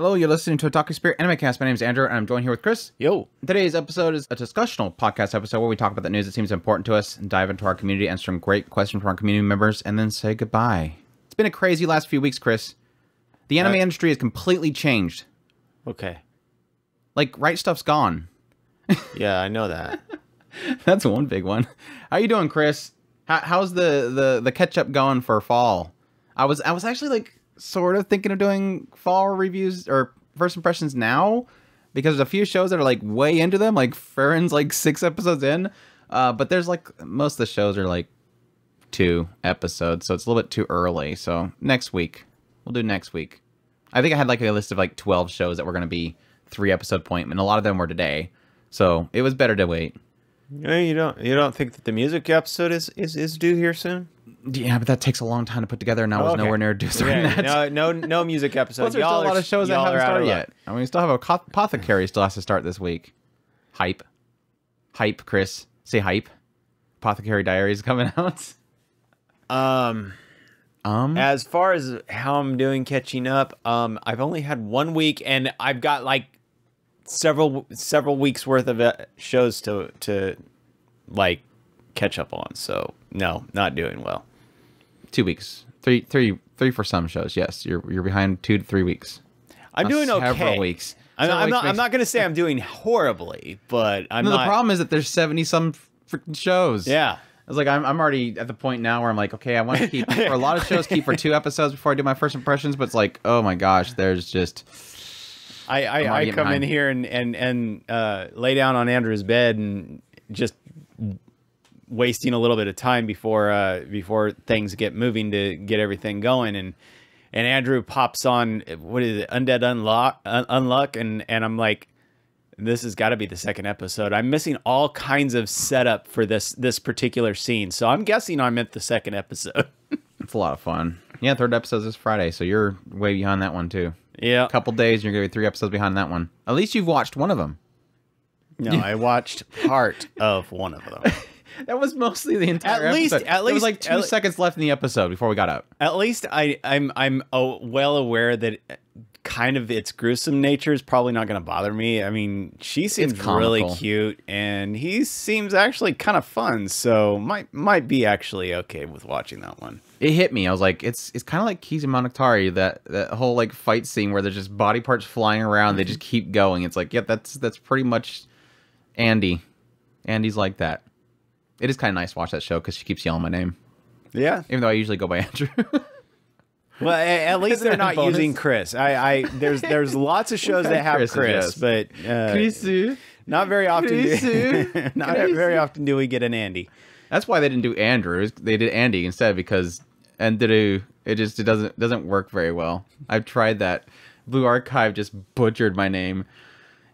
Hello, you're listening to Otaku Spirit Anime Cast. My name is Andrew, and I'm joined here with Chris. Yo. Today's episode is a discussional podcast episode where we talk about the news that seems important to us and dive into our community, answer some great questions from our community members, and then say goodbye. It's been a crazy last few weeks, Chris. The anime industry has completely changed. Okay. Like, Right Stuf's gone. Yeah, I know that. That's one big one. How you doing, Chris? How, how's the, the the catch up going for fall? I was I was actually like sort of thinking of doing fall reviews or first impressions now because there's a few shows that are like way into them. Like Frieren's like six episodes in, uh, but there's like most of the shows are like two episodes, so it's a little bit too early. So next week we'll do next week. I think I had like a list of like twelve shows that were going to be three episode point, and a lot of them were today. So it was better to wait. You don't you don't think that the music episode is is, is due here soon? Yeah, but that takes a long time to put together, and I was Okay. nowhere near doing Yeah, that. no, no, no music episode. Plus, there's still a lot of shows that haven't started yet. I mean, we still have a apothecary still has to start this week. Hype, hype, Chris, say hype. Apothecary Diaries coming out. Um, Um, as far as how I'm doing catching up, um, I've only had one week, and I've got like several several weeks worth of uh, shows to to like catch up on. So no, not doing well. Two weeks, three, three, three for some shows. Yes, you're you're behind two to three weeks. I'm doing okay. Several weeks. I'm, Several I'm weeks not. I'm not going to say I'm doing horribly, but I'm No, not. the problem is that there's seventy some freaking shows. Yeah. I was like, I'm, I'm already at the point now where I'm like, okay, I want to keep for a lot of shows keep for two episodes before I do my first impressions, but it's like, oh my gosh, there's just I, I, I come in here and and and uh, lay down on Andrew's bed and just wasting a little bit of time before uh, before things get moving to get everything going and and Andrew pops on what is it Undead Unlock Un- Unluck and and I'm like this has got to be the second episode. I'm missing all kinds of setup for this this particular scene, so I'm guessing I'm at the second episode. It's a lot of fun. Yeah, third episode is Friday, so you're way behind that one too. yeah, A couple days, you're gonna be three episodes behind that one. At least you've watched one of them. no, I watched part of one of them. That was mostly the entire. At least- episode. at there was least- like two seconds left in the episode before we got out. At least I, I'm I'm uh, well aware that kind of its gruesome nature is probably not going to bother me. I mean, she seems really cute, and he seems actually kind of fun. So might might be actually okay with watching that one. It hit me. I was like, it's it's kind of like Kizumonogatari, that that whole like fight scene where there's just body parts flying around. They just keep going. It's like, yeah, that's that's pretty much Andy. Andy's like that. It is kind of nice to watch that show because she keeps yelling my name, Yeah. even though I usually go by Andrew. Well, at least they're not bonus? using Chris. I, I there's there's lots of shows that have Chris Chris, is, but uh, Chrisu. not very often. Do, Chrisu. not Chrisu. very often do we get an Andy. That's why they didn't do Andrew. They did Andy instead because Andrew it just it doesn't doesn't work very well. I've tried that. Blue Archive just butchered my name.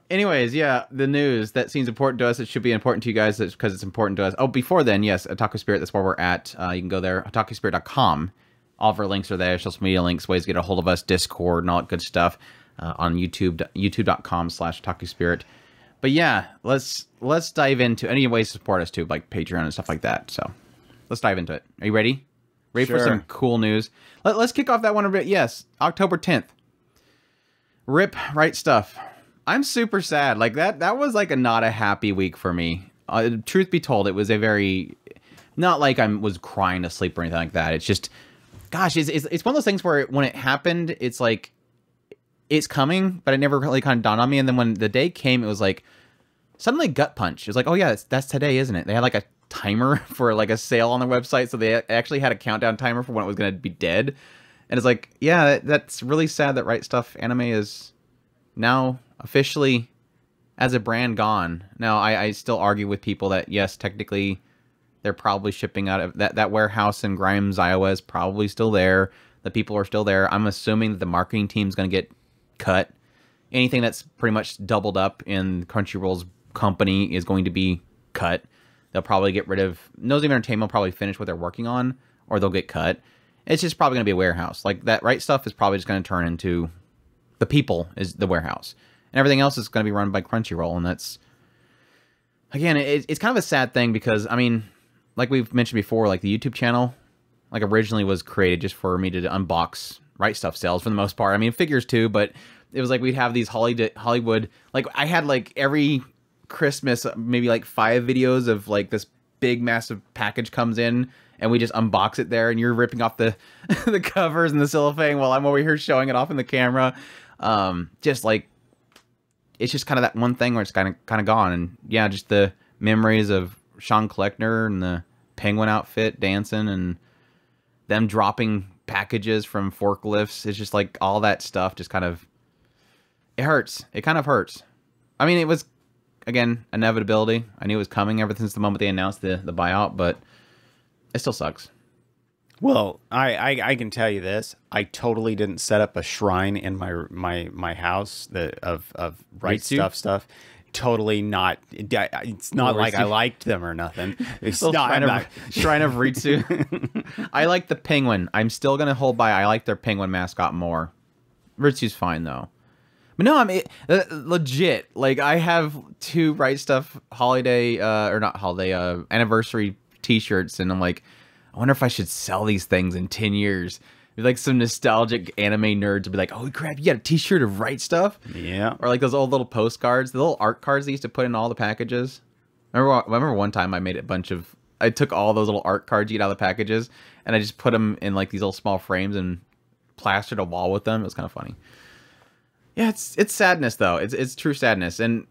Anyways, yeah, the news that seems important to us. It should be important to you guys because it's important to us. Oh, before then, yes, Otaku Spirit. That's where we're at. Uh, you can go there, otakuspirit.com. All of our links are there. Social media links, ways to get a hold of us, Discord, and all that good stuff. Uh, on YouTube, youtube.com slash Otaku Spirit. But yeah, let's let's dive into any ways to support us too, like Patreon and stuff like that. So let's dive into it. Are you ready? Ready for some cool news? Let, let's kick off that one a bit. Yes, October 10th. Rip Right Stuf. I'm super sad. Like that that was like a not a happy week for me. Uh, truth be told, it was a very not like I was crying to sleep or anything like that. It's just gosh, it's, it's, it's one of those things where when it happened, it's like it's coming, but it never really kind of dawned on me. And then when the day came, it was like suddenly gut punch. It was like, oh yeah, that's, that's today, isn't it? They had like a timer for like a sale on their website, so they actually had a countdown timer for when it was going to be dead. And it's like, yeah, that, that's really sad that Right Stuf Anime is now officially as a brand gone. Now, I, I still argue with people that yes, technically they're probably shipping out of that that warehouse in Grimes, Iowa is probably still there. The people are still there. I'm assuming that the marketing team's going to get cut. Anything that's pretty much doubled up in Crunchyroll's company is going to be cut. They'll probably get rid of Nozomi Entertainment will probably finish what they're working on, or they'll get cut. It's just probably going to be a warehouse. Like that Right Stuf is probably just going to turn into the people is the warehouse, and everything else is going to be run by Crunchyroll, and that's again, it, it's kind of a sad thing because I mean, like we've mentioned before, like the YouTube channel, like originally was created just for me to unbox Right Stuf sales for the most part. I mean, figures too, but it was like we'd have these Hollywood Hollywood like I had like every Christmas maybe like five videos of like this big massive package comes in and we just unbox it there and you're ripping off the the covers and the cellophane while I'm over here showing it off in the camera. Um, just like it's just kind of that one thing where it's kind of kind of gone and yeah, just the memories of Sean Kleckner and the penguin outfit dancing and them dropping packages from forklifts. It's just like all that stuff just kind of it hurts. It kind of hurts. I mean, it was again inevitability. I knew it was coming ever since the moment they announced the the buyout, but it still sucks. Well, I, I, I can tell you this: I totally didn't set up a shrine in my my my house that of of right Ritsu? stuff stuff. Totally not. It's not like I liked them or nothing. It's not. shrine, of, not- shrine of Ritsu. I like the penguin. I'm still gonna hold by. I like their penguin mascot more. Ritsu's fine though. But no, I'm it, uh, legit. Like I have two Right Stuf holiday uh, or not holiday uh, anniversary T-shirts, and I'm like, I wonder if I should sell these things in ten years. Like some nostalgic anime nerds would be like, "Holy crap, you got a T-shirt of Right Stuf?" yeah. Or like those old little postcards, the little art cards they used to put in all the packages. Remember, one- remember one time I made a bunch of. I took all those little art cards you get out of the packages, and I just put them in like these little small frames and plastered a wall with them. It was kind of funny. Yeah, it's it's sadness though. It's it's true sadness, and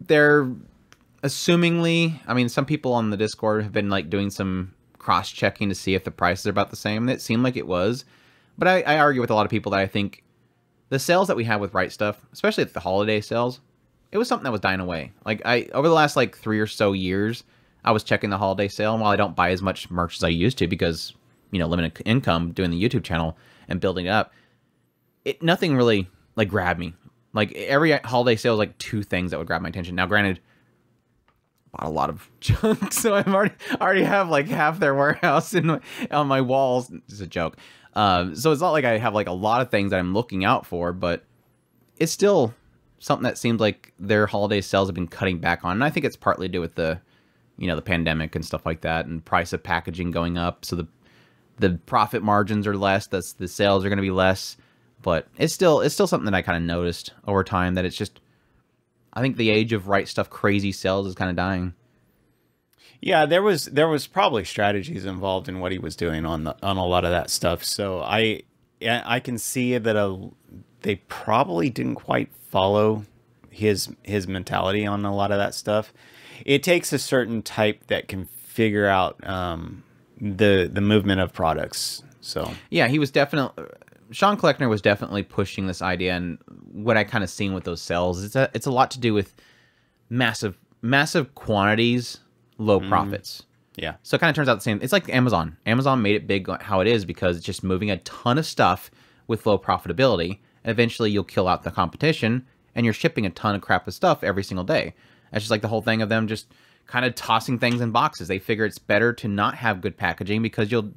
they're assumingly. I mean, some people on the Discord have been like doing some cross checking to see if the prices are about the same. It seemed like it was, but I, I argue with a lot of people that I think the sales that we had with Right Stuf, especially at the holiday sales, it was something that was dying away. Like I over the last like three or so years, I was checking the holiday sale, and while I don't buy as much merch as I used to because you know limited income doing the YouTube channel and building it up, it nothing really like grabbed me. Like every holiday sale was like two things that would grab my attention. Now, granted, bought a lot of junk, so I'm already already have like half their warehouse in my, on my walls. It's a joke. Um, so it's not like I have like a lot of things that I'm looking out for, but it's still something that seems like their holiday sales have been cutting back on. And I think it's partly do with the, you know, the pandemic and stuff like that, and price of packaging going up. So the the profit margins are less. That's the sales are going to be less. But it's still it's still something that I kind of noticed over time that it's just. I think the age of Right Stuf crazy sells is kind of dying. Yeah, there was there was probably strategies involved in what he was doing on the on a lot of that stuff. So I yeah, I can see that a they probably didn't quite follow his his mentality on a lot of that stuff. It takes a certain type that can figure out um, the the movement of products. So Yeah, he was definitely Sean Kleckner was definitely pushing this idea, and what I kind of seen with those sales, it's a it's a lot to do with massive massive quantities, low mm-hmm. profits. yeah, So it kind of turns out the same. It's like Amazon. Amazon made it big how it is because it's just moving a ton of stuff with low profitability. And eventually you'll kill out the competition and you're shipping a ton of crap of stuff every single day. That's just like the whole thing of them just kind of tossing things in boxes. They figure it's better to not have good packaging because you'll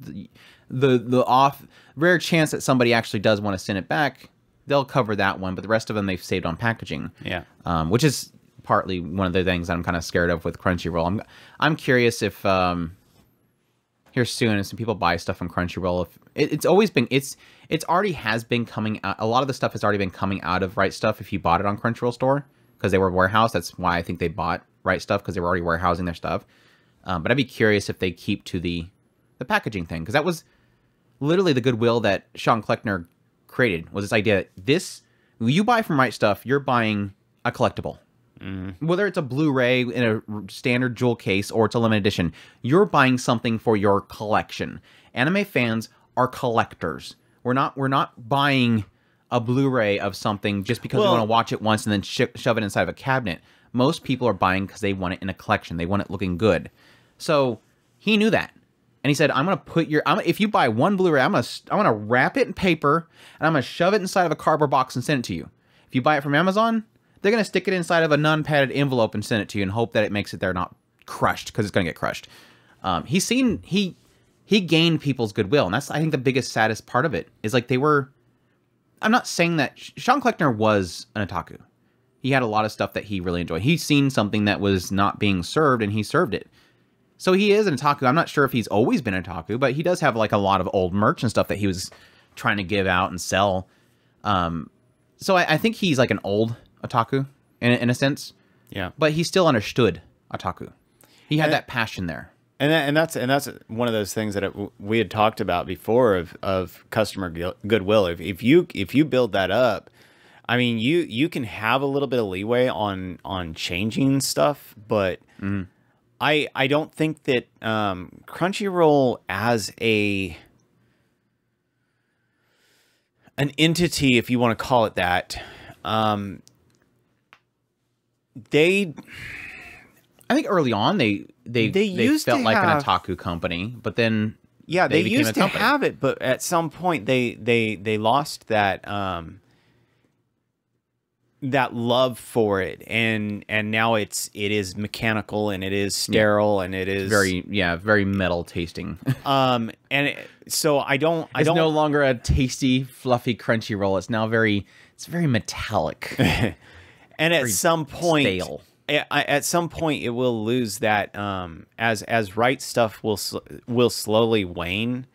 the the off rare chance that somebody actually does want to send it back, they'll cover that one, but the rest of them they've saved on packaging yeah. um, which is partly one of the things I'm kind of scared of with Crunchyroll. I'm I'm curious if um, here soon if some people buy stuff from Crunchyroll. If it, it's always been it's it's already has been coming out. A lot of the stuff has already been coming out of Right Stuf if you bought it on Crunchyroll store because they were warehouse. That's why I think they bought Right Stuf because they were already warehousing their stuff. Um, but I'd be curious if they keep to the the packaging thing because that was literally the goodwill that Sean Kleckner created was this idea that this you buy from Right Stuf, you're buying a collectible. Mm-hmm. Whether it's a Blu-ray in a standard jewel case or it's a limited edition, you're buying something for your collection. Anime fans are collectors. We're not we're not buying a Blu-ray of something just because we want to watch it once and then sh- shove it inside of a cabinet. Most people are buying because they want it in a collection. They want it looking good. So he knew that, and he said, "I'm gonna put your. I'm, if you buy one Blu-ray, I'm gonna I'm gonna wrap it in paper and I'm gonna shove it inside of a cardboard box and send it to you. If you buy it from Amazon, they're gonna stick it inside of a non-padded envelope and send it to you and hope that it makes it there not crushed because it's gonna get crushed. Um, he's seen he he gained people's goodwill, and that's I think the biggest saddest part of it is like they were. I'm not saying that Sean Kleckner was an otaku. He had a lot of stuff that he really enjoyed. He's seen something that was not being served, and he served it. So he is an otaku. I'm not sure if he's always been an otaku, but he does have like a lot of old merch and stuff that he was trying to give out and sell. Um, so I, I think he's like an old otaku in in a sense, Yeah. but he still understood otaku. He had And- that passion there. And that, and that's and that's one of those things that it, we had talked about before of of customer goodwill. If if you if you build that up, I mean you you can have a little bit of leeway on on changing stuff, but I I don't think that um, Crunchyroll as a an entity, if you want to call it that, um, they I think early on they they They they, used felt like have- an otaku company, but then Yeah, they they, used to company. have it, but at some point they they they lost that um that love for it and and now it's it is mechanical and it is sterile and it is very yeah very metal tasting. um and it, so I don't I it's don't no longer a tasty, fluffy, crunchy roll. It's now very it's very metallic. and at some point stale. a- I- at some point it will lose that um as as Right Stuf will will slowly wane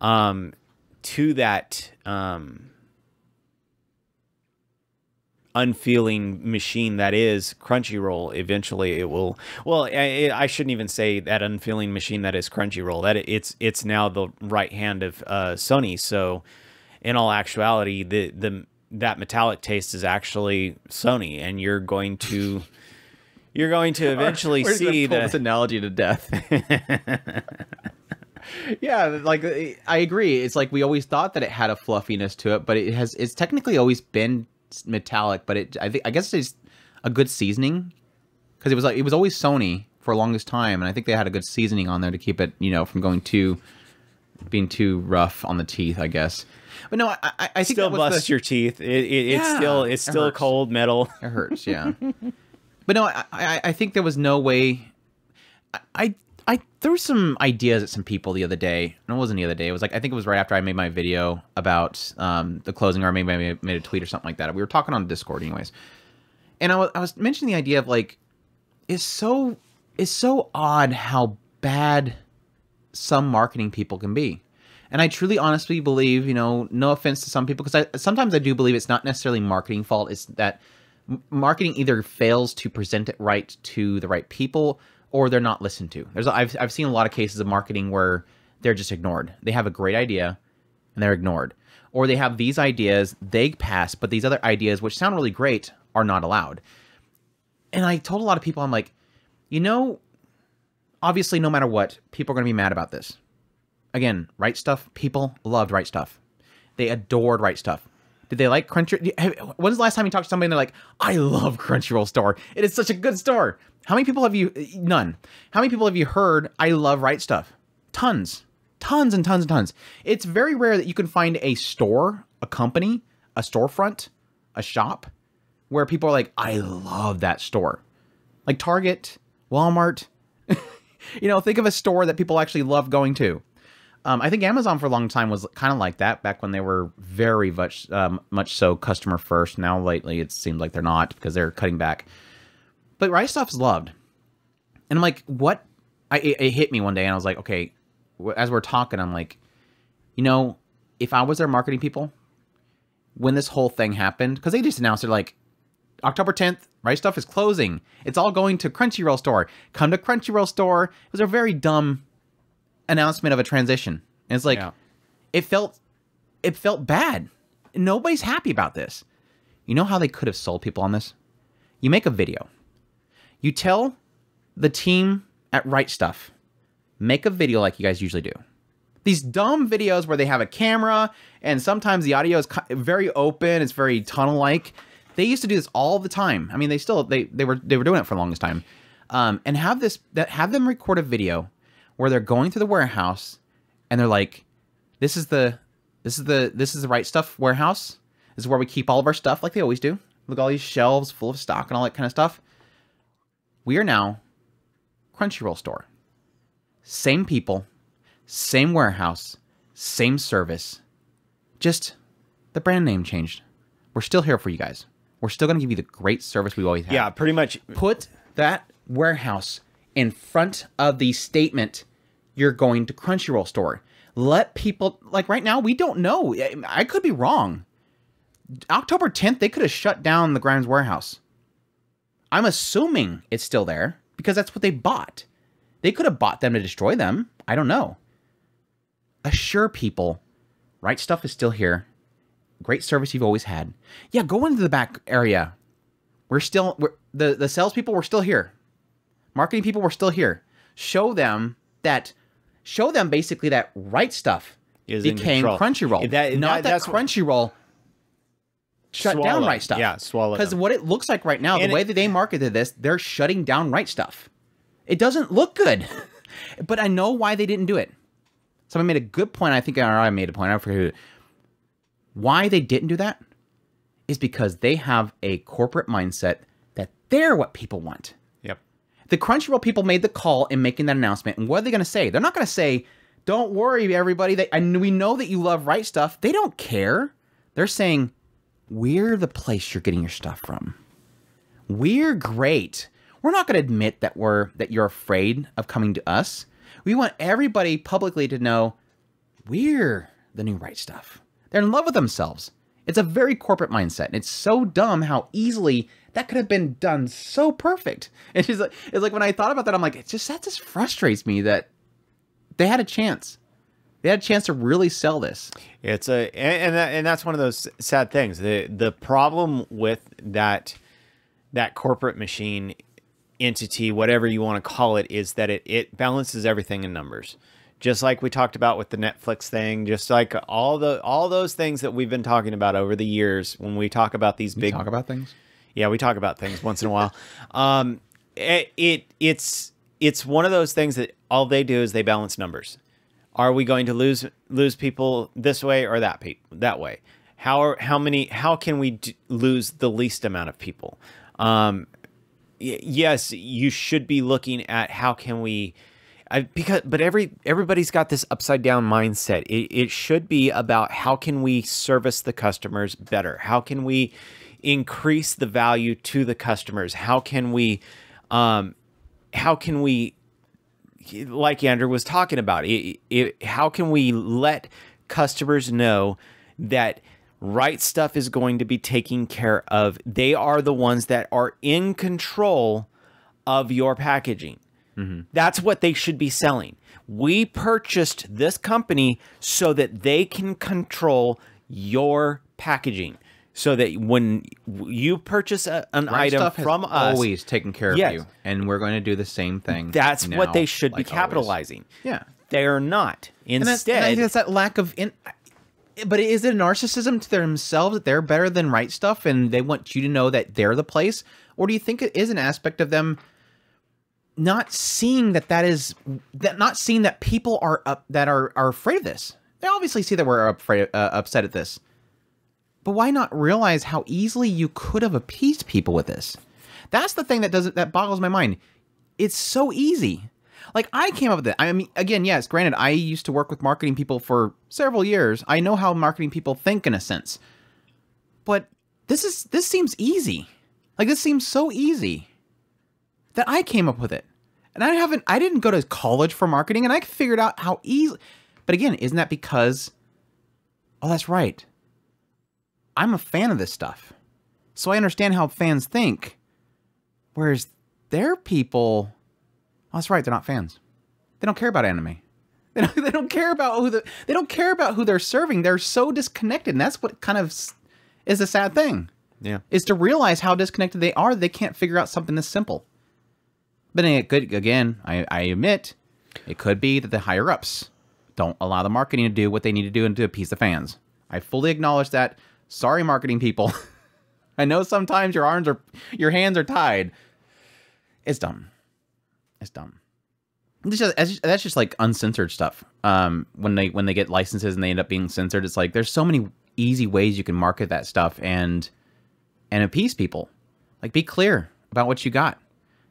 um to that um unfeeling machine that is Crunchyroll eventually it will well I, I shouldn't even say that unfeeling machine that is Crunchyroll that it's it's now the right hand of uh Sony so in all actuality the the that metallic taste is actually Sony and you're going to you're going to eventually We're see the this analogy to death. yeah, like I agree. It's like we always thought that it had a fluffiness to it, but it has. It's technically always been metallic, but it. I think. I guess it's a good seasoning because it was like it was always Sony for the longest time, and I think they had a good seasoning on there to keep it, you know, from going too being too rough on the teeth. I guess. But no, I, I, I think still bust the, your teeth it, it, it's still it's still hurts. cold metal It hurts, yeah. but no, I, I I think there was no way. I, I I threw some ideas at some people the other day. No, it wasn't the other day. It was like I think it was right after I made my video about um, the closing, or maybe I made a tweet or something like that. We were talking on Discord, anyways. And I was I was mentioning the idea of like, it's so it's so odd how bad some marketing people can be. And I truly honestly believe, you know, no offense to some people, because I sometimes I do believe it's not necessarily marketing fault. It's that marketing either fails to present it right to the right people or they're not listened to. There's I've I've seen a lot of cases of marketing where they're just ignored. They have a great idea and they're ignored. Or they have these ideas, they pass, but these other ideas which sound really great are not allowed. And I told a lot of people I'm like, you know, obviously no matter what, people are going to be mad about this again, Right Stuf. People loved Right Stuf. They adored Right Stuf. Did they like Crunchy? When's the last time you talked to somebody and they're like, "I love Crunchyroll store. It is such a good store." How many people have you? None. How many people have you heard? I love Right Stuf. Tons, tons and tons and tons. It's very rare that you can find a store, a company, a storefront, a shop where people are like, "I love that store." Like Target, Walmart. you know, think of a store that people actually love going to. Um, I think Amazon for a long time was kind of like that back when they were very much, um, much so customer first. Now lately, it seems like they're not because they're cutting back. But Right Stuf's loved, and I'm like, what? I it, it hit me one day, and I was like, okay. As we're talking, I'm like, you know, if I was their marketing people, when this whole thing happened, because they just announced it like October 10th, Right Stuf is closing. It's all going to Crunchyroll store. Come to Crunchyroll store. It was a very dumb announcement of a transition. And it's like Yeah. it felt it felt bad. Nobody's happy about this. You know how they could have sold people on this? You make a video. You tell the team at Right Stuf, make a video like you guys usually do. These dumb videos where they have a camera and sometimes the audio is very open, it's very tunnel like. They used to do this all the time. I mean, they still they they were they were doing it for the longest time. Um, and have this that have them record a video where they're going through the warehouse and they're like, "This is the this is the this is the Right Stuf warehouse. This is where we keep all of our stuff, like they always do. Look at all these shelves full of stock and all that kind of stuff. We are now Crunchyroll store. Same people, same warehouse, same service. Just the brand name changed. We're still here for you guys. We're still going to give you the great service we always have yeah pretty much put that warehouse in front of the statement you're going to Crunchyroll store. Let people like right now we don't know. I could be wrong. October 10th, they could have shut down the Grimes warehouse. I'm assuming it's still there because that's what they bought. They could have bought them to destroy them. I don't know. Assure people, Right Stuf is still here. Great service you've always had. Yeah, go into the back area. We're still we're, the the salespeople were still here. Marketing people were still here. Show them that. Show them basically that Right Stuf Is became. Crunchyroll. That- not that- that, Crunchyroll shut down Right Stuf. Yeah, swallow Because what it looks like right now, And the way it- that they marketed this, they're shutting down Right Stuf. It doesn't look good, but I know why they didn't do it. Someone made a good point. I think I made a point. I forget who. Why they didn't do that is because they have a corporate mindset that they're what people want. The Crunchyroll people made the call in making that announcement, and what are they going to say? They're not going to say, "Don't worry, everybody. They, and we know that you love Right Stuf." They don't care. They're saying, "We're the place you're getting your stuff from. We're great. We're not going to admit that we're that you're afraid of coming to us. We want everybody publicly to know we're the new Right Stuf. They're in love with themselves. It's a very corporate mindset. And it's so dumb how easily that could have been done so perfect. It's just like, it's like when I thought about that, I'm like, it just that just frustrates me that they had a chance. They had a chance to really sell this. It's a and and, that, and that's one of those sad things. The the problem with that that corporate machine entity, whatever you want to call it, is that it it balances everything in numbers. Just like we talked about with the Netflix thing, just like all the all those things that we've been talking about over the years when we talk about these big Talk about things. Yeah, we talk about things once in a while. Um, it, it it's it's one of those things that all they do is they balance numbers. Are we going to lose lose people this way or that pe- that way? How are how many? How can we lose the least amount of people? Um, yes, you should be looking at how can we. I, because but every everybody's got this upside down mindset. It, it should be about how can we service the customers better? How can we increase the value to the customers? How can we um, how can we like Andrew was talking about, it, it, how can we let customers know that Right Stuf is going to be taken care of? They are the ones that are in control of your packaging. That's what they should be selling. We purchased this company so that they can control your packaging. So that when you purchase a, an item from us, always taken care Yes. of you, and we're going to do the same thing. that's what they should be like always. capitalizing. Yeah. They're not. And that's, and I Instead, that's that lack of in. But is it a narcissism to themselves that they're better than Right Stuf, and they want you to know that they're the place, or do you think it is an aspect of them not seeing that that is that not seeing that people are up that are are afraid of this? They obviously see that we're afraid uh, upset at this, but why not realize how easily you could have appeased people with this? That's the thing that doesn't that boggles my mind. It's so easy. Like I came up with it. I mean, again, yes, granted, I used to work with marketing people for several years. I know how marketing people think in a sense. But this is this seems easy. Like this seems so easy that I came up with it. And I haven't I didn't go to college for marketing and I figured out how easy But again, isn't that because Oh, that's right. I'm a fan of this stuff. So I understand how fans think. Whereas their people Oh, that's right, they're not fans. They don't care about anime. They don't, they don't care about who the, they don't care about who they're serving. They're so disconnected, and that's what kind of is a sad thing. yeah. Is to realize how disconnected they are. They can't figure out something this simple. But it could again, I, I admit, it could be that the higher ups don't allow the marketing to do what they need to do and to appease the fans. I fully acknowledge that. Sorry, marketing people. I know sometimes your arms are your hands are tied. It's dumb. It's dumb. It's just, that's just, that's just like uncensored stuff. Um, when they when they get licenses and they end up being censored, it's like there's so many easy ways you can market that stuff and and appease people. Like be clear about what you got.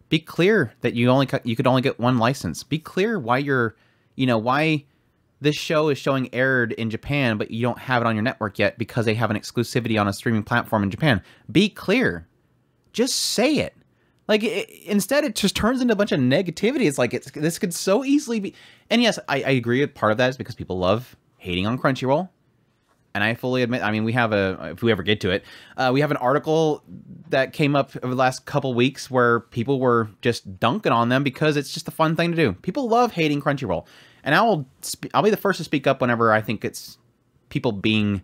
Be clear that you only you could only get one license. Be clear why you're, you know, why this show is showing aired in Japan, but you don't have it on your network yet because they have an exclusivity on a streaming platform in Japan. Be clear. Just say it. Like it, instead, it just turns into a bunch of negativity. It's like it's this could so easily be. And yes, I, I agree. With part of that is because people love hating on Crunchyroll. and I fully admit. I mean, we have a if we ever get to it, uh, we have an article that came up over the last couple weeks where people were just dunking on them because it's just a fun thing to do. People love hating Crunchyroll, and I will sp- I'll be the first to speak up whenever I think it's people being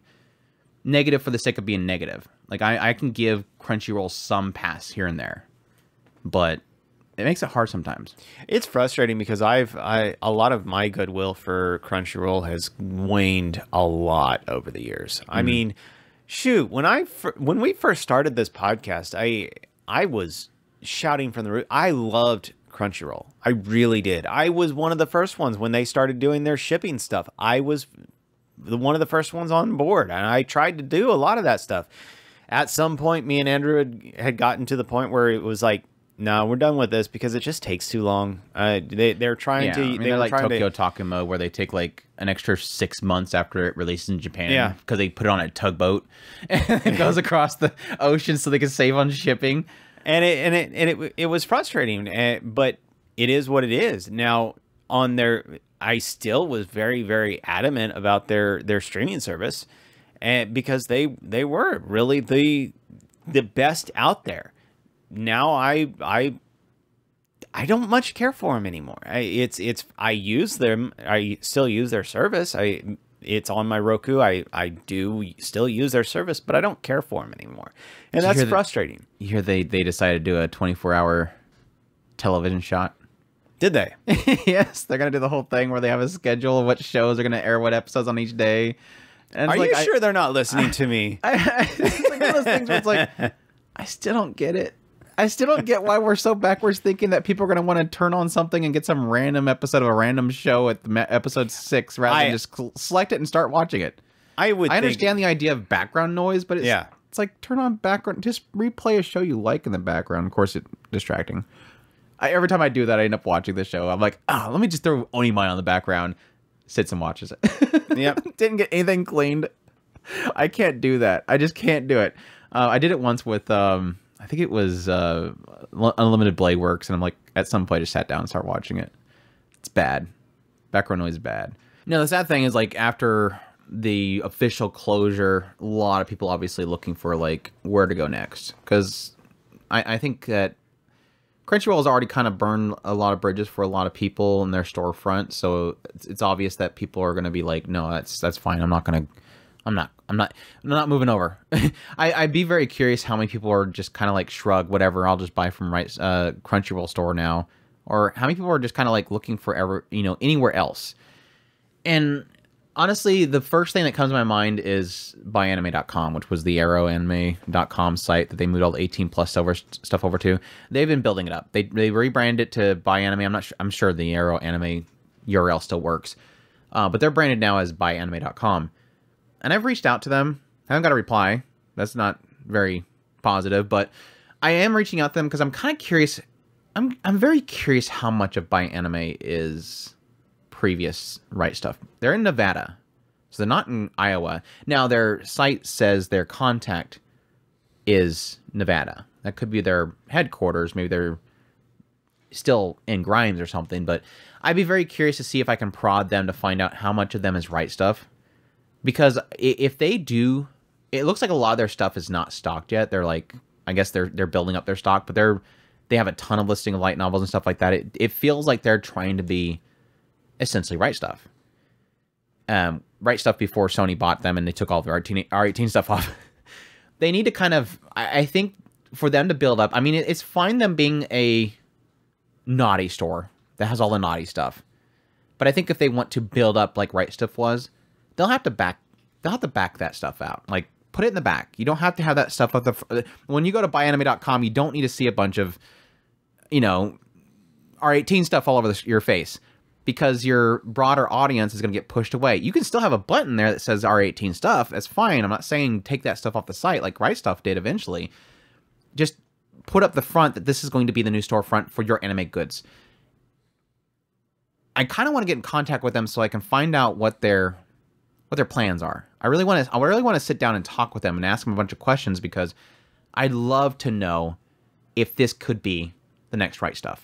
negative for the sake of being negative. Like I, I can give Crunchyroll some pass here and there, but it makes it hard sometimes. It's frustrating because I've I a lot of my goodwill for Crunchyroll has waned a lot over the years. I mm-hmm. mean, shoot, when I when we first started this podcast, I I was shouting from the roof. I loved Crunchyroll. I really did. I was one of the first ones when they started doing their shipping stuff. I was the one of the first ones on board, and I tried to do a lot of that stuff. At some point, me and Andrew had, had gotten to the point where it was like, no, we're done with this because it just takes too long. Uh, they they're trying Yeah, to I mean, they they're like Tokyo to, Takuma, where they take like an extra six months after it releases in Japan. Yeah. because they put it on a tugboat and it goes across the ocean so they can save on shipping. And it and it and it it was frustrating. Uh, but it is what it is. Now on their, I still was very very adamant about their their streaming service, and because they they were really the the best out there. Now I I I don't much care for them anymore. I, it's it's I use them. I still use their service. I it's on my Roku. I I do still use their service, but I don't care for them anymore, and you that's the- frustrating. You hear they they decided to do a 24 hour television shot. Did they? yes, they're gonna do the whole thing where they have a schedule of what shows are gonna air what episodes on each day. And Are like, you I- sure they're not listening to me? I, it's like one of those things where it's like, I still don't get it. I still don't get why we're so backwards thinking that people are going to want to turn on something and get some random episode of a random show at the episode six rather I- than just select it and start watching it. I would. I understand the idea of background noise, but it's, Yeah. it's like turn on background, just replay a show you like in the background. Of course, it's distracting. I, every time I do that, I end up watching the show. I'm like, ah, let me just throw Onimai on the background, sits and watches it. Yep. Didn't get anything cleaned. I can't do that. I just can't do it. Uh, I did it once with, um, I think it was uh, Unlimited Blade Works, and I'm like, at some point, I just sat down and started watching it. It's bad. Background noise is bad. No, the sad thing is like after the official closure, a lot of people obviously looking for like where to go next because I, I think that Crunchyroll has already kind of burned a lot of bridges for a lot of people in their storefront, so it's, it's obvious that people are going to be like, no, that's that's fine. I'm not going to, I'm not, I'm not, I'm not moving over. I, I'd be very curious how many people are just kind of like shrug, whatever. I'll just buy from right uh, Crunchyroll store now, or how many people are just kind of like looking for ever, you know, anywhere else. And honestly, the first thing that comes to my mind is buyAnime.com, which was the eroanime.com site that they moved all the 18 plus over stuff over to. They've been building it up. They they rebranded it to BuyAnime. I'm not sure. I'm sure the Ero Anime URL still works, uh, but they're branded now as buyAnime.com. And I've reached out to them. I haven't got a reply. That's not very positive, but I am reaching out to them because I'm kind of curious. I'm I'm very curious how much of Buy Anime is previous Right Stuf. They're in Nevada, so they're not in Iowa. Now their site says their contact is Nevada. That could be their headquarters. Maybe they're still in Grimes or something. But I'd be very curious to see if I can prod them to find out how much of them is Right Stuf. Because if they do, it looks like a lot of their stuff is not stocked yet. They're like, I guess they're they're building up their stock, but they're they have a ton of listing of light novels and stuff like that. It it feels like they're trying to be essentially Right Stuf. Um, Right Stuf before Sony bought them and they took all their R18, R18 stuff off. they need to kind of, I, I think, for them to build up. I mean, it, it's fine them being a naughty store that has all the naughty stuff, but I think if they want to build up like Right Stuf was, they'll have to back, they'll have to back that stuff out. Like put it in the back. You don't have to have that stuff at the. When you go to buyAnime.com, you don't need to see a bunch of, you know, R18 stuff all over the, your face because your broader audience is going to get pushed away. You can still have a button there that says R18 stuff. That's fine. I'm not saying take that stuff off the site like Right Stuf did eventually. Just put up the front that this is going to be the new storefront for your anime goods. I kind of want to get in contact with them so I can find out what their what their plans are. I really want to I really want to sit down and talk with them and ask them a bunch of questions because I'd love to know if this could be the next Right Stuf.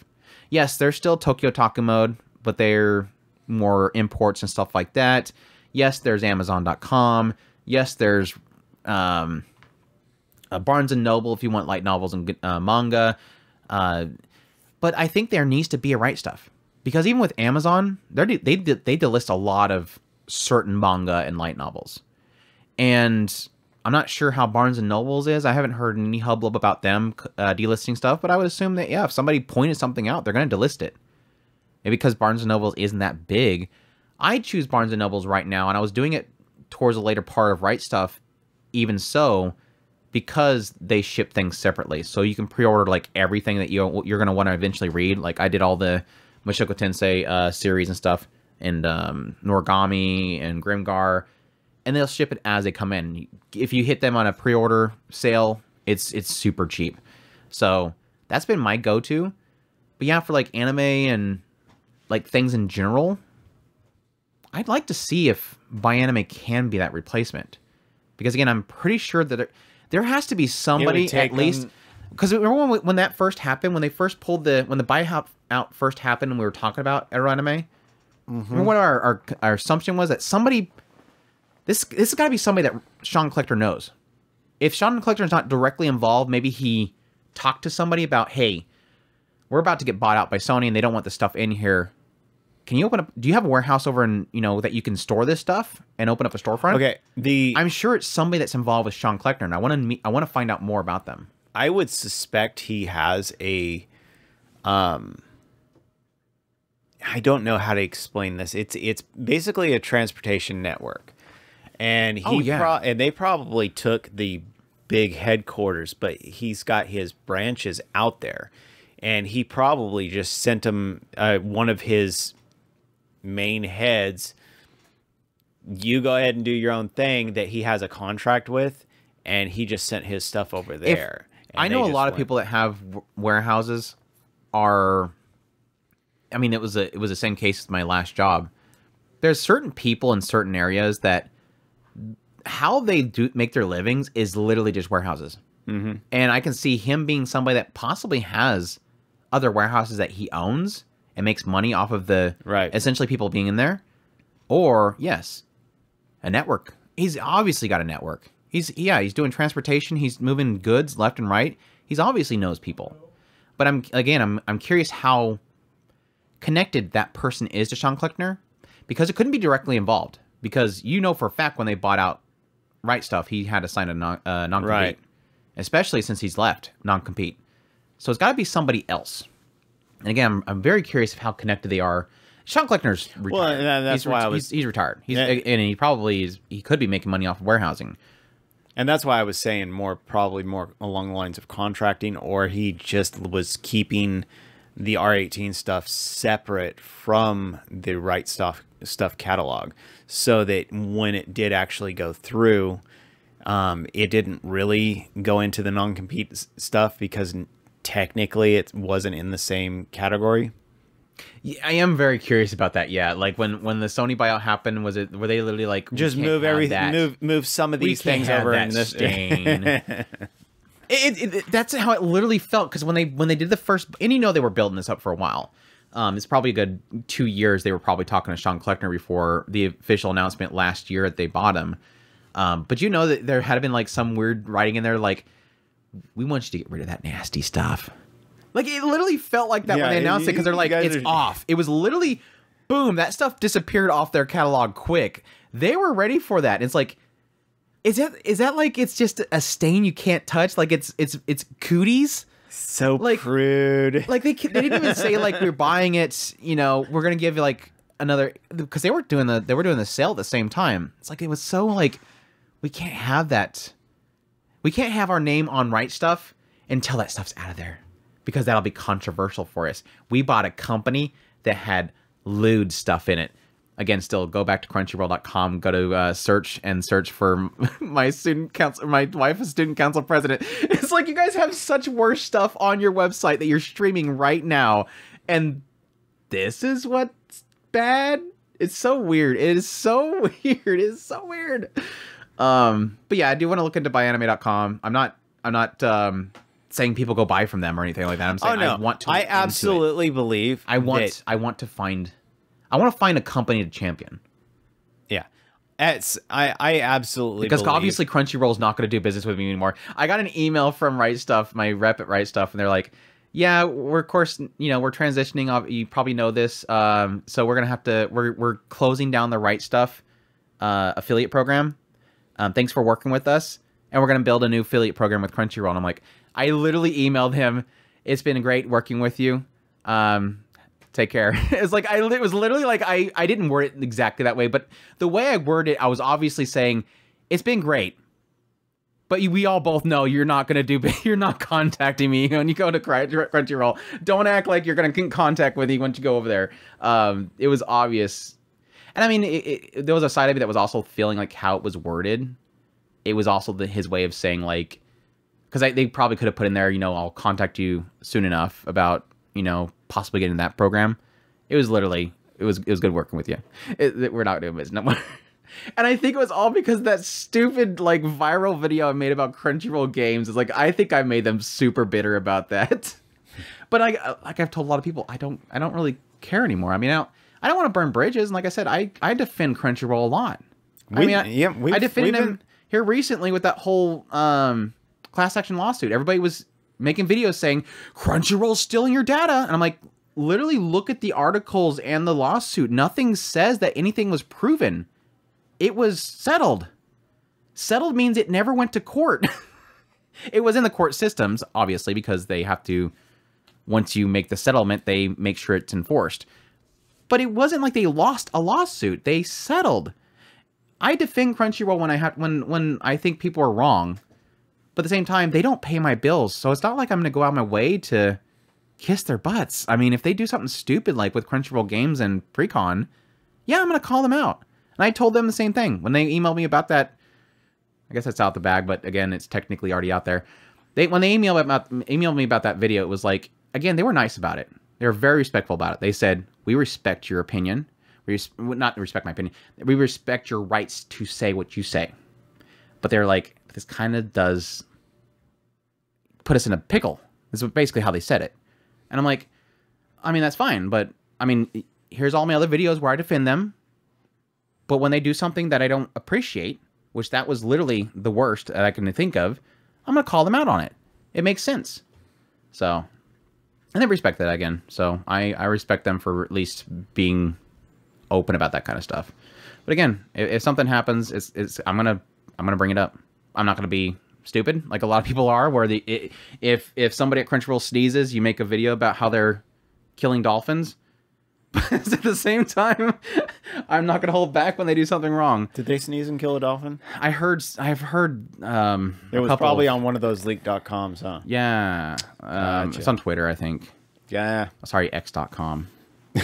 Yes, there's still Tokyo Otaku Mode, but they're more imports and stuff like that. Yes, there's Amazon.com. Yes, there's um, uh, Barnes and Noble if you want light novels and uh, manga. Uh, but I think there needs to be a Right Stuf because even with Amazon, they they they delist a lot of certain manga and light novels, and I'm not sure how Barnes and Nobles is. I haven't heard any hubbub about them uh, delisting stuff, but I would assume that yeah, if somebody pointed something out, they're going to delist it. Maybe because Barnes and Nobles isn't that big. I choose Barnes and Nobles right now, and I was doing it towards the later part of Right Stuf, Even so, because they ship things separately, so you can pre-order like everything that you you're going to want to eventually read. Like I did all the Mushoku Tensei uh, series and stuff, and um, Noragami and Grimgar, and they'll ship it as they come in. If you hit them on a pre-order sale, it's it's super cheap. So that's been my go-to. But yeah, for like anime and like things in general, I'd like to see if Buy Anime can be that replacement. Because again, I'm pretty sure that there, there has to be somebody at least. Because remember when, when that first happened, when they first pulled the when the buyout out first happened, and we were talking about Eroanime. Mm-hmm. Remember what our, our our assumption was that somebody this this has got to be somebody that Sean Kleckner knows. If Sean Kleckner is not directly involved, maybe he talked to somebody about, hey, we're about to get bought out by Sony, and they don't want the stuff in here can you open up do you have a warehouse over in you know that you can store this stuff and open up a storefront okay the i'm sure it's somebody that's involved with sean kleckner and i want to meet i want to find out more about them i would suspect he has a um i don't know how to explain this it's it's basically a transportation network and he oh, yeah. Pro- and they probably took the big headquarters but he's got his branches out there and he probably just sent him uh, one of his main heads, you go ahead and do your own thing that he has a contract with, and he just sent his stuff over there. I know a lot went. of people that have warehouses are. I mean, it was a it was the same case with my last job. There's certain people in certain areas that how they do make their livings is literally just warehouses. Mm-hmm. And I can see him being somebody that possibly has other warehouses that he owns and makes money off of the right. essentially people being in there. Or yes a network. He's obviously got a network. He's yeah he's doing transportation. He's moving goods left and right. He's obviously knows people. But i'm again i'm, I'm curious how connected that person is to sean kleckner because it couldn't be directly involved because you know for a fact when they bought out Right Stuf, he had to sign a non, uh, non-compete right. especially since he's left non-compete so it's got to be somebody else and again, I'm, I'm very curious of how connected they are. Sean Kleckner's retired. Well, that's he's, why I was. He's, he's retired. He's, and, and he probably is. He could be making money off of warehousing. And that's why I was saying more, probably more along the lines of contracting, or he just was keeping the R18 stuff separate from the Right Stuf stuff catalog, so that when it did actually go through, um, it didn't really go into the non compete stuff because technically it wasn't in the same category. Yeah, I am very curious about that. Yeah, like when when the Sony buyout happened, was it were they literally like just move everything, move move some of these things over in this stain. it, it, that's how it literally felt because when they when they did the first, and you know they were building this up for a while. Um, it's probably a good two years. They were probably talking to Sean Kleckner before the official announcement last year that they bought him. Um, but you know that there had been like some weird writing in there, like we want you to get rid of that nasty stuff. Like it literally felt like that yeah, when they announced it because they're like, it's are... off. It was literally boom, that stuff disappeared off their catalog quick. They were ready for that. It's like, is that is that like it's just a stain you can't touch? Like it's it's it's cooties. So like, crude. Like they they didn't even say like we're buying it. You know, we're gonna give you like another because they were doing the they were doing the sale at the same time. It's like it was so like we can't have that we can't have our name on Right Stuf until that stuff's out of there because that'll be controversial for us. We bought a company that had lewd stuff in it. Again, still go back to crunchyroll.com, go to uh, search and search for my student council, my wife is student council president. It's like you guys have such worse stuff on your website that you're streaming right now. And this is what's bad. It's so weird. It is so weird. It is so weird. Um, but yeah, I do want to look into buyanime.com. I'm not I'm not um saying people go buy from them or anything like that. I'm saying oh, no. I want to I absolutely believe I want. I want to find I want to find a company to champion. Yeah. It's, I, I absolutely because believe- obviously Crunchyroll is not going to do business with me anymore. I got an email from Right Stuf, my rep at Right Stuf, and they're like, "Yeah, we're of course, you know, we're transitioning. Off, you probably know this, um, so we're gonna have to. We're we're closing down the Right Stuf uh, affiliate program. Um, thanks for working with us, and we're gonna build a new affiliate program with Crunchyroll." And I'm like, I literally emailed him. It's been great working with you. Um, take care. it's like I it was literally like I I didn't word it exactly that way, but the way I worded it, I was obviously saying it's been great. But we all both know you're not gonna do. You're not contacting me when you go to Crunch- Crunchyroll. Don't act like you're gonna get contact with me once you go over there. Um, it was obvious, and I mean, it, it, there was a side of me that was also feeling like how it was worded. It was also the, his way of saying like, because they probably could have put in there, you know, I'll contact you soon enough about you know possibly getting that program. It was literally it was it was good working with you. It, it- we're not doing business no more. And I think it was all because that stupid like viral video I made about Crunchyroll games is like I think I made them super bitter about that. But I like I've told a lot of people I don't I don't really care anymore. I mean I don't I don't want to burn bridges and like I said I I defend Crunchyroll a lot. I mean I, yeah, we've- I defended them been- here recently with that whole um class action lawsuit. Everybody was making videos saying Crunchyroll's stealing your data and I'm like literally look at the articles and the lawsuit. Nothing says that anything was proven it was settled. Settled means it never went to court. it was in the court systems, obviously, because they have to, once you make the settlement, they make sure it's enforced. But it wasn't like they lost a lawsuit. They settled. I defend Crunchyroll when I have when when I think people are wrong. But at the same time, they don't pay my bills. So it's not like I'm gonna go out my way to kiss their butts. I mean, if they do something stupid like with Crunchyroll games and Precon, yeah, I'm gonna call them out. And I told them the same thing when they emailed me about that. I guess that's out the bag, but again, it's technically already out there. They when they emailed about emailed me about that video, it was like again they were nice about it. They were very respectful about it. They said we respect your opinion. We res- not respect my opinion. We respect your rights to say what you say. But they're like this kind of does put us in a pickle. This is basically how they said it. And I'm like, I mean that's fine, but I mean here's all my other videos where I defend them. But when they do something that I don't appreciate, which that was literally the worst that I can think of, I'm gonna call them out on it. It makes sense. So, and they respect that again. So I I respect them for at least being open about that kind of stuff. But again, if, if something happens, it's it's I'm gonna I'm gonna bring it up. I'm not gonna be stupid like a lot of people are. Where the i if if somebody at Crunchyroll sneezes, you make a video about how they're killing dolphins. But at the same time, I'm not gonna hold back when they do something wrong. Did they sneeze and kill a dolphin? I heard I've heard um It was probably on one of those leak.coms, huh? yeah um, Gotcha. it's on Twitter I think Yeah. sorry x.com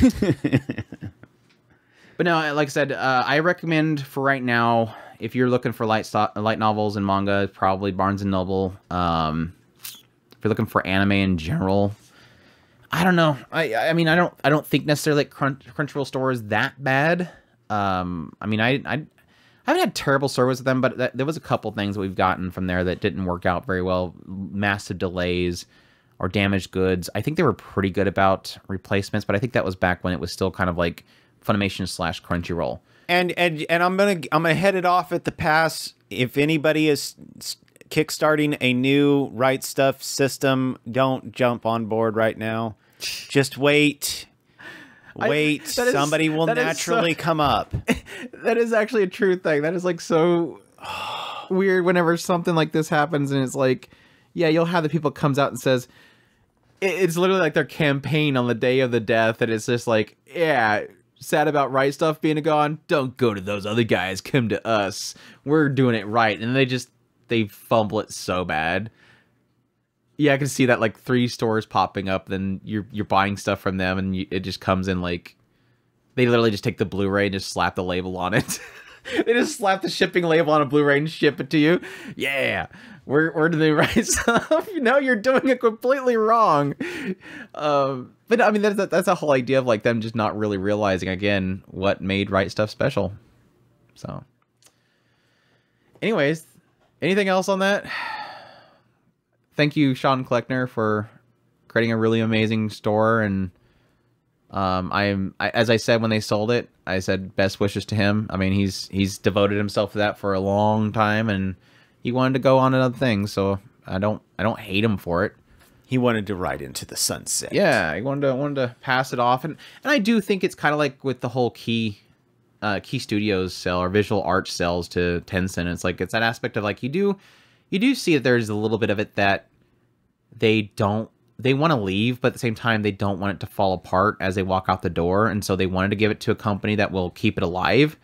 but no like I said uh, I recommend for right now if you're looking for light sto- light novels and manga probably Barnes and Noble um if you're looking for anime in general I don't know I I mean I don't I don't think necessarily Crunch, Crunchyroll store is that bad um I mean I I I haven't had terrible service with them, but th- there was a couple things that we've gotten from there that didn't work out very well. Massive delays or damaged goods. I think they were pretty good about replacements, but I think that was back when it was still kind of like Funimation slash Crunchyroll. And and and I'm gonna I'm gonna head it off at the pass. If anybody is kickstarting a new Right Stuf system, don't jump on board right now. Just wait. Wait. that is- Somebody will naturally so- come up. That is actually a true thing. That is like so weird whenever something like this happens and it's like, yeah, you'll have the people comes out and says, it- it's literally like their campaign on the day of the death and it's just like, yeah, sad about Right Stuf being gone. Don't go to those other guys. Come to us. We're doing it right. And they just, they fumble it so bad. Yeah, I can see that like three stores popping up. Then you're you're buying stuff from them, and you, it just comes in like they literally just take the Blu-ray and just slap the label on it. they just slap the shipping label on a Blu-ray and ship it to you. Yeah, we're we're doing the right stuff. no, you're doing it completely wrong. Um, but I mean, that's that's a whole idea of like them just not really realizing again what made Right Stuf special. So, anyways, anything else on that? Thank you, Sean Kleckner, for creating a really amazing store and Um, I'm I, as I said when they sold it, I said best wishes to him. I mean, he's he's devoted himself to that for a long time, and he wanted to go on another thing. So I don't I don't hate him for it. He wanted to ride into the sunset. Yeah, he wanted to wanted to pass it off, and and I do think it's kind of like with the whole key, uh, key studios sell or visual arts sells to Tencent. It's like it's that aspect of like you do, you do see that there's a little bit of it that they don't they want to leave, but at the same time they don't want it to fall apart as they walk out the door, and so they wanted to give it to a company that will keep it alive.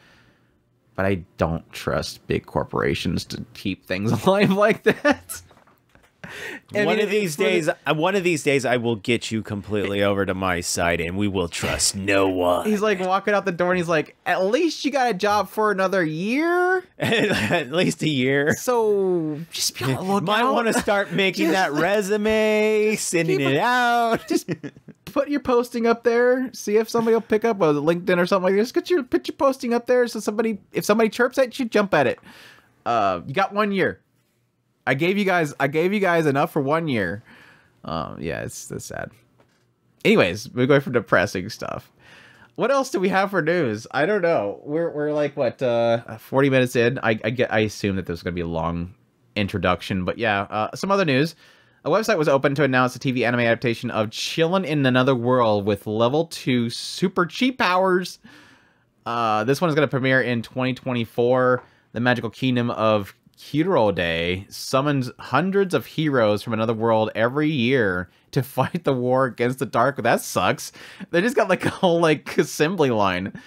But I don't trust big corporations to keep things alive like that. I one mean, of these for the- days, uh, one of these days, I will get you completely over to my side, and we will trust no one. He's like walking out the door and he's like, at least you got a job for another year. at least a year. So just be on the lookout. Might want to start making that resume, sending it it- out. just put your posting up there. See if somebody will pick up a LinkedIn or something like this. Get your put your posting up there so somebody if somebody chirps at you, jump at it. Uh, you got one year. I gave you guys I gave you guys enough for one year. Um, yeah, it's, it's sad. Anyways, we're going for depressing stuff. What else do we have for news? I don't know. We're we're like what uh 40 minutes in. I I get I assume that there's going to be a long introduction, but yeah, uh, some other news. A website was opened to announce the TV anime adaptation of Chillin' in Another World with level 2 super cheap powers. Uh, this one is going to premiere in 2024. The magical kingdom of Kirode summons hundreds of heroes from another world every year to fight the war against the dark. That sucks. They just got like a whole like assembly line.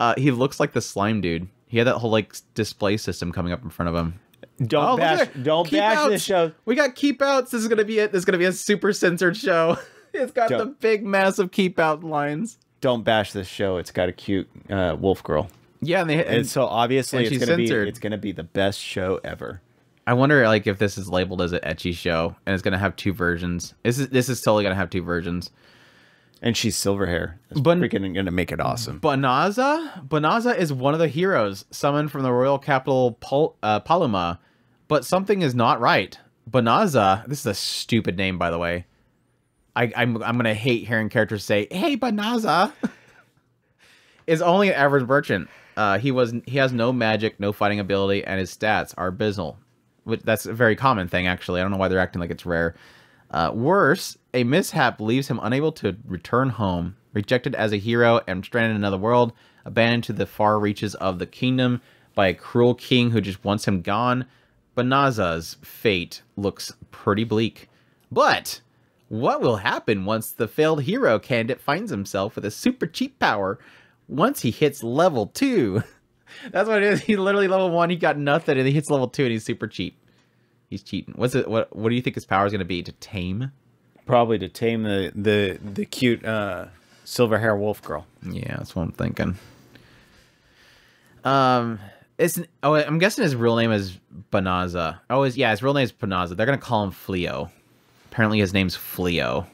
Uh, he looks like the slime dude. He had that whole like display system coming up in front of him. Don't Oh, bash, don't Keep bash outs. this show. We got keep outs. This is gonna be it. This is gonna be a super censored show. it's got the Don't- big massive keep out lines. Don't bash this show. It's got a cute uh, wolf girl, Yeah, and they and so obviously and it's she's gonna censored. be it's gonna be the best show ever. I wonder like if this is labeled as an ecchi show and it's gonna have two versions. This is this is totally gonna have two versions. And she's silver hair. It's But- freaking gonna make it awesome. Banaza, Banaza is one of the heroes summoned from the royal capital Pal- uh, Paluma, but something is not right. Banaza, this is a stupid name by the way. I, I'm I'm gonna hate hearing characters say, "Hey, Banaza," is only an average merchant. Uh, he was he has no magic, no fighting ability, and his stats are abysmal. Which that's a very common thing actually. I don't know why they're acting like it's rare. Uh, worse, a mishap leaves him unable to return home, rejected as a hero and stranded in another world, abandoned to the far reaches of the kingdom by a cruel king who just wants him gone. Banaza's fate looks pretty bleak. But what will happen once the failed hero candidate finds himself with a super cheap power once he hits level 2? That's what it is. He literally level 1, he got nothing, and he hits level 2 and he's super cheap. He's cheating. What's it what what do you think his power is going to be to tame? Probably to tame the the the cute uh, silver hair wolf girl. Yeah, that's what I'm thinking. Um, it's oh, I'm guessing his real name is Banaza. Oh, his, yeah, his real name is Banaza. They're gonna call him Flio. Apparently, his name's Flio.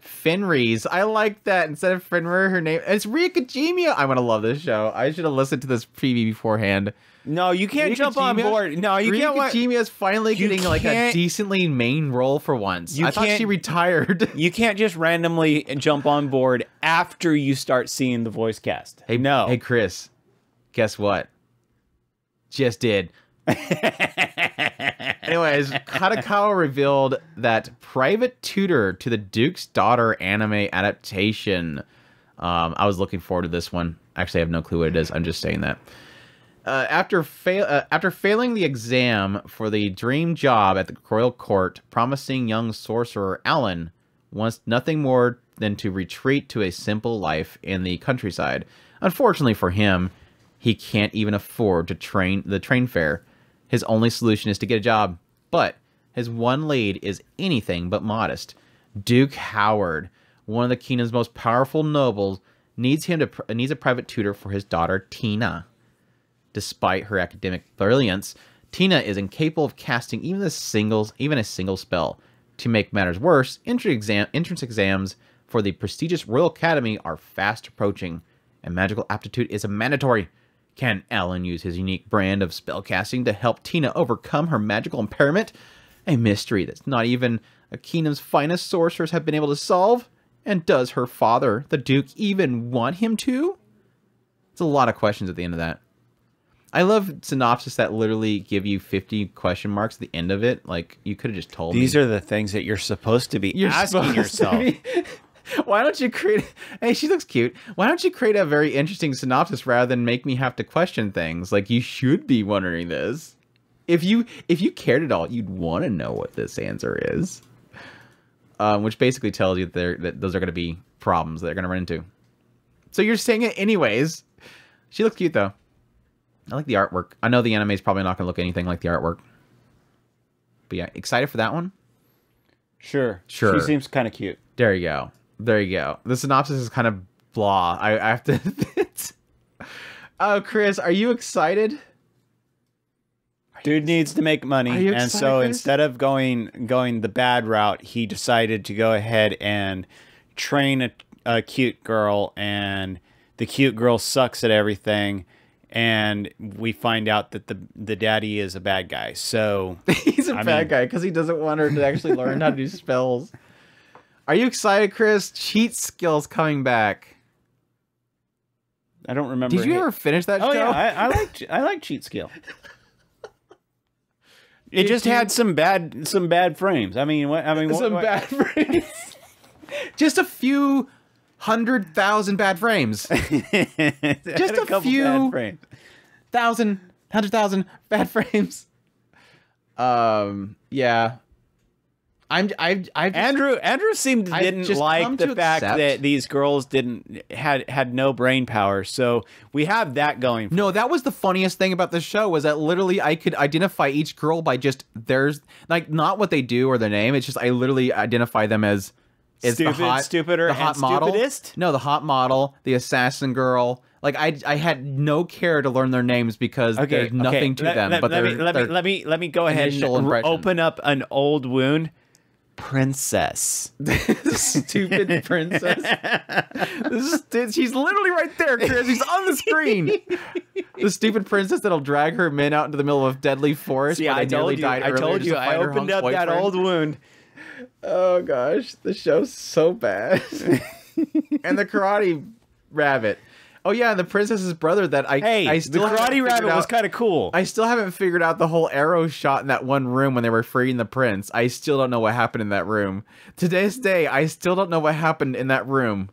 Fenris. I like that. Instead of Fenrir, her name it's Rie Kugimiya. I'm gonna love this show. I should have listened to this preview beforehand. No, you can't Rie jump on board. No, you Rie can't. Kugimiya is finally getting like a decently main role for once. You I thought she retired. You can't just randomly jump on board after you start seeing the voice cast. Hey, no. Hey, Chris. Guess what? Just did. Anyways, Kadokawa revealed that private tutor to the Duke's Daughter anime adaptation. Um, I was looking forward to this one. Actually, I have no clue what it is. I'm just saying that. Uh, after fail uh, after failing the exam for the dream job at the royal court, promising young sorcerer Alan wants nothing more than to retreat to a simple life in the countryside. Unfortunately for him, he can't even afford to train the train fare. His only solution is to get a job, but his one lead is anything but modest. Duke Howard, one of the kingdom's most powerful nobles, needs him to needs a private tutor for his daughter Tina. Despite her academic brilliance, Tina is incapable of casting even a single even a single spell. To make matters worse, entrance, exam, entrance exams for the prestigious Royal Academy are fast approaching, and magical aptitude is a mandatory. Can Alan use his unique brand of spellcasting to help Tina overcome her magical impairment? A mystery that's not even a kingdom's finest sorcerers have been able to solve. And does her father, the Duke, even want him to? It's a lot of questions at the end of that. I love synopsis that literally give you 50 question marks at the end of it. Like, you could have just told me. These me. are the things that you're supposed to be You're asking supposed to yourself. be- Why don't you create? Hey, she looks cute. Why don't you create a very interesting synopsis rather than make me have to question things? Like you should be wondering this. If you if you cared at all, you'd want to know what this answer is. Um, which basically tells you that, that those are going to be problems that they're going to run into. So you're saying it anyways. She looks cute though. I like the artwork. I know the anime is probably not going to look anything like the artwork. But yeah, excited for that one. Sure. Sure. She seems kind of cute. There you go. There you go. The synopsis is kind of blah. I, I have to. oh, Chris, are you excited? Dude needs to make money, and excited, so instead of going going the bad route, he decided to go ahead and train a, a cute girl, and the cute girl sucks at everything, and we find out that the the daddy is a bad guy. So He's a I bad mean- guy because he doesn't want her to actually learn how to do spells. Are you excited, Chris? Cheat skills coming back. I don't remember. Did you ever finish that Oh show? yeah, I, I like I like cheat skill. It Did just you- had some bad some bad frames. I mean, what I mean, Some what- bad frames. Just a few hundred thousand bad frames. Just a couple few- frames. thousand, hundred thousand bad frames. Um, yeah. I'm. I've. I've. Andrew Andrew seemed I've didn't like come the fact accept- that these girls didn't had had no brain power. So we have that going. No, that was the funniest thing about the show was that literally I could identify each girl by just there's like not what they do or their name. It's just I literally identify them as is Stupid, the hot, stupider, the hot and model. stupidest? No, the hot model, the assassin girl. Like I, I had no care to learn their names because Okay, there's nothing to Let, them. let, but let me let me let me let me go ahead and impression. open up an old wound. Princess. stupid princess. this is, she's literally right there, Chris. She's on the screen. the stupid princess that'll drag her men out into the middle of a deadly forest. Yeah, where I told you. died I told you. I opened hunk up that old wound. Oh gosh, the show's so bad. and the karate rabbit. Oh yeah, and the princess's brother that I Hey, I the still haven't karate rabbit was out- kind of cool. I still haven't figured out the whole arrow shot in that one room when they were freeing the prince. I still don't know what happened in that room. To this day, I still don't know what happened in that room.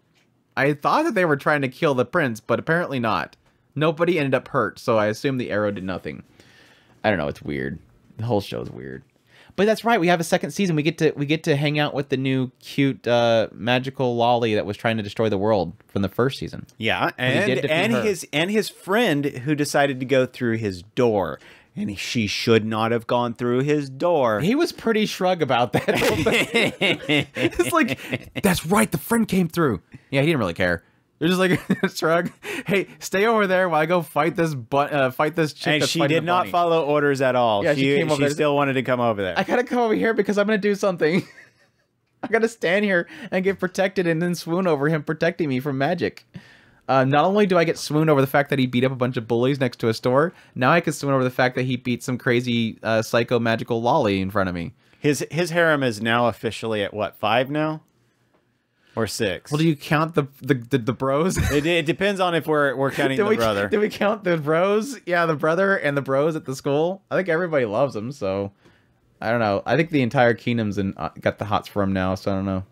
I thought that they were trying to kill the prince, but apparently not. Nobody ended up hurt, so I assume the arrow did nothing. I don't know, it's weird. The whole show's weird. But that's right, we have a second season. We get to we get to hang out with the new cute uh, magical loli that was trying to destroy the world from the first season. Yeah, and and her. his and his friend who decided to go through his door, and she should not have gone through his door. He was pretty shrug about that. it's like that's right. The friend came through. Yeah, he didn't really care. They're just like shrug. Hey, stay over there while I go fight this but uh, fight this chick. and she did not bunny. follow orders at all. Yeah, she she came over she there- still wanted to come over there. I gotta come over here because I'm gonna do something. I gotta stand here and get protected, and then swoon over him protecting me from magic. Uh, not only do I get swooned over the fact that he beat up a bunch of bullies next to a store, now I can swoon over the fact that he beat some crazy uh, psycho magical loli in front of me. his his harem is now officially at what five now, or six? Well, do you count the the the, the bros? it, it depends on if we're we're counting did the we, brother. Did we count the bros? Yeah, the brother and the bros at the school. I think everybody loves him, so I don't know. I think the entire kingdom's in, uh, got the hots for him now, so I don't know.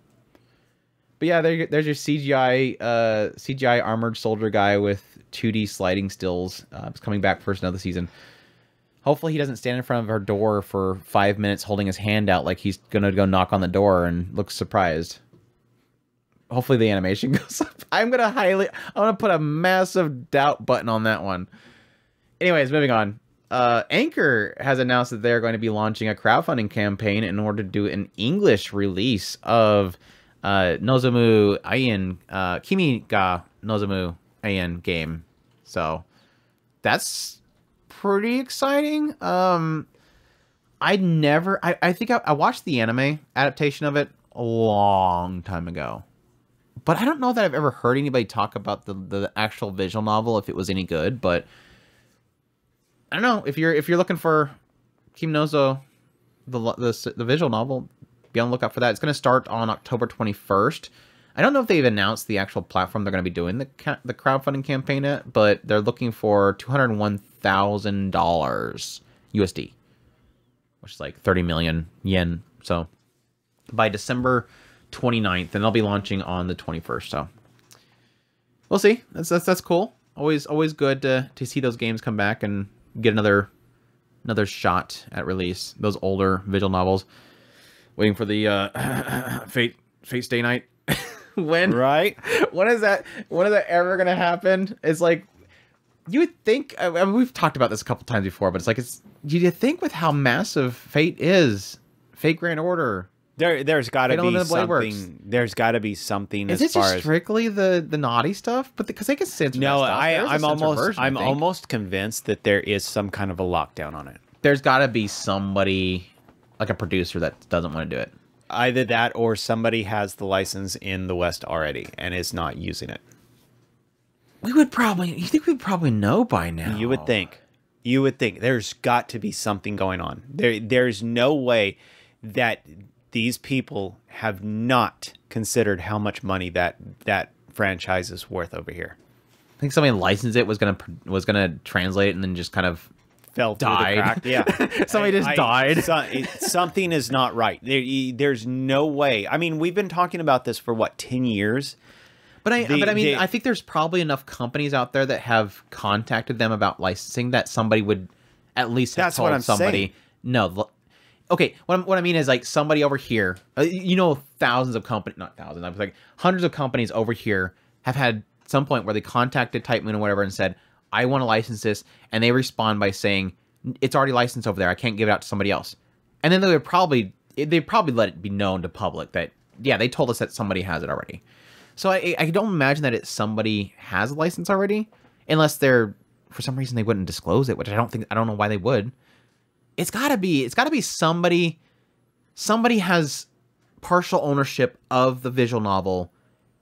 But yeah, there, there's your CGI uh, CGI armored soldier guy with 2D sliding stills. Uh, it's coming back for another season. Hopefully, he doesn't stand in front of our door for five minutes holding his hand out like he's gonna go knock on the door and look surprised. Hopefully, the animation goes up. I'm gonna highly, I'm gonna put a massive doubt button on that one. Anyways, moving on. Uh, Anchor has announced that they're going to be launching a crowdfunding campaign in order to do an English release of uh, Nozomu Eien, uh, Kimi ga Nozomu Eien game. So that's pretty exciting. Um, I never, I, I think I, I watched the anime adaptation of it a long time ago, but I don't know that I've ever heard anybody talk about the the actual visual novel if it was any good. But I don't know if you're if you're looking for Kim Nozo, the the the visual novel, be on the lookout for that. It's going to start on October 21st. I don't know if they've announced the actual platform they're going to be doing the ca- the crowdfunding campaign at, but they're looking for two hundred one thousand dollars USD, which is like thirty million yen. So by December 29th, and I'll be launching on the twenty first. So we'll see. That's that's that's cool. Always always good to to see those games come back and get another another shot at release. Those older visual novels. Waiting for the uh, Fate Fate/stay night. when Right? when is that when is that ever gonna happen it's like you would think I mean, we've talked about this a couple times before but it's like it's you think with how massive fate is fate grand order There, there's got to be the it works. something. There's got to be something is as it far just as strictly the the naughty stuff but because they can censor no. I, There is a I'm almost, version, I'm almost convinced that there is some kind of a lockdown on it. there's got to be somebody like a producer that doesn't want to do it Either that, or somebody has the license in the West already and is not using it. we would probably you think we'd probably know by now You would think. You would think there's got to be something going on. There there's no way that these people have not considered how much money that that franchise is worth over here. i think somebody licensed it was gonna was gonna translate it and then just kind of Fell Died. the crack. Yeah. Somebody just died. so- it- something is not right. There, there's no way. I mean, we've been talking about this for what, 10 years? But I, The- but I mean, the- I think there's probably enough companies out there that have contacted them about licensing that somebody would at least have That's told what I'm somebody. saying. No, okay. What, what I mean is like somebody over here. uh, You know, thousands of companies, not thousands. I was like hundreds of companies over here have had some point where they contacted Type Moon or whatever and said, "I want to license this," and they respond by saying, "It's already licensed over there. I can't give it out to somebody else." And then they would probably they probably let it be known to public that yeah they told us that somebody has it already. So I, I don't imagine that it's somebody has a license already, unless they're for some reason they wouldn't disclose it, which I don't think I don't know why they would. It's gotta be it's gotta be somebody somebody has partial ownership of the visual novel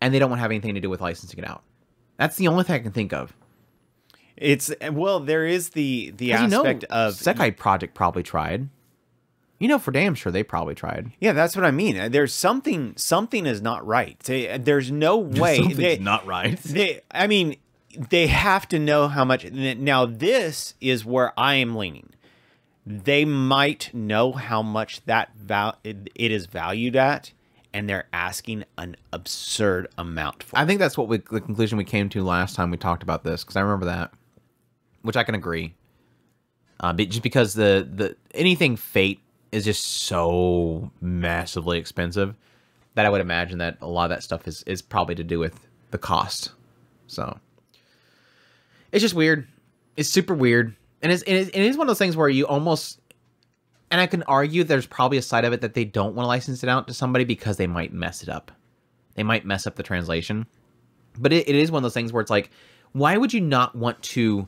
and they don't want to have anything to do with licensing it out. That's the only thing I can think of. It's well, there is the the 'Cause you know, aspect of Sekai Project probably tried. You know, for damn sure they probably tried. Yeah, that's what I mean. Uh, There's something something is not right. There's no way they, not right. they I mean, they have to know how much now this is where I am leaning. They might know how much that val it, it is valued at and they're asking an absurd amount for. I think that's what we the conclusion we came to last time we talked about this because I remember that, which I can agree. Uh, but just because the the anything Fate is just so massively expensive that I would imagine that a lot of that stuff is is probably to do with the cost. So it's just weird. It's super weird, and it's it is, one of those things where you almost and I can argue there's probably a side of it that they don't want to license it out to somebody because they might mess it up. They might mess up the translation. But it, it is one of those things where it's like, why would you not want to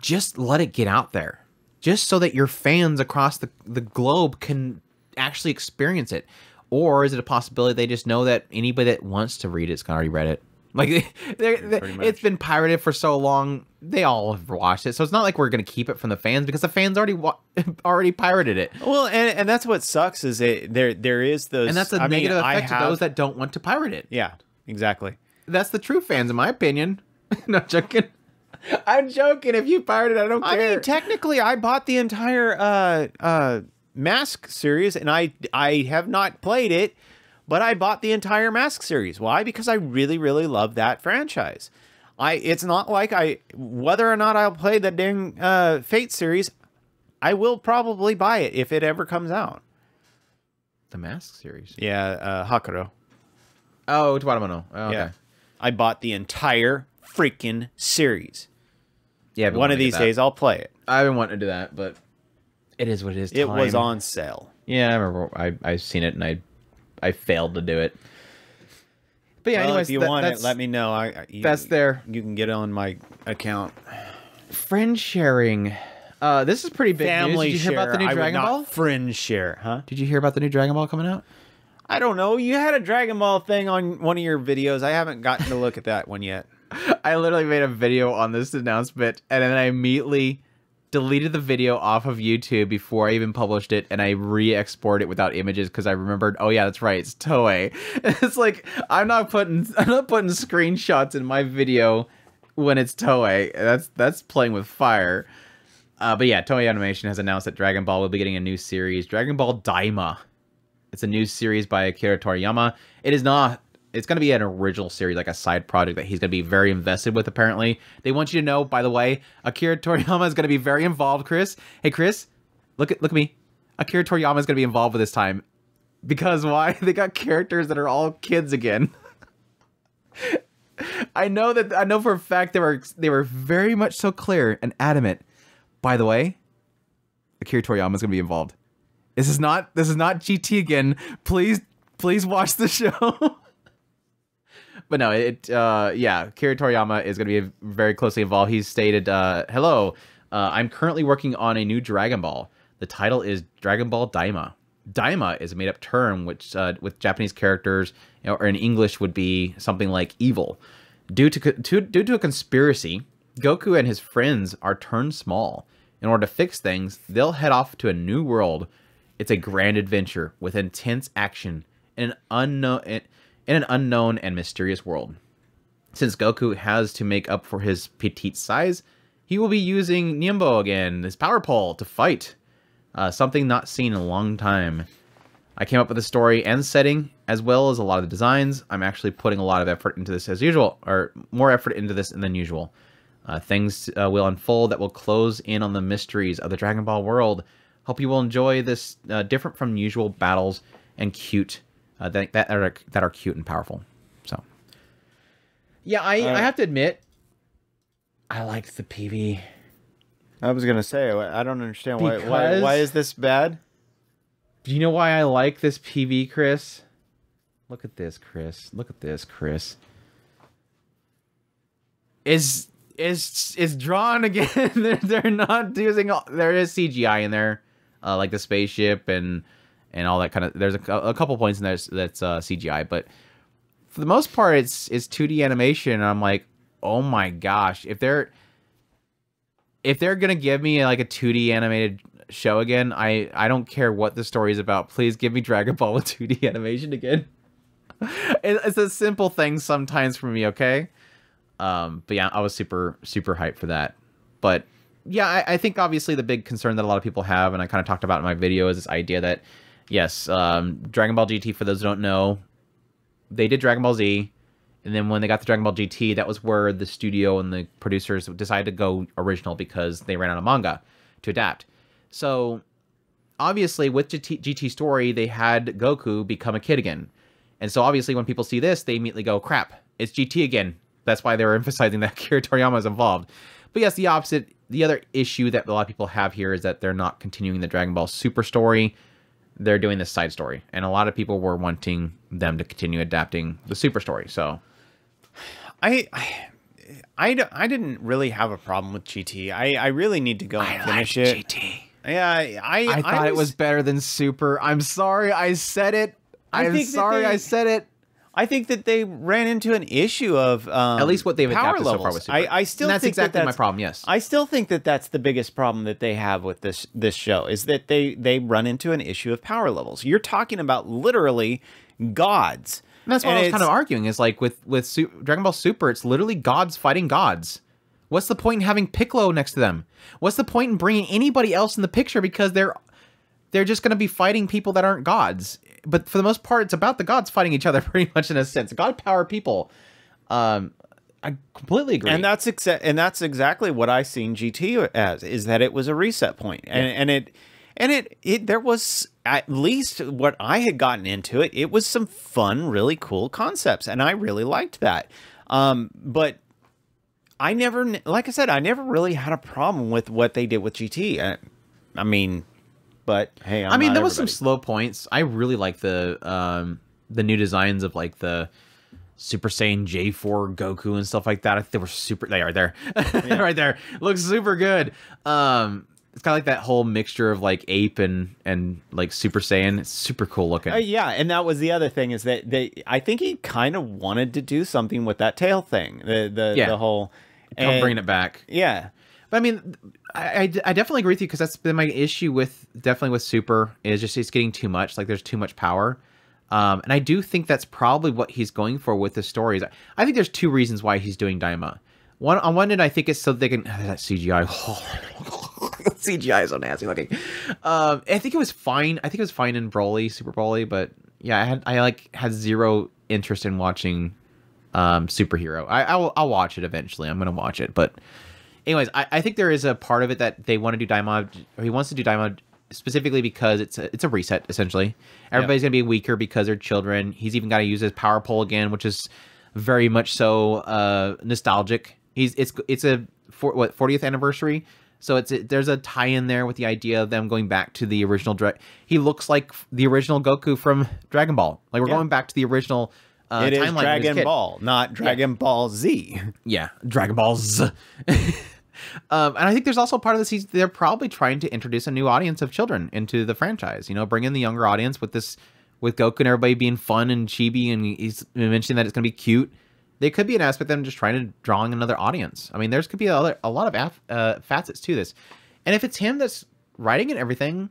just let it get out there? Just so that your fans across the, the globe can actually experience it. Or is it a possibility they just know that anybody that wants to read it's already read it? Like they're, they're, it's been pirated for so long, they all have watched it. So it's not like we're gonna keep it from the fans because the fans already wa- already pirated it. well, and, and that's what sucks is it there there is those And that's a I negative I effect to have- those that don't want to pirate it. Yeah, exactly. That's the true fans, in my opinion. no joking. I'm joking. If you pirated, it I don't I care. mean, technically, I bought the entire uh, uh, Mask series, and I I have not played it, but I bought the entire Mask series. Why? Because I really, really love that franchise. I it's not like I whether or not I'll play the dang uh, Fate series, I will probably buy it if it ever comes out. the Mask series. Yeah, uh, Hakuro. Oh, Tuatamono. Oh, okay. Yeah, I bought the entire freaking series. Yeah. One of these days, I'll play it. I've been wanting to do that, but it is what it is. It was on sale. Yeah, I remember. I I've seen it and I I failed to do it. But yeah, Well, anyways, if you that- want it, let me know. I, I you, that's there. You can get it on my account. friend sharing. Uh, this is pretty big Family news. Did you hear about the new I would Dragon not Ball? Friend share, huh? Did you hear about the new Dragon Ball coming out? I don't know. You had a Dragon Ball thing on one of your videos. I haven't gotten to look at that one yet. I literally made a video on this announcement, and then I immediately deleted the video off of YouTube before I even published it, and I re-export it without images because I remembered. Oh yeah, that's right, it's Toei. It's like I'm not putting I'm not putting screenshots in my video when it's Toei. That's that's playing with fire. Uh, but yeah, Toei Animation has announced that Dragon Ball will be getting a new series, Dragon Ball Daima. It's a new series by Akira Toriyama. It is not. It's going to be an original series, like a side project that he's going to be very invested with. Apparently, they want you to know. By the way, Akira Toriyama is going to be very involved. Chris, hey Chris, look at look at me. Akira Toriyama is going to be involved with this time because why? They got characters that are all kids again. I know that I know for a fact they were they were very much so clear and adamant. By the way, Akira Toriyama is going to be involved. This is not this is not GT again. Please please watch the show. But no, it uh yeah, Akira Toriyama is going to be very closely involved. He's stated, uh, "Hello, uh, I'm currently working on a new Dragon Ball. The title is Dragon Ball Daima. Daima is a made-up term which, uh, with Japanese characters, you know, or in English, would be something like evil. Due to, to due to a conspiracy, Goku and his friends are turned small. In order to fix things, they'll head off to a new world. It's a grand adventure with intense action and an unknown in an unknown and mysterious world. Since Goku has to make up for his petite size, he will be using Nyoibo again, his power pole, to fight. Uh, something not seen in a long time. I came up with the story and setting, as well as a lot of the designs. I'm actually putting a lot of effort into this as usual, or more effort into this than usual. Uh, things uh, will unfold that will close in on the mysteries of the Dragon Ball world. Hope you will enjoy this uh, different from usual battles and cute uh, that that are that are cute and powerful. So, yeah, I I have to admit, I liked the PV. I was gonna say I don't understand why why why is this bad? Do you know why I like this PV, Chris? Look at this, Chris. Look at this, Chris. Is is is drawn again? they're, they're not using. All, there is CGI in there, uh, like the spaceship and and all that kind of. There's a, a couple points in there that's uh, CGI, but for the most part, it's it's 2D animation. And I'm like, oh my gosh, if they're if they're gonna give me like a 2D animated show again, I I don't care what the story is about. Please give me Dragon Ball with 2D animation again. It's a simple thing sometimes for me, okay? Um, but yeah, I was super super hyped for that. But yeah, I, I think obviously the big concern that a lot of people have, and I kind of talked about in my video, is this idea that yes, um, Dragon Ball GT. For those who don't know, they did Dragon Ball Z, and then when they got the Dragon Ball GT, that was where the studio and the producers decided to go original because they ran out of manga to adapt. So obviously, with GT, GT Story, they had Goku become a kid again, and so obviously, when people see this, they immediately go, "Crap, it's GT again." That's why they're emphasizing that Kira Toriyama is involved. But yes, the opposite. The other issue that a lot of people have here is that they're not continuing the Dragon Ball Super story they're doing this side story. And a lot of people were wanting them to continue adapting the super story. So I, I, I didn't really have a problem with GT. I, I really need to go and finish it. gt Yeah, I, I, i thought it was better than super. I'm sorry i said it. I i'm think sorry they- i said it I think that they ran into an issue of um, At least what they've power adapted so far with Super. I, I still And that's think that exactly my problem, yes. I still think that that's the biggest problem that they have with this this show is that they they run into an issue of power levels. You're talking about literally gods. and that's what And i was kind of arguing is like with with Su- dragon ball super it's literally gods fighting gods what's the point in having piccolo next to them what's the point in bringing anybody else in the picture because they're they're just going to be fighting people that aren't gods. But for the most part, it's about the gods fighting each other, pretty much in a sense. God power people. Um, I completely agree. And that's exa- and that's exactly what I seen GT as is that it was a reset point. And and it and it it there was at least what I had gotten into it, it was some fun, really cool concepts and I really liked that. Um but I never like I said I never really had a problem with what they did with GT. I, I mean, but hey, I'm I mean, there was some slow points. I really like the um the new designs of like the Super Saiyan J4 Goku and stuff like that. I think they were super. They are there, right there. Looks super good. Um, it's kind of like that whole mixture of like ape and and like Super Saiyan. It's super cool looking. Uh, yeah, and that was the other thing is that they I think he kind of wanted to do something with that tail thing. The the Yeah. the whole Come and- bringing it back. Yeah. But I mean, I, I, I definitely agree with you because that's been my issue with definitely with Super is just it's getting too much. Like there's too much power. Um, and I do think that's probably what he's going for with the stories. I think there's two reasons why he's doing Daima. One on one end, I think it's so they can that CGI. CGI is so nasty looking. Um, I think it was fine. I think it was fine in Broly, Super Broly, but yeah, I had I like had zero interest in watching um, superhero. I I'll, I'll watch it eventually. I'm gonna watch it, but anyways, I, I think there is a part of it that they want to do Daima, or he wants to do Daima specifically because it's a, it's a reset essentially. Everybody's gonna be weaker because they're children. He's even got to use his power pole again, which is very much so uh, nostalgic. He's it's it's a for, what 40th anniversary. So it's there's a tie in there with the idea of them going back to the original. Dra- he looks like the original Goku from Dragon Ball. Like we're Yeah. going back to the original. Uh, It is timeline when he was a Dragon. Ball, not Dragon Ball Z. Yeah, Dragon Balls. um, and I think there's also part of this. They're probably trying to introduce a new audience of children into the franchise. You know, bring in the younger audience with this, with Goku and everybody being fun and chibi, and he's mentioning that it's going to be cute. There could be an aspect of them just trying to draw drawing another audience. I mean, there's could be a, other, a lot of af, uh, facets to this, and if it's him that's writing and everything,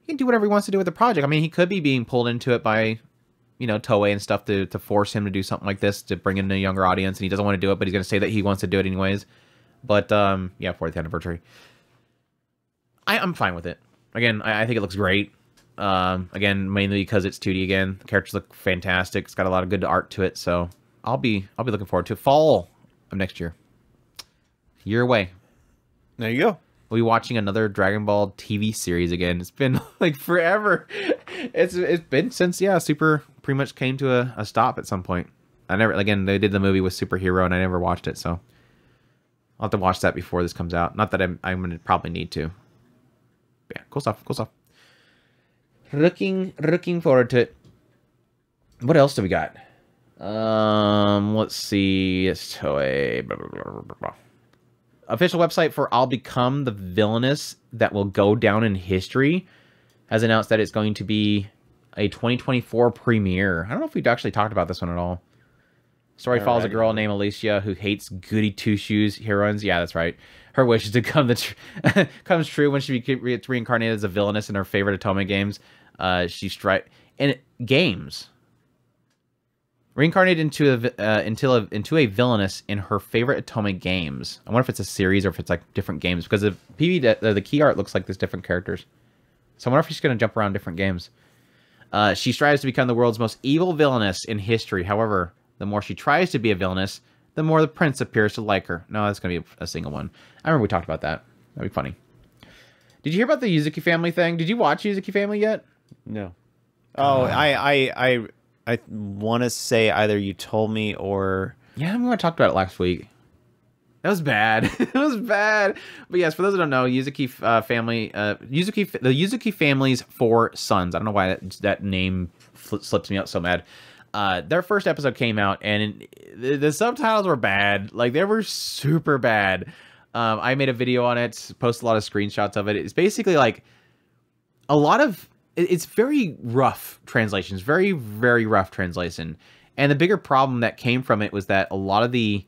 he can do whatever he wants to do with the project. I mean, he could be being pulled into it by you know Toei and stuff to to force him to do something like this to bring in a younger audience, and he doesn't want to do it, but he's going to say that he wants to do it anyways. But um, yeah, 40th anniversary. I, I'm fine with it. Again, I, I think it looks great. Um, again, mainly because it's 2D again. The characters look fantastic. It's got a lot of good art to it, so I'll be I'll be looking forward to it. fall of next year. Year away. There you go. We'll be watching another Dragon Ball TV series again. It's been like forever. It's it's been since yeah, Super pretty much came to a, a stop at some point. I never again they did the movie with superhero and I never watched it, so I'll have to watch that before this comes out. Not that I'm I'm gonna probably need to. But yeah, cool stuff, cool stuff. Looking looking forward to it. What else do we got? Um, let's see. It's blah, blah, blah, blah official website for I'll Become the Villainess that will go down in history has announced that it's going to be a 2024 premiere. I don't know if we've actually talked about this one at all. Story follows a girl named Alicia who hates goody two shoes heroines. Yeah, that's right. Her wish is to come the tr- comes true when she gets reincarnated as a villainess in her favorite otome games. Uh, she strike in games reincarnated into a uh, into a into a villainess in her favorite otome games. I wonder if it's a series or if it's like different games because the PV the, the key art looks like there's different characters. So I wonder if she's gonna jump around different games. Uh, she strives to become the world's most evil villainess in history. However, the more she tries to be a villainess, the more the prince appears to like her. No, that's gonna be a, single one. I remember we talked about that. That'd be funny. Did you hear about the Yuzuki family thing? Did you watch Yuzuki family yet? No. Oh, I I I I want to say either you told me or Yeah, I I talked about it last week. That was bad. it was bad. But yes, for those that don't know, Yuzuki uh, family, uh, Yuzuki, the Yuzuki family's four sons. I don't know why that, that name fl- slips me out so mad. Uh, their first episode came out, and the, the subtitles were bad. Like they were super bad. Um, I made a video on it, posted a lot of screenshots of it. It's basically like a lot of it's very rough translations, very very rough translation. And the bigger problem that came from it was that a lot of the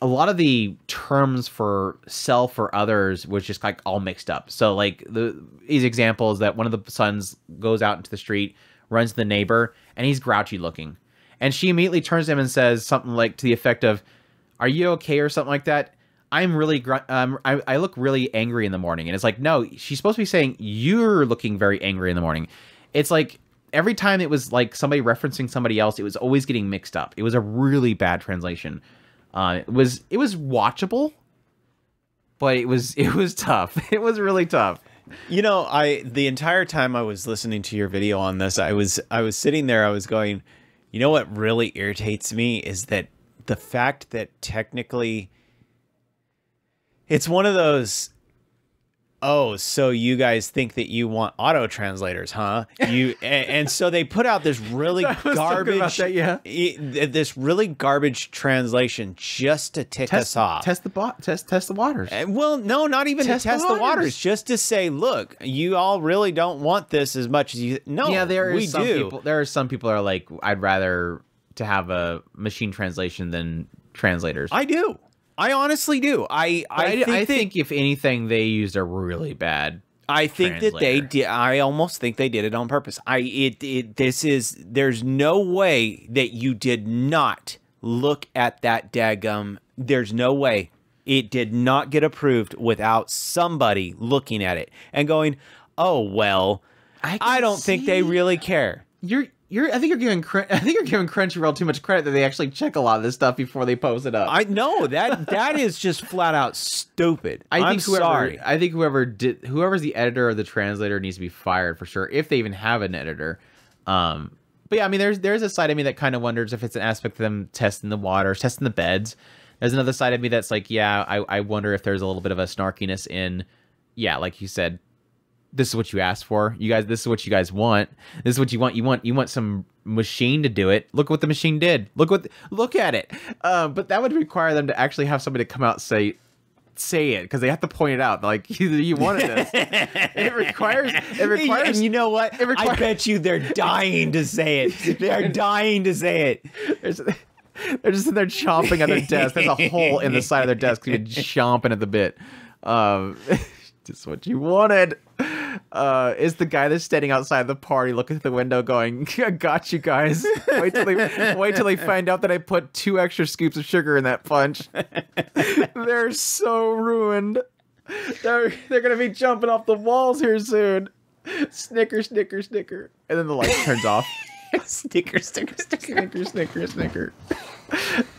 a lot of the terms for self or others was just like all mixed up. So like the easy example is that one of the sons goes out into the street, runs to the neighbor, and he's grouchy looking. And she immediately turns to him and says something like to the effect of, "Are you okay?" or something like that. I'm really, gr- um, I, I look really angry in the morning, and it's like, no, she's supposed to be saying you're looking very angry in the morning. It's like every time it was like somebody referencing somebody else, it was always getting mixed up. It was a really bad translation. Uh, it was it was watchable, but it was it was tough. It was really tough. You know, I the entire time I was listening to your video on this, I was I was sitting there, I was going, you know what really irritates me is that the fact that technically it's one of those Oh, so you guys think that you want auto translators, huh? You and, and so they put out this really garbage, that, yeah. this really garbage translation just to tick us off. test the bot test test the waters. Uh, Well, no, not even Test to the test the waters. waters. just to say, look, you all really don't want this as much as you. No, yeah, there are we some do. people. There are some people that are like, I'd rather to have a machine translation than translators. I do. I honestly do. I I, I, I, think, that, think if anything, they used a really bad. I think that they did. I almost think they did it on purpose. I it it this is there's no way that you did not look at that daggum. There's no way it did not get approved without somebody looking at it and going, "Oh well." I, I don't think they really care. You're you're. I think you're giving. I think you're giving Crunchyroll too much credit that they actually check a lot of this stuff before they post it up. I know that that is just flat out stupid. I I'm think whoever, sorry. I think whoever did whoever's the editor or the translator needs to be fired for sure if they even have an editor. Um, but yeah, I mean, there's there's a side of me that kind of wonders if it's an aspect of them testing the waters, testing the beds. There's another side of me that's like, yeah, I, I wonder if there's a little bit of a snarkiness in, yeah, like you said, this is what you asked for. You guys, this is what you guys want. This is what you want. You want you want some machine to do it. Look what the machine did. Look what look at it. Uh, but that would require them to actually have somebody to come out and say say it because they have to point it out. Like you, you wanted this. it requires it requires and you know what? requires- I bet you they're dying to say it. They're dying to say it. There's, they're just in there chomping at their desk. There's a hole in the side of their desk. You're chomping at the bit. Um, just what you wanted. Uh, is the guy that's standing outside the party looking at the window going, I got you guys. Wait till they wait till they find out that I put two extra scoops of sugar in that punch. they're so ruined. They're they're gonna be jumping off the walls here soon. Snicker, snicker, snicker. And then the light turns off. snicker, snicker, snicker. Snicker, snicker, snicker.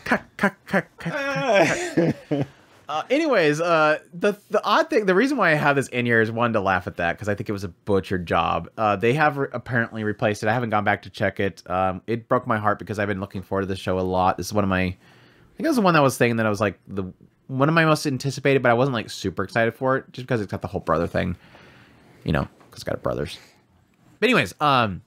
Cuck, cuck, cuck, cuck, cuck. Uh, anyways, uh, the the odd thing, the reason why I have this in here is one to laugh at that because I think it was a butchered job. Uh, they have re- apparently replaced it. I haven't gone back to check it. Um, it broke my heart because I've been looking forward to the show a lot. This is one of my, I think it was the one that was saying that I was like the one of my most anticipated, but I wasn't like super excited for it just because it's got the whole brother thing, you know, because it's got brothers. But anyways, um,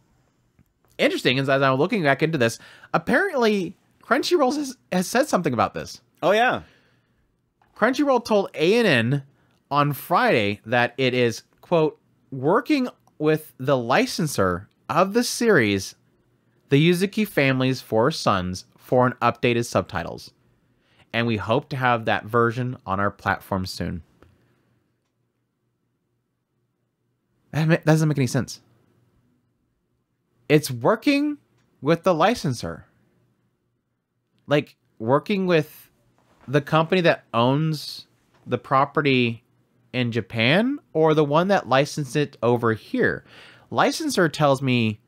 interesting is as I'm looking back into this, apparently Crunchyroll has, has said something about this. Oh yeah. Crunchyroll told ANN on Friday that it is, quote, working with the licensor of the series, the Yuzuki family's four sons, for an updated subtitles. And we hope to have that version on our platform soon. That doesn't make any sense. It's working with the licensor. Like, working with the company that owns the property in Japan or the one that licensed it over here. Licensor tells me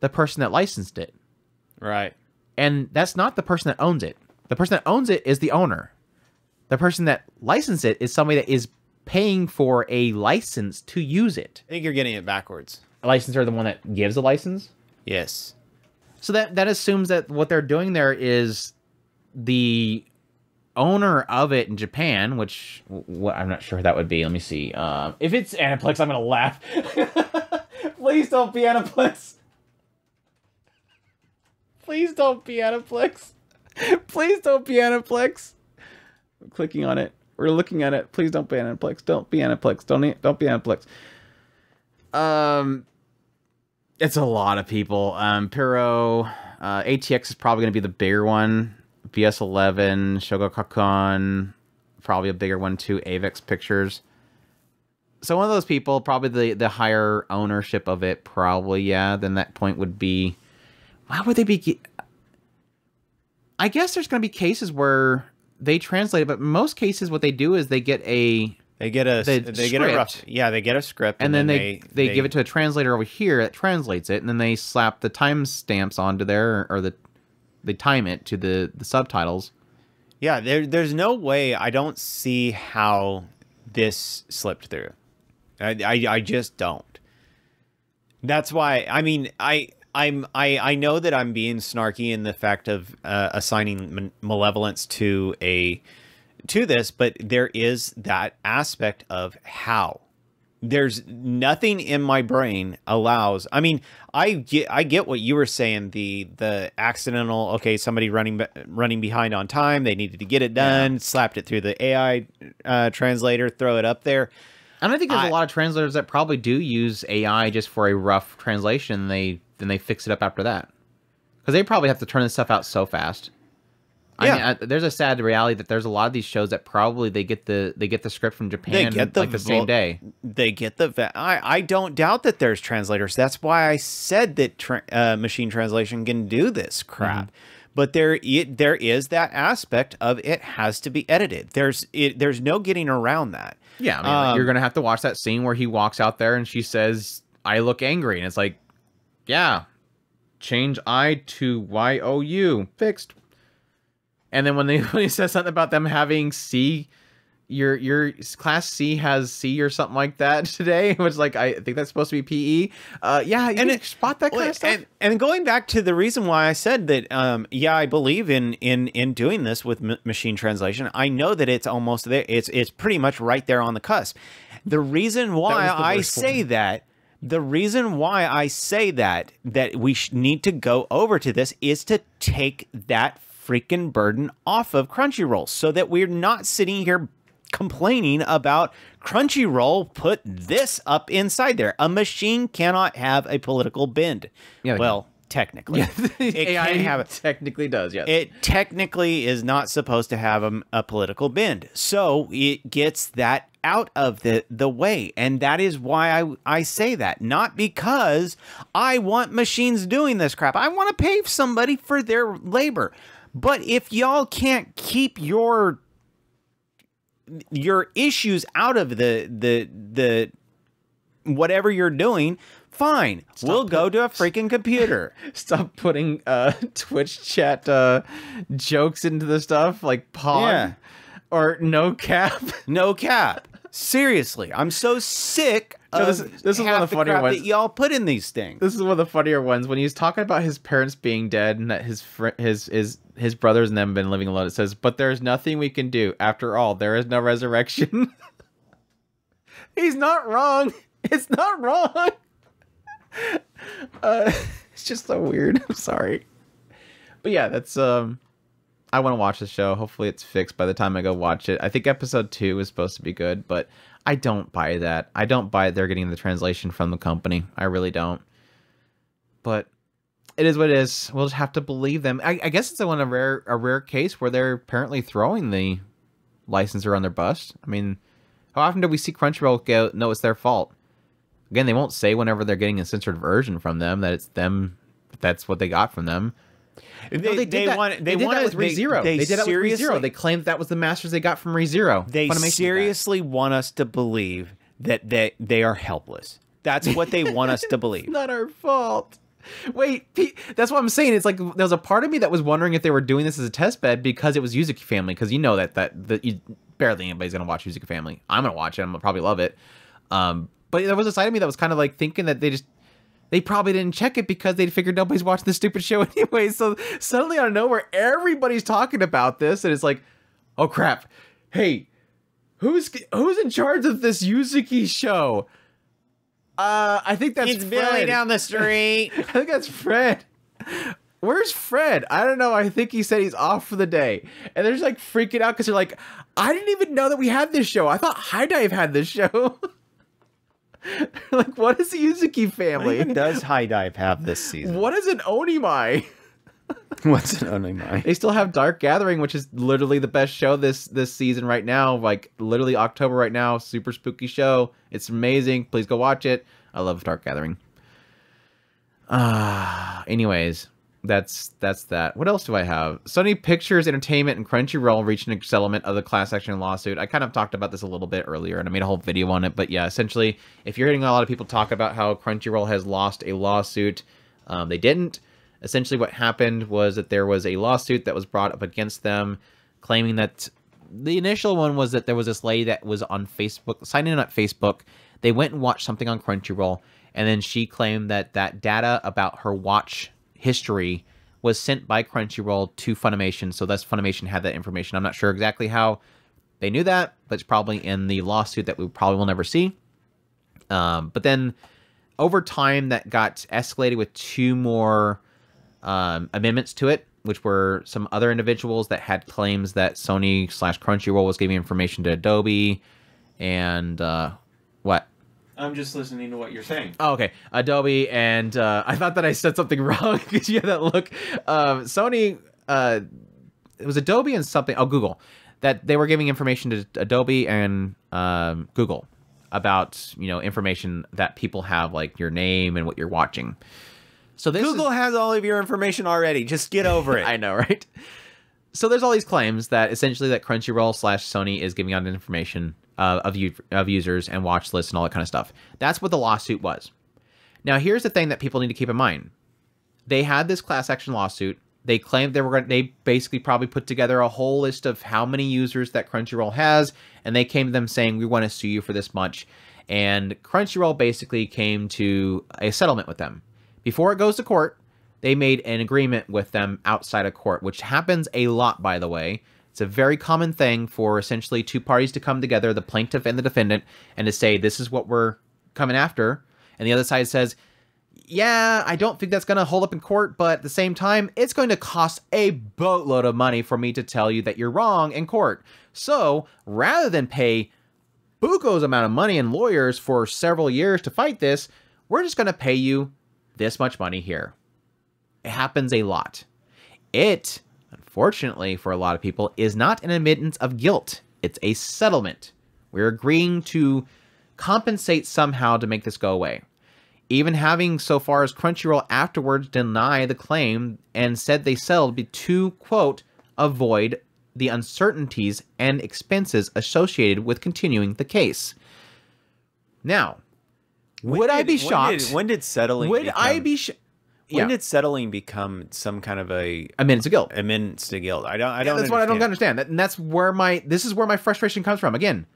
the person that licensed it. Right. And that's not the person that owns it. The person that owns it is the owner. The person that licensed it is somebody that is paying for a license to use it. I think you're getting it backwards. A licensor, the one that gives a license. Yes. So that that assumes that what they're doing there is the owner of it in Japan, which what I'm not sure that would be. Let me see. Um, if it's Aniplex, I'm gonna laugh. Please don't be Aniplex. Please don't be Aniplex. Please don't be Aniplex. I'm clicking on it. We're looking at it. Please don't be Aniplex. Don't be Aniplex. Don't don't be Aniplex. Um, it's a lot of people. Um, Piro, uh, ATX is probably to be the bigger one. BS11, Shogakukan, probably a bigger one too. Avex Pictures. So one of those people, probably the the higher ownership of it, probably yeah. Then that point would be, why would they be? I guess there's going to be cases where they translate it, but most cases what they do is they get a They get a The they get a rough script. yeah they get a script and, then, they, they give it to a translator over here that translates it, and then they slap the timestamps onto there, or the they time it to the the subtitles. yeah there there's no way I don't see how this slipped through. I I, I just don't. That's why I mean I I'm I I know that I'm being snarky in the fact of uh, assigning malevolence to a to this, but there is that aspect of how there's nothing in my brain allows i mean i get i get what you were saying the the accidental okay somebody running running behind on time they needed to get it done slapped it through the ai uh, translator throw it up there And I think there's I- a lot of translators that probably do use AI just for a rough translation. They then they fix it up after that because they probably have to turn this stuff out so fast. I Yeah. mean, I, there's a sad reality that there's a lot of these shows that probably they get the they get the script from Japan they get the like the same day. they get the va- I, I don't doubt that there's translators that's why i said that tra- uh, machine translation can do this crap Mm-hmm. but there it, there is that aspect of it has to be edited there's it, there's no getting around that Yeah, I mean, like, Um, you're gonna have to watch that scene where he walks out there and she says, "I look angry," and it's like, yeah, change I to Y O U, fixed. And then when they when he says something about them having C, your your class C has C or something like that today, which like I think that's supposed to be PE. Uh, yeah, you And it- spot that kind Well, of stuff. and, and going back to the reason why I said that, um, yeah, I believe in in in doing this with m- machine translation. I know that it's almost there. It's it's pretty much right there on the cusp. The reason why the I say one. that, the reason why I say that that we need to go over to this is to take that freaking burden off of Crunchyroll, so that we're not sitting here complaining about Crunchyroll put this up inside there. A machine cannot have a political bend. Yeah, well, technically, it AI can have it. technically does, yes. It technically is not supposed to have a, a political bend, so it gets that out of the the way, and that is why I I say that. Not because I want machines doing this crap. I want to pay somebody for their labor, but if y'all can't keep your your issues out of the the the whatever you're doing fine we'll go to a freaking computer Stop putting uh Twitch chat uh jokes into the stuff like pog Yeah. or no cap. no cap seriously i'm so sick No, this- this is one of the funnier crap ones. y'all put in these things This is one of the funnier ones when he's talking about his parents being dead and that his fr- his his his brothers and them been living alone. It says, "But there's nothing we can do. After all, there is no resurrection." he's not wrong. It's not wrong. Uh, it's just so weird. I'm sorry, but yeah, that's um. I want to watch the show. Hopefully, it's fixed by the time I go watch it. I think episode two is supposed to be good, but I don't buy that. I don't buy they're getting the translation from the company. I really don't. But it is what it is. We'll just have to believe them. I, I guess it's a one a rare a rare case where they're apparently throwing the licensor on their bus. I mean, how often do we see Crunchyroll go? No, it's their fault. Again, they won't say whenever they're getting a censored version from them that it's them. That's what they got from them. They, No, they, did that- want they, did want that with they, ReZero. they, They, did that with ReZero. They claimed that was the masters they got from ReZero. they Funimation seriously want us to believe that they they are helpless that's what they want us to believe not our fault. Wait, Pete, that's what I'm saying. It's like there was a part of me that was wondering if they were doing this as a test bed because it was Yuzuki Family. Because you know that that that you, barely anybody's gonna watch Yuzuki Family. I'm gonna watch it. I'm gonna probably love it. Um, but there was a side of me that was kind of like thinking that they just they probably didn't check it because they figured nobody's watching this stupid show anyway. So suddenly out of nowhere, everybody's talking about this, and it's like, oh crap, hey, who's who's in charge of this Yuzuki show? Uh, I think that's it's Billy down the street I think that's Fred. Where's Fred? I don't know. I think he said he's off for the day. And they're just like freaking out because they're like, I didn't even know that we had this show. I thought High Dive had this show. Like, what is the Yuzuki family? Does High Dive have this season? What is an Onimai? What's an only They still have Dark Gathering, which is literally the best show this this season right now. Like literally October right now, super spooky show. It's amazing. Please go watch it. I love Dark Gathering. Ah, anyways, that's that's that. What else do I have? Sony Pictures Entertainment and Crunchyroll reached an settlement of the class action lawsuit. I kind of talked about this a little bit earlier, and I made a whole video on it. But yeah, essentially, if you're hearing a lot of people talk about how Crunchyroll has lost a lawsuit, um, they didn't. Essentially, what happened was that there was a lawsuit that was brought up against them, claiming that the initial one was that there was this lady that was on Facebook, signing in at Facebook. They went and watched something on Crunchyroll, and then she claimed that that data about her watch history was sent by Crunchyroll to Funimation. So thus Funimation had that information. I'm not sure exactly how they knew that, but it's probably in the lawsuit that we probably will never see. Um, but then over time, that got escalated with two more um, amendments to it, which were some other individuals that had claims that Sony slash Crunchyroll was giving information to Adobe, and uh? I'm just listening to what you're saying. Oh, okay. Adobe, and uh, I thought that I said something wrong because you had that look. Um, Sony uh, it was Adobe and something. Oh, Google that they were giving information to Adobe and um, Google about you know information that people have like your name and what you're watching. So this Google is, has all of your information already. Just get over it. I know, right? So there's all these claims that essentially that Crunchyroll slash Sony is giving out information uh, of you of users and watch lists and all that kind of stuff. That's what the lawsuit was. Now here's the thing that people need to keep in mind. They had this class action lawsuit. They claimed they were going. They basically probably put together a whole list of how many users that Crunchyroll has, and they came to them saying we want to sue you for this much. And Crunchyroll basically came to a settlement with them. Before it goes to court, they made an agreement with them outside of court, which happens a lot, by the way. It's a very common thing for essentially two parties to come together, the plaintiff and the defendant, and to say, this is what we're coming after. And the other side says, yeah, I don't think that's going to hold up in court, but at the same time, it's going to cost a boatload of money for me to tell you that you're wrong in court. So rather than pay buco's amount of money and lawyers for several years to fight this, we're just going to pay you this much money here. It happens a lot. It, unfortunately for a lot of people, is not an admittance of guilt. It's a settlement. We're agreeing to compensate somehow to make this go away. Even having so far as Crunchyroll afterwards deny the claim and said they settled to, quote, avoid the uncertainties and expenses associated with continuing the case. Now, When would I did- be when shocked? did- When did, settling? would I be When yeah. did settling become some kind of a a minute to guilt? amends to guilt? I don't. I Yeah, don't. that's what I don't understand. understand. That, and that's where my this is where my frustration comes from. Again,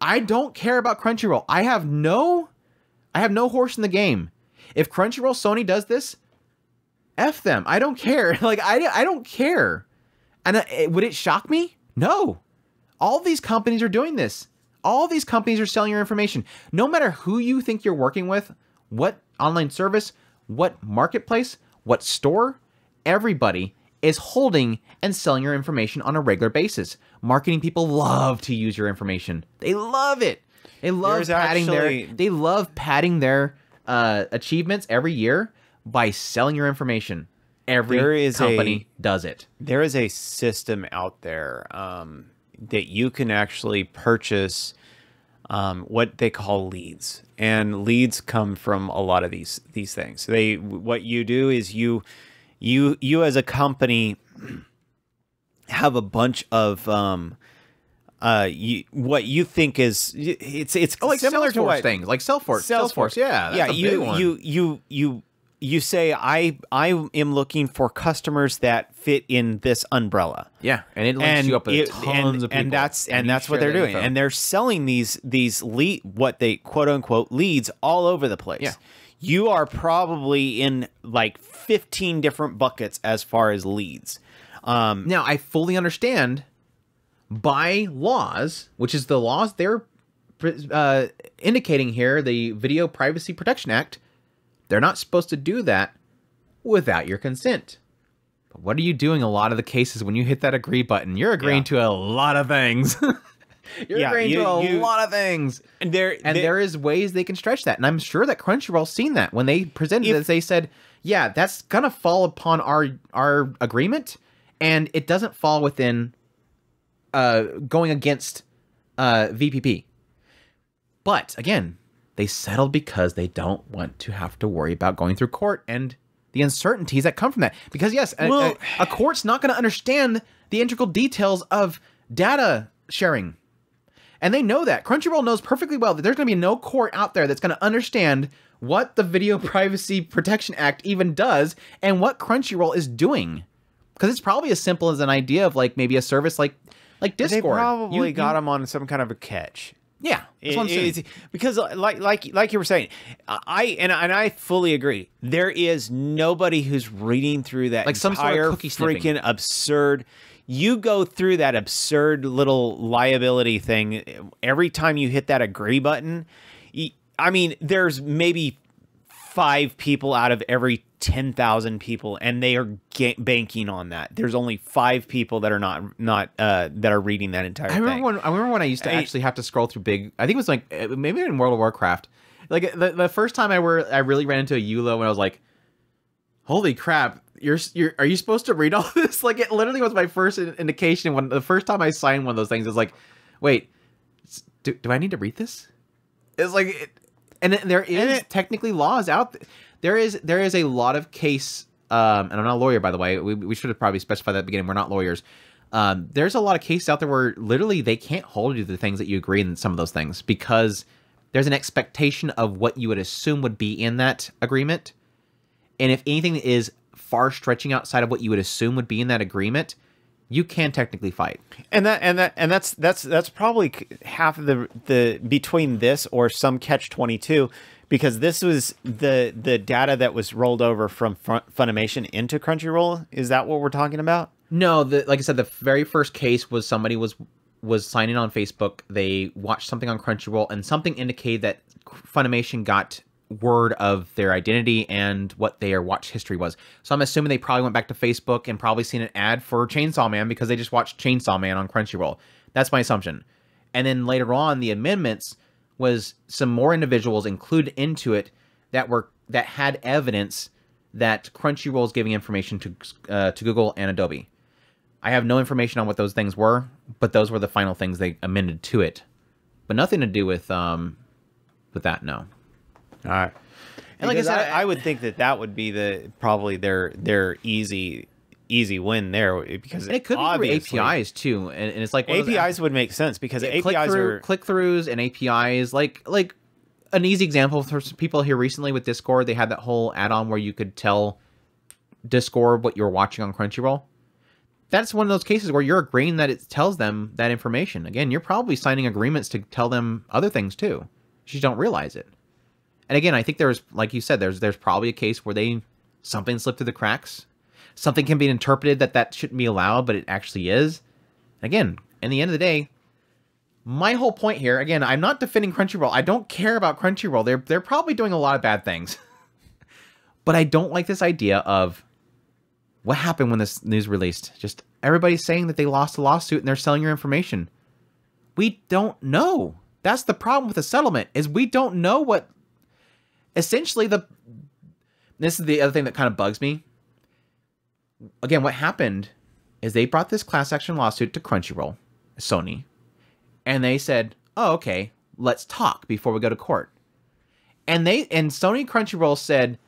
I don't care about Crunchyroll. I have no I have no horse in the game. If Crunchyroll Sony does this, F them. I don't care. Like I I don't care. And uh, would it shock me? No. All these companies are doing this. All these companies are selling your information. No matter who you think you're working with, what online service, what marketplace, what store, everybody is holding and selling your information on a regular basis. Marketing people love to use your information. They love it. They love There's padding actually- their they love padding their uh, achievements every year by selling your information. Every There is company does it. there is a system out there um, that you can actually purchase um, what they call leads, and leads come from a lot of these these things. They what you do is you you you as a company have a bunch of um, uh, you, what you think is it's it's Oh, like similar Salesforce to what things, like Salesforce. Salesforce, yeah, that's yeah. a you you you you you say I I am looking for customers that fit in this umbrella. yeah, and it links you up with it- tons and, of people, and that's and, you that's what they're doing, info. and they're selling these these lead what they quote unquote leads all over the place. Yeah. You are probably in like 15 different buckets as far as leads. Um, Now, I fully understand by laws, which is the laws they're uh, indicating here, the Video Privacy Protection Act, they're not supposed to do that without your consent. But what are you doing a lot of the cases when you hit that agree button? You're agreeing Yeah. to a lot of things. You're Yeah, agreeing you- to a you- lot of things. and there And there- there is ways they can stretch that. And I'm sure that Crunchyroll's seen that when they presented If- this. They said, "Yeah, that's gonna fall upon our our agreement, and it doesn't fall within uh, going against uh, VPP." But again, they settle because they don't want to have to worry about going through court and the uncertainties that come from that. Because yes, a- Well- a, a court's not going to understand the integral details of data sharing. And they know that. Crunchyroll knows perfectly well that there's going to be no court out there that's going to understand what the Video Privacy Protection Act even does and what Crunchyroll is doing. Because it's probably as simple as an idea of like maybe a service like like Discord. they probably You- you- got them on some kind of a catch. Yeah, that's what I'm saying. it's- because uh, like like like you were saying, I and and I fully agree. There is nobody who's reading through that Like some sort of entire cookie snipping. freaking absurd. You go through that absurd little liability thing every time you hit that agree button. I mean, there's maybe five people out of every 10,000 people and they are ga- banking on that. There's only 5 people that are not not uh that are reading that entire I thing. remember when I remember when I used to I- actually have to scroll through big. I think it was like uh, maybe in World of Warcraft. Like the, the first time I were I really ran into a EULA when I was like, "Holy crap! you're you're are you supposed to read all this? Like it literally was my first indication when the first time I signed one of those things. It's like, wait, do, do I need to read this? It's like, it, and there is it- technically laws out. Th- there is there is a lot of case. Um, and I'm not a lawyer, by the way. We, we should have probably specified that at the beginning. We're not lawyers. Um, there's a lot of cases out there where literally they can't hold you to the things that you agree in some of those things because there's an expectation of what you would assume would be in that agreement. And if anything is far stretching outside of what you would assume would be in that agreement, you can technically fight. and that and that and that's that's that's probably half of the the between this or some catch 22 because this was the the data that was rolled over from Fun- Funimation into Crunchyroll is that what we're talking about No, the like I said, the very first case was somebody was was signing on Facebook. They watched something on Crunchyroll, and something indicated that Funimation got word of their identity and what their watch history was. So I'm assuming they probably went back to Facebook and probably seen an ad for Chainsaw Man because they just watched Chainsaw Man on Crunchyroll. That's my assumption. And then later on, the amendments was some more individuals included into it that were that had evidence that Crunchyroll is giving information to uh, to Google and Adobe. I have no information on what those things were, but those were the final things they amended to it. But nothing to do with um with that. No. All right And like I said, I, I would think that that would be the probably their their easy easy win there because And it could be APIs too, and, and it's like one those- APIs would make sense because click APIs through, are click throughs and APIs. Like like an easy example for some people here recently with Discord, they had that whole add-on where you could tell Discord what you were watching on Crunchyroll. That's one of those cases where you're agreeing that it tells them that information. Again, you're probably signing agreements to tell them other things too. You just don't realize it. And again, I think there's, like you said, there's there's probably a case where they something slipped through the cracks. Something can be interpreted that that shouldn't be allowed, but it actually is. Again, in the end of the day, my whole point here, again, I'm not defending Crunchyroll. I don't care about Crunchyroll. They're they're probably doing a lot of bad things. but I don't like this idea of what happened when this news released. Just everybody's saying that they lost a lawsuit and they're selling your information. We don't know. That's the problem with a settlement is we don't know what essentially the this is the other thing that kind of bugs me. Again, what happened is they brought this class action lawsuit to Crunchyroll, Sony, and they said, "Oh, okay, let's talk before we go to court." And they and Sony Crunchyroll said,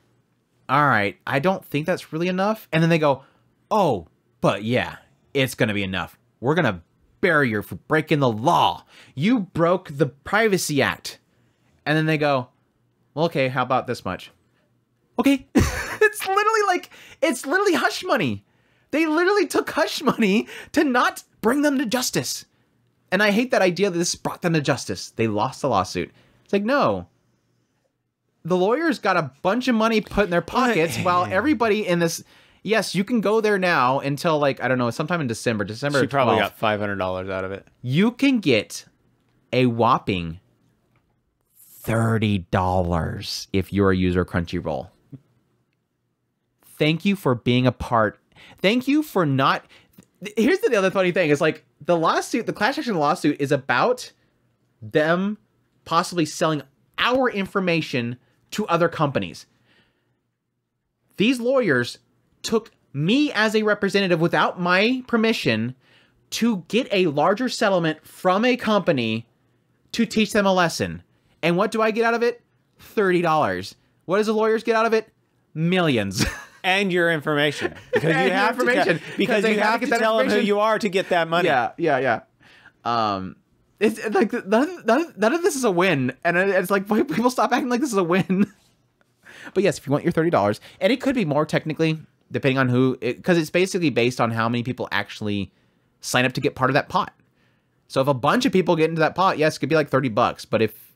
"All right, I don't think that's really enough." And then they go, "Oh, but yeah, it's going to be enough. We're going to bury you for breaking the law. You broke the Privacy Act." And then they go, "Well, okay, how about this much?" Okay. it's literally like it's literally hush money. They literally took hush money to not bring them to justice. And I hate that idea that this brought them to justice. They lost the lawsuit. It's like, no. The lawyers got a bunch of money put in their pockets while everybody in this Yes, you can go there now until like I don't know, sometime in December, December she probably 12th. got five hundred dollars out of it. You can get a whopping $30 if you're a user of Crunchyroll. Thank you for being a part. Thank you for not. Here's the other funny thing: is like the lawsuit, the class action lawsuit, is about them possibly selling our information to other companies. These lawyers took me as a representative without my permission to get a larger settlement from a company to teach them a lesson. And what do I get out of it? $30. What does the lawyers get out of it? Millions. And your information because you have information, to 'cause because you have to have to tell them who you are to get that money. yeah, yeah, yeah. Um, it's like none, of- none, none of this is a win, and it's like people stop acting like this is a win. but yes, if you want your thirty dollars, and it could be more technically, depending on who, because it's basically based on how many people actually sign up to get part of that pot. So if a bunch of people get into that pot, yes, it could be like thirty bucks. But if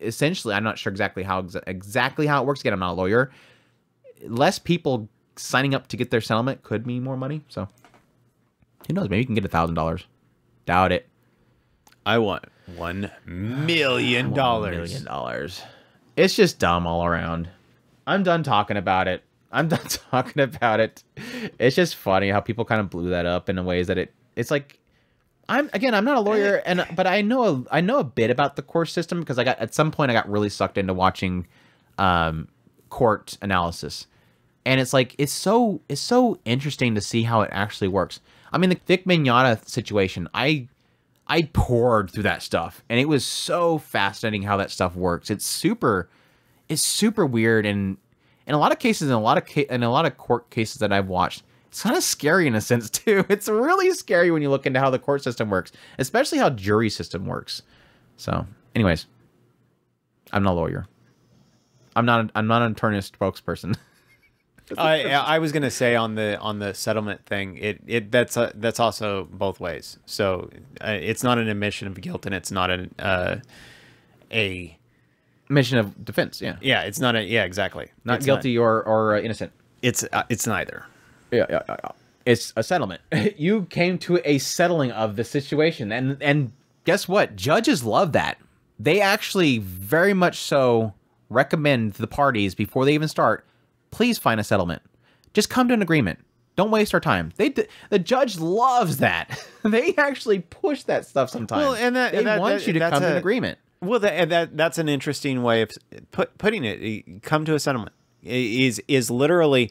essentially, I'm not sure exactly how exa- exactly how it works. Again, I'm not a lawyer. Less people signing up to get their settlement could mean more money. So who knows? Maybe you can get a thousand dollars. Doubt it. I want one million dollars. million dollars. It's just dumb all around. I'm done talking about it. I'm done talking about it. It's just funny how people kind of blew that up in a ways that it. It's like, I'm again. I'm not a lawyer, and but I know a, I know a bit about the court system because I got at some point I got really sucked into watching um, court analysis. and it's like it's so it's so interesting to see how it actually works. I mean, the Vic Mignogna situation, I I poured through that stuff, and it was so fascinating how that stuff works. It's super, it's super weird, and in a lot of cases, in a lot of ca- in a lot of court cases that I've watched, it's kind of scary in a sense too. It's really scary when you look into how the court system works, especially how jury system works. So, anyways, I'm not a lawyer. I'm not. A, I'm not an attorney spokesperson. I I was gonna say on the on the settlement thing, it it that's uh that's also both ways. So uh, it's not an admission of guilt, and it's not an uh, a Mission of defense. Yeah, yeah, it's not a yeah exactly not It's guilty or or uh, innocent. it's uh, it's neither. Yeah, yeah, yeah, yeah. It's a settlement. you came to a settling of the situation, and and guess what? Judges love that. They actually very much so recommend the parties before they even start. Please find a settlement. Just come to an agreement. Don't waste our time. They the judge loves that. they actually push that stuff sometimes. Well, and that- they that- want that- you to come to an agreement. Well, that, that that's an interesting way of put, putting it. Come to a settlement is is literally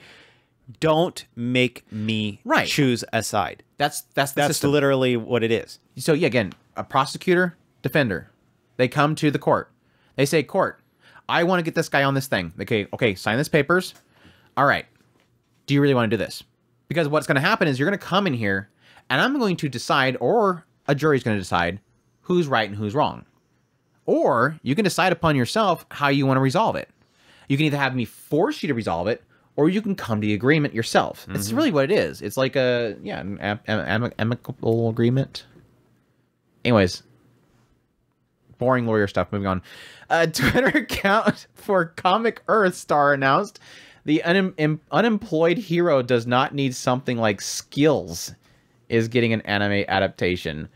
don't make me Right. choose a side. That's that's That's system. literally what it is. so yeah, again, a prosecutor, defender, they come to the court. They say, "Court, I want to get this guy on this thing." Okay, okay, sign this papers. All right. Do you really want to do this? Because what's going to happen is you're going to come in here, and I'm going to decide, or a jury's going to decide who's right and who's wrong, or you can decide upon yourself how you want to resolve it. You can either have me force you to resolve it, or you can come to the agreement yourself. It's really what it is. It's like a yeah, an am- am- am- amicable agreement. Anyways, boring lawyer stuff. Moving on. A Twitter account for Comic Earth star announced the em- unemployed hero does not need something like skills is getting an anime adaptation.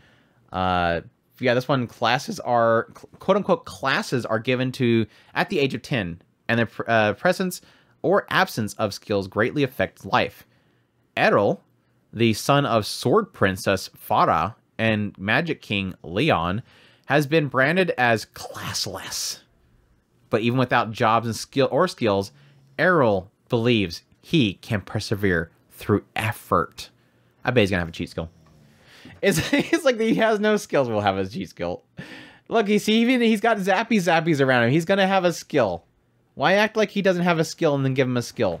Uh, yeah, this one classes are quote unquote classes are given to at the age of ten, and the pr- uh, presence or absence of skills greatly affects life. Errol, the son of Sword Princess Farah and Magic King Leon, has been branded as classless. But even without jobs and skill or skills, Errol believes he can persevere through effort. I bet he's gonna have a cheat skill. It's, it's like he has no skills. We'll have a cheat skill. Look, he's see, even he's got zappy zappies around him. He's gonna have a skill. Why act like he doesn't have a skill and then give him a skill?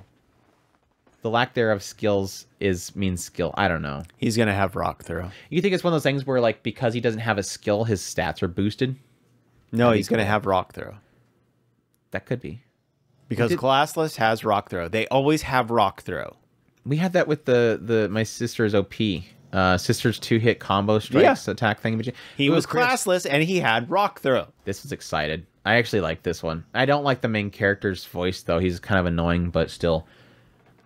The lack thereof skills is means skill. I don't know. He's gonna have rock throw. You think it's one of those things where like because he doesn't have a skill, his stats are boosted? No, he's gonna have rock throw That could be. because classless has rock throw. They always have rock throw. We had that with the the my sister's OP. Uh, sister's two hit combo strikes attack thing. He It was Chris. classless and he had rock throw. This is excited. I actually like this one. I don't like the main character's voice though. He's kind of annoying, but still.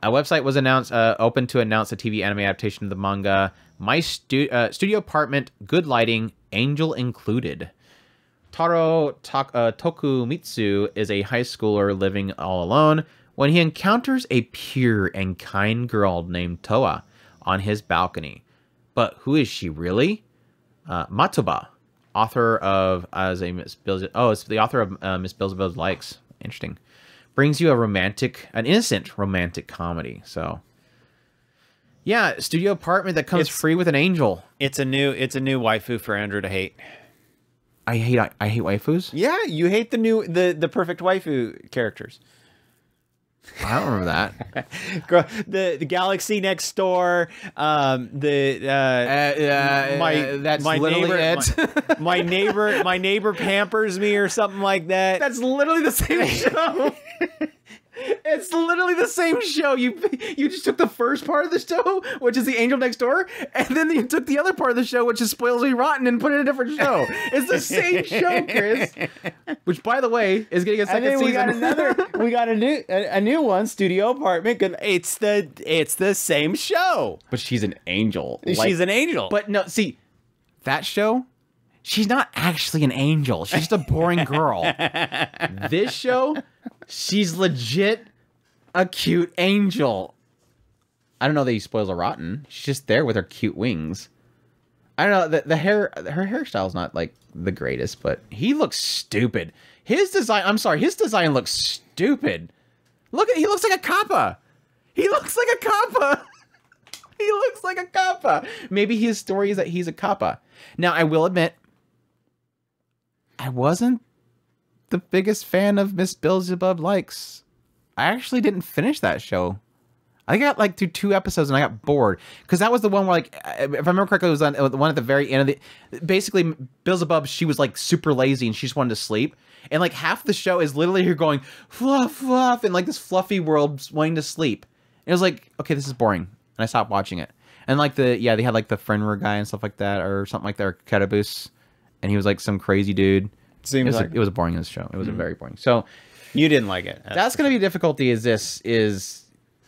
A website was announced, uh, open to announce a TV anime adaptation of the manga. My stu- uh, studio apartment, good lighting, angel included. Taro uh, Tokumitsu is a high schooler living all alone when he encounters a pure and kind girl named Toa on his balcony. But who is she really? Uh, Matsuba, author of as a Miss Beelze- oh, it's the author of uh, Miss Beelzebub's Likes. Interesting. Brings you a romantic, an innocent romantic comedy. So, yeah, studio apartment that comes It's- free with an angel. It's a new it's a new waifu for Andrew to hate. I hate I, I hate waifus. Yeah, you hate the new the the perfect waifu characters. I don't remember that. The the galaxy next door, um, the uh, uh, my that's my literally neighbor, it. My, my neighbor, my neighbor pampers me or something like that. That's literally the same show. It's literally the same show. You you just took the first part of the show, which is the Angel Next Door, and then you took the other part of the show, which is Spoils Me Rotten, and put it in a different show. It's the same show, Chris. Which, by the way, is getting a second season. we got another, we got a new a, a new one, studio Apartment. It's the it's the same show. but she's an angel. She's an angel. But no, see, that show, she's not actually an angel. She's just a boring girl. this show, she's legit a cute angel. I don't know that he spoils a rotten. She's just there with her cute wings. I don't know the, the hair. Her hairstyle's not like the greatest, but he looks stupid. His design. I'm sorry. His design looks stupid. Look at he looks like a kappa. He looks like a kappa. he looks like a kappa. Maybe his story is that he's a kappa. Now, I will admit, I wasn't the biggest fan of Miss Beelzebub Likes. I actually didn't finish that show. I got like through two episodes and I got bored because that was the one where like if I remember correctly, it was on the one at the very end of the. Basically, Beelzebub she was like super lazy and she just wanted to sleep, and like half the show is literally her going fluff fluff in like this fluffy world wanting to sleep. And it was like okay, this is boring, and I stopped watching it. And like the yeah, they had like the Fenrir guy and stuff like that or something like that, or and he was like some crazy dude. It Seems was, like a, it was a boring show. It was a very boring. So you didn't like it. that's going to be difficulty is this is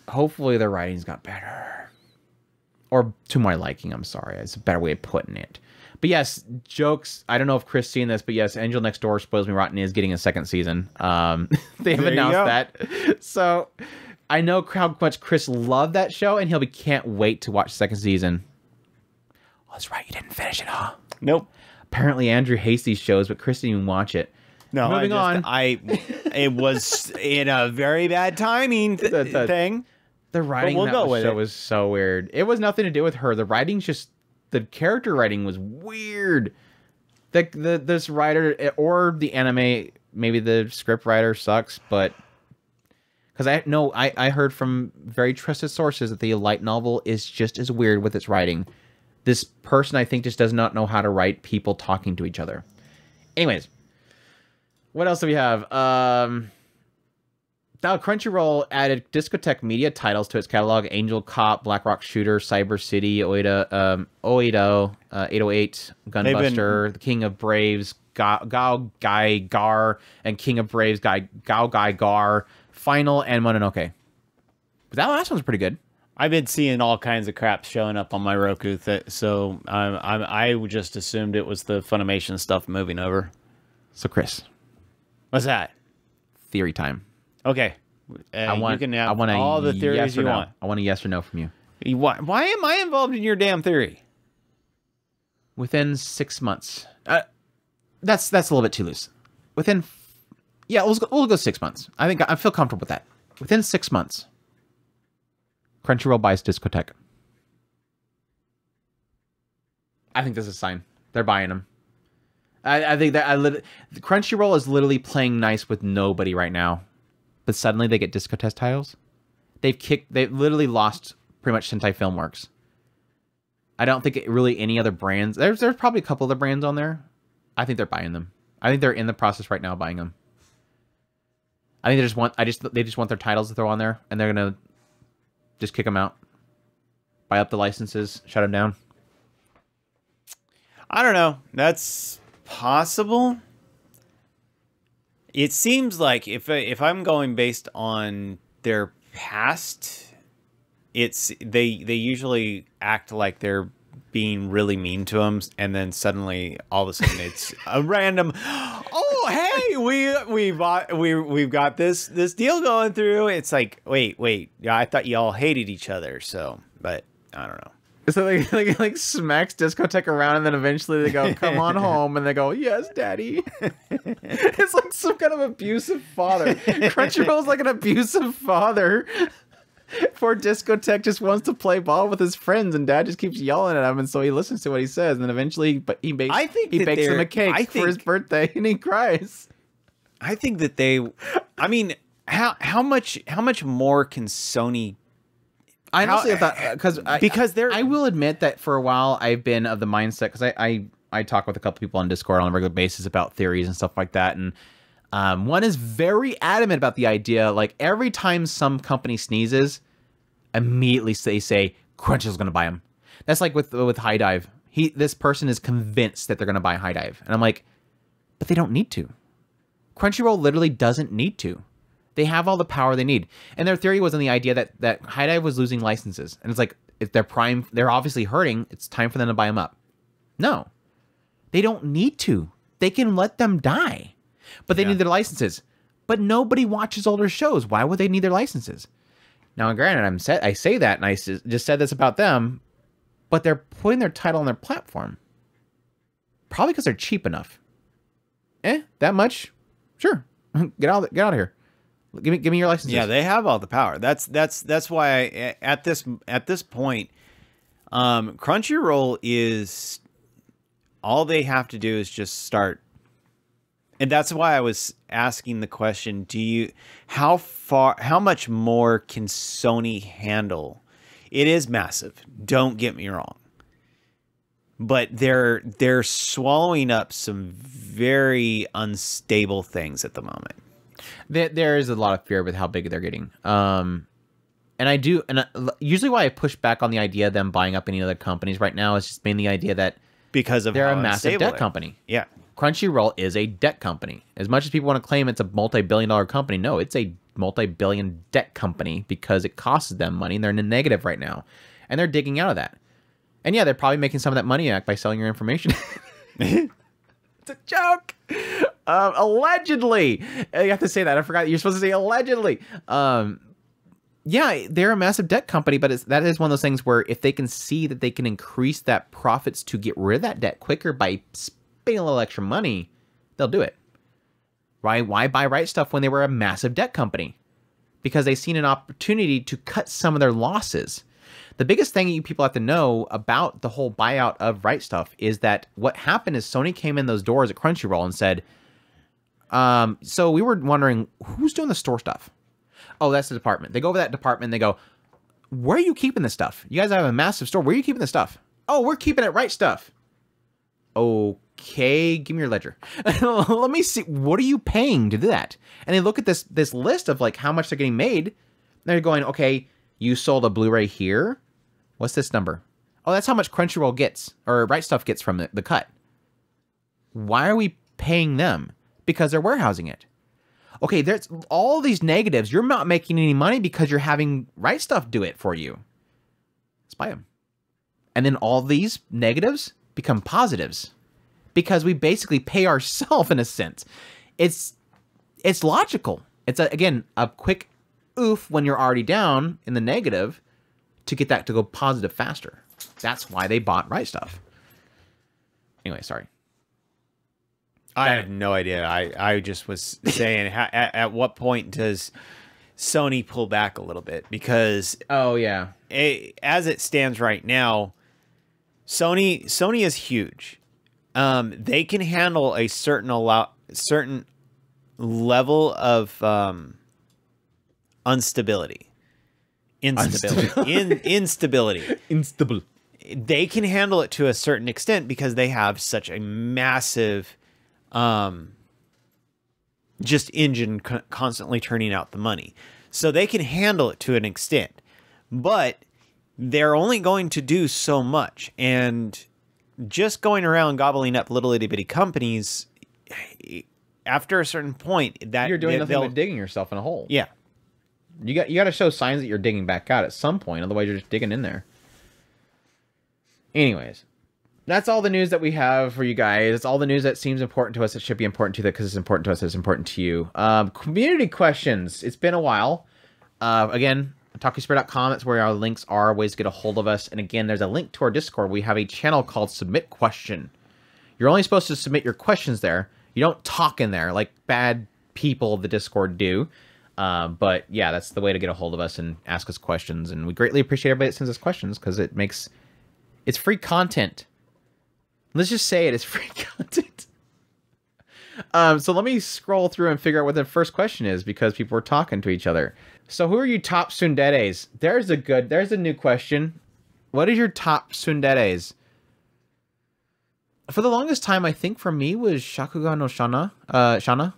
hopefully the writing's got better or to my liking i'm sorry it's a better way of putting it but yes jokes i don't know if chris seen this but yes angel next door spoils me rotten is getting a second season um they have There announced that so i know how much chris loved that show and he'll be can't wait to watch second season oh that's right you didn't finish it huh nope. Apparently andrew hates these shows but chris didn't even watch it No, Moving I on. I it was in a very bad timing th- That- that- thing. The writing we'll go that with show it. was so weird. It was nothing to do with her. The writing's just the character writing was weird. The the this writer or the anime, maybe the script writer sucks, but because I know I I heard from very trusted sources that the light novel is just as weird with its writing. This person I think just does not know how to write people talking to each other. Anyways, what else do we have? Um. Now, Crunchyroll added Discotek Media titles to its catalog: Angel Cop, Black Rock Shooter, Cyber City, Oida, um, Oedo, uh, 808, Gunbuster, The King of Braves, Gao, Gai Gar, and King of Braves, Gai, Gao Gai Gar, Final, and Mononoke. But that last one's pretty good. I've been seeing all kinds of crap showing up on my Roku, th- so I'm I just assumed it was the Funimation stuff moving over. So, Chris, What's that? theory time. Okay, uh, I want, you can have I want all the theories yes you no. want. I want a yes or no from you. You- Why, why am I involved in your damn theory? within six months. Uh, that's that's a little bit too loose. Within, yeah, we'll go, we'll go six months. I think I feel comfortable with that. Within six months, Crunchyroll buys Discotek. I think this is a sign they're buying them. I, I think that I lit- Crunchyroll is literally playing nice with nobody right now, but suddenly they get Discotek titles. They've kicked. They've literally lost pretty much Sentai Filmworks. I don't think it really any other brands. There's there's probably a couple other brands on there. I think they're buying them. I think they're in the process right now buying them. I think they just want I just they just want their titles to throw on there, and they're gonna just kick them out, buy up the licenses, shut them down. I don't know. That's possible. It seems like if I- if I'm going based on their past, it's they they usually act like they're being really mean to them, and then suddenly all of a sudden it's a random. Oh hey, we we bought we we've got this this deal going through. It's like wait wait, yeah, I thought y'all hated each other. So, but I don't know. So like like like smacks Discotek around, and then eventually they go, "Come on home," and they go, "Yes, daddy." it's like some kind of abusive father. Crunchyroll's like an abusive father. Poor Discotek just wants to play ball with his friends, and dad just keeps yelling at him, and so he listens to what he says, and then eventually, but he bakes, I think he bakes him a cake I for his birthday, and he cries. I think that they I mean how how much how much more can Sony I How- honestly thought uh, because because they're I will admit that for a while I've been of the mindset because I, I I talk with a couple people on Discord on a regular basis about theories and stuff like that, and um, one is very adamant about the idea. Like every time some company sneezes, immediately they say Crunchyroll's going to buy them. That's like with with High Dive. He this person is convinced that they're going to buy High Dive, and I'm like, but they don't need to. Crunchyroll literally doesn't need to. They have all the power they need. And their theory was on the idea that that High Dive was losing licenses. And it's like if they're prime they're obviously hurting, it's time for them to buy them up. No. They don't need to. They can let them die. But they Yeah. need their licenses. But nobody watches older shows. Why would they need their licenses? Now, granted, I'm set, I say that and I just said this about them, but they're putting their title on their platform. Probably because they're cheap enough. Eh, that much? Sure. Get out, get out of here. Give me give me your licenses. Yeah, they have all the power. That's that's that's why I, at this at this point, um, Crunchyroll is all they have to do is just start, and that's why I was asking the question: Do you how far how much more can Sony handle? It is massive. Don't get me wrong, but they're they're swallowing up some very unstable things at the moment. there, there is a lot of fear with how big they're getting. Um, and I do, and I, usually why I push back on the idea of them buying up any other companies right now is just mainly the idea that because of they're a massive debt company. Yeah. Crunchyroll is a debt company. As much as people want to claim it's a multi-billion dollar company, no, it's a multi-billion debt company because it costs them money and they're in a negative right now. And they're digging out of that. And yeah, they're probably making some of that money back by selling your information. it's a joke. Um, allegedly. You have to say that. I forgot you're supposed to say allegedly. Um, yeah, they're a massive debt company, but that is one of those things where if they can see that they can increase that profits to get rid of that debt quicker by spending a little extra money, they'll do it. Why? Why buy Right Stuf when they were a massive debt company? Because they've seen an opportunity to cut some of their losses. The biggest thing you people have to know about the whole buyout of Right Stuf is that what happened is Sony came in those doors at Crunchyroll and said, um, so we were wondering who's doing the store stuff. Oh, that's the department. They go over that department they go, Where are you keeping this stuff? You guys have a massive store. Where are you keeping this stuff? Oh, we're keeping it Right Stuf. Okay, give me your ledger. Let me see. What are you paying to do that? And they look at this this list of like how much they're getting made. They're going, okay, you sold a Blu-ray here. What's this number? Oh, that's how much Crunchyroll gets or Right Stuf gets from the, the cut. Why are we paying them? Because they're warehousing it. Okay, there's all these negatives. You're not making any money because you're having Right Stuf do it for you. Let's buy them. And then all these negatives become positives because we basically pay ourselves in a sense. It's it's logical. It's a, again a quick oof when you're already down in the negative to get that to go positive faster. That's why they bought Right Stuf. Anyway, sorry. I have no idea. I, I just was saying, ha, at, at what point does Sony pull back a little bit? Because Oh yeah. a, as it stands right now, Sony Sony is huge. Um, they can handle a certain allow certain level of um, instability, instability, in, instability. Instable. they can handle it to a certain extent because they have such a massive um just engine co- constantly turning out the money so they can handle it to an extent but they're only going to do so much and just going around gobbling up little itty bitty companies after a certain point that You're doing nothing but digging yourself in a hole. yeah You got you got to show signs that you're digging back out at some point, otherwise you're just digging in there. Anyways, that's all the news that we have for you guys. It's all the news that seems important to us. It should be important to you because it's important to us. It's important to you. Um, community questions. It's been a while. Uh, again, otakuspirit.com. That's where our links are, ways to get a hold of us. And again, there's a link to our Discord. We have a channel called Submit Question. You're only supposed to submit your questions there. You don't talk in there like bad people of the Discord do. Uh, but yeah, that's the way to get a hold of us and ask us questions. And we greatly appreciate everybody that sends us questions because it makes it's free content. Let's just say it is free content. Um, so let me scroll through and figure out what the first question is because people are talking to each other. So who are you top tsunderes? There's a good. There's a new question. What is your top tsunderes? For the longest time, I think for me was Shakugan no Shana. Uh, Shana.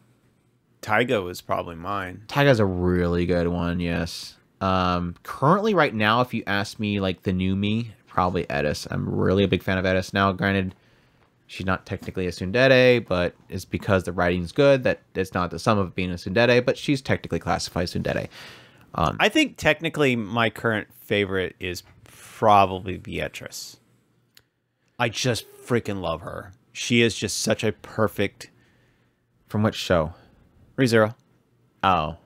Taiga was probably mine Taiga's a really good one, yes. Um, currently, right now, if you ask me, like the new me, probably Edis. I'm really a big fan of Edis. Now, granted, she's not technically a tsundere, but it's because the writing's good that it's not the sum of being a tsundere, but she's technically classified tsundere. Um, I think technically my current favorite is probably Beatrice. I just freaking love her. She is just such a perfect From which show? ReZero. Oh,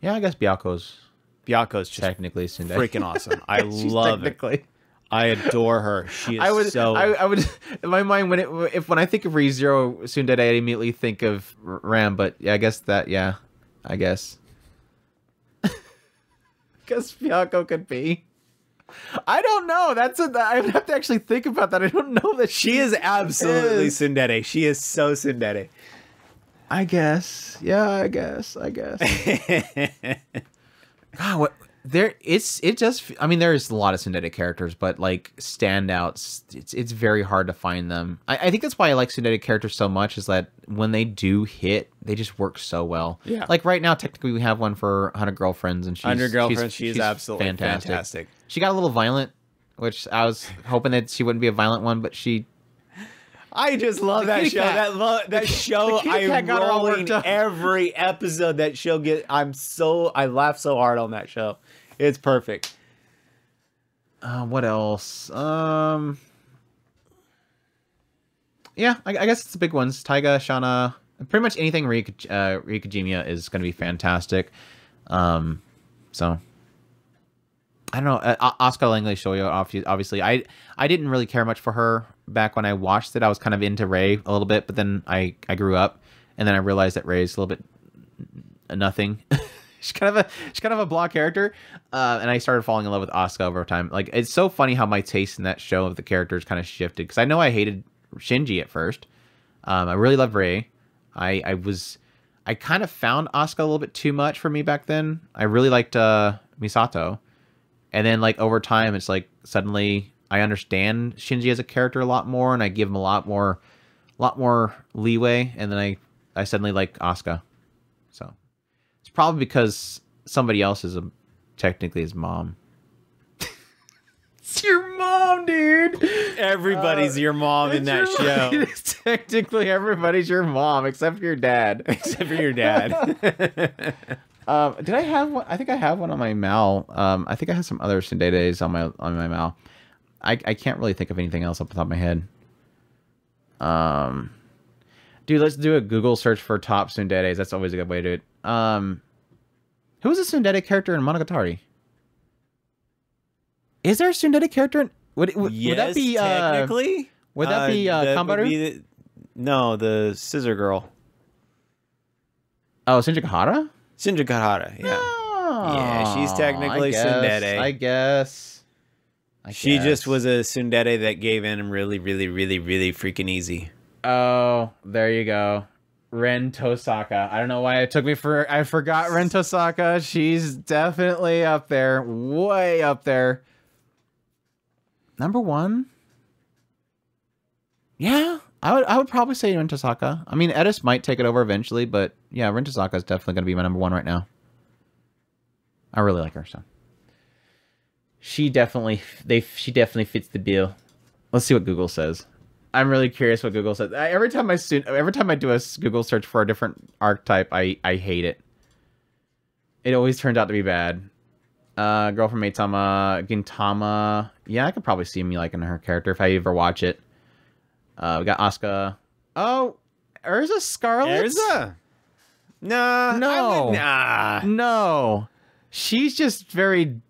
yeah, I guess Byaku's Byako's just technically tsundere. freaking awesome. I love it. I adore her. She is I would, so I, I would, in my mind, when it, if when I think of ReZero Tsundere, I immediately think of Ram. But yeah, I guess that, yeah, I guess. Because Fyako could be. I don't know. That's a. I would have to actually think about that. I don't know that She is absolutely is. tsundere. She is so tsundere. I guess. Yeah, I guess. I guess. God, what there? It's it just. I mean, there's a lot of Tsundere characters, but like standouts, it's it's very hard to find them. I, I think that's why I like Tsundere characters so much. Is that when they do hit, they just work so well. Yeah. Like right now, technically, we have one for Hundred Girlfriends, and she's Under she's- girlfriend, she is she's absolutely fantastic. She got a little violent, which I was hoping that she wouldn't be a violent one, but she I just love The that show. cat. That lo- that show. the I'm got rolling every episode. That show get. I'm so. I laugh so hard on that show. It's perfect. Uh, what else? Um, yeah, I, I guess it's the big ones. Taiga, Shana, pretty much anything Rika, uh, is going to be fantastic. Um, so I don't know. Uh, Asuka Langley Soryu, obvi- obviously, I I didn't really care much for her back when I watched it. I was kind of into Rei a little bit, but then I I grew up, and then I realized that Rei's a little bit nothing. she's kind of a she's kind of a blah character, uh, and I started falling in love with Asuka over time. Like it's so funny how my taste in that show of the characters kind of shifted because I know I hated Shinji at first. Um, I really loved Rei. I I was I kind of found Asuka a little bit too much for me back then. I really liked uh, Misato, and then like over time, it's like suddenly I understand Shinji as a character a lot more, and I give him a lot more, lot more leeway, and then I I suddenly like Asuka. So it's probably because somebody else is a, technically his mom. it's your mom, dude. Everybody's your mom in that your show, technically everybody's your mom except for your dad. except for your dad. Um, did I have one? I think I have one on my MAL. Um, I think I have some other Tsunderes on my on my MAL. I I can't really think of anything else off the top of my head. Um, dude, let's do a Google search for top Tsunderes. That's always a good way to do it. Um, who was a Tsundere character in Monogatari? Is there a Tsundere character? In, would, would, would that be uh, technically? would that be, uh, that would be the- no, the scissor girl, oh Senjougahara? Shinja Kahara. Yeah, Yeah, she's Oh, technically I guess, Tsundere. I guess. I she just was a tsundere that gave in really, really, really, really freaking easy. Oh, there you go. Rin Tohsaka. I don't know why it took me for I forgot Rin Tohsaka. She's definitely up there. Way up there. Number one? Yeah. I would I would probably say Rin Tohsaka. I mean Edis might take it over eventually, but yeah, Rin Tohsaka is definitely gonna be my number one right now. I really like her, so. She definitely they she definitely fits the bill. Let's see what Google says. I'm really curious what Google says. Every time I stu- every time I do a Google search for a different archetype, I I hate it. It always turns out to be bad. Uh, girl from Maitama, Gintama. Yeah, I could probably see me liking her character if I ever watch it. Uh, we got Asuka. Oh, Erza Scarlet. Erza? Nah, No. Nah. No, she's just very.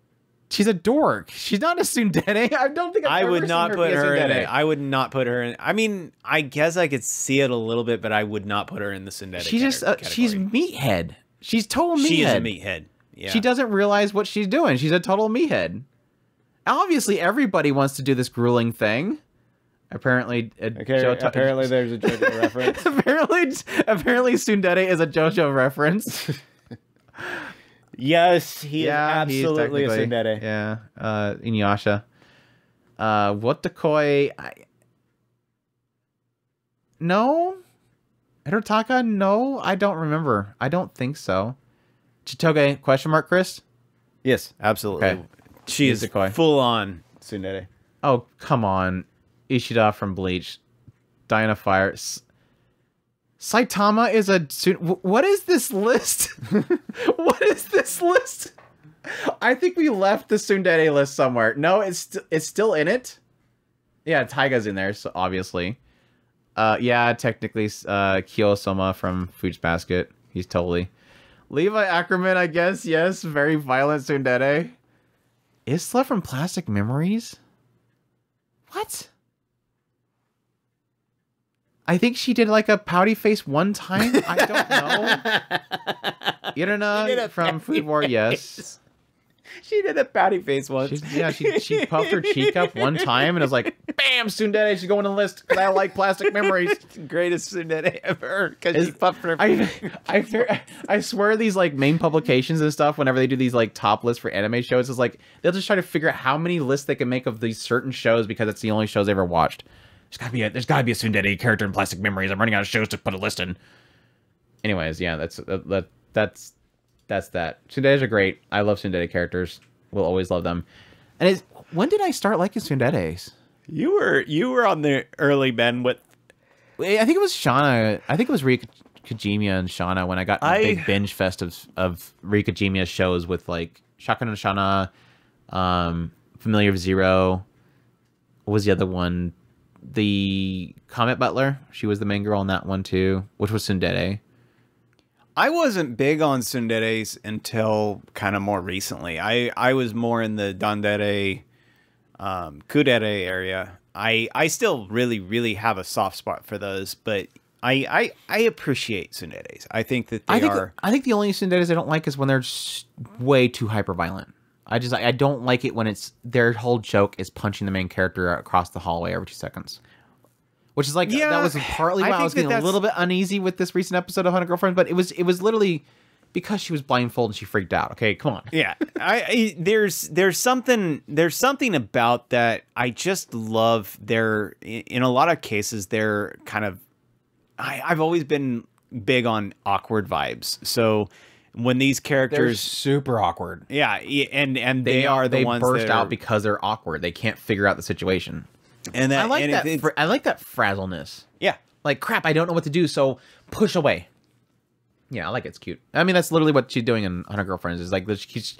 She's a dork. She's not a tsundere. I don't think I've I would not her put her in it. I would not put her in. I mean, I guess I could see it a little bit, but I would not put her in the tsundere. She's just uh, she's meathead. She's total meathead. she is a meathead. Yeah. She doesn't realize what she's doing. She's a total meathead. Obviously, everybody wants to do this grueling thing. Apparently, uh, Okay, apparently there's a JoJo reference. apparently, apparently, Tsundere is a JoJo reference. Yes, he yeah, is absolutely a tsundere. Yeah, uh, Inuyasha. Uh, Wotakoi? I... No, Hirotaka. No, I don't remember. I don't think so. Chitoge? Question mark, Chris. Yes, absolutely. Okay. She is koi. full on tsundere. Oh, come on. Ishida from Bleach. Diana Fire. S- Saitama is a. What is this list? what is this list? I think we left the Tsundere list somewhere. No, it's st- it's still in it. Yeah, Taiga's in there, so obviously. Uh, yeah, technically, uh, Kyo Sohma from Fruits Basket. He's totally. Levi Ackerman, I guess. Yes, very violent Tsundere. Isla from Plastic Memories. What? I think she did like a pouty face one time. I don't know. She Irina from Food War, yes. She did a pouty face once. She's, yeah, she, she puffed her cheek up one time and it was like, bam, Tsundere, she's going on the list because I like plastic memories. greatest Tsundere ever because she puffed her. I, I, I swear these like main publications and stuff, whenever they do these like top lists for anime shows, is like they'll just try to figure out how many lists they can make of these certain shows because it's the only shows they ever watched. There's gotta be a, there's gotta be a Tsundere character in Plastic Memories. I'm running out of shows to put a list in. Anyways, yeah, that's that, that that's that's that. Tsunderes are great. I love Tsundere characters. We'll always love them. And it's when did I start liking Tsunderes? you were you were on the early Ben with I think it was Shana. I think it was Rie Kugimiya and Shana when I got in a I- big binge fest of of Rie Kugimiya's shows with like Shakugan no Shana, um, Familiar of Zero. What was the other one? The Combat Butler. She was the main girl in that one too, which was Tsundere. I wasn't big on Tsunderes until kind of more recently. I, I was more in the Dandere, um, Kudere area. I I still really really have a soft spot for those, but I I, I appreciate Tsunderes. I think that they I think are. I think the only Tsunderes I don't like is when they're way too hyper violent. I just I don't like it when it's their whole joke is punching the main character across the hallway every two seconds. Which is like Yeah, that was partly why I, think was that getting a little bit uneasy with this recent episode of Hundred Girlfriends, but it was it was literally because she was blindfolded and she freaked out. Okay, come on. yeah I, I there's there's something there's something about that i just love their in in a lot of cases they're kind of I, i've always been big on awkward vibes so when these They're characters super awkward. yeah and and they, They, are the they ones burst that are, out because they're awkward. They can't figure out the situation. and that I like and that. it- fr- I like that frazzleness. yeah like crap i don't know what to do so push away yeah i like it. it's cute i mean that's literally what she's doing in on her girlfriends is like she's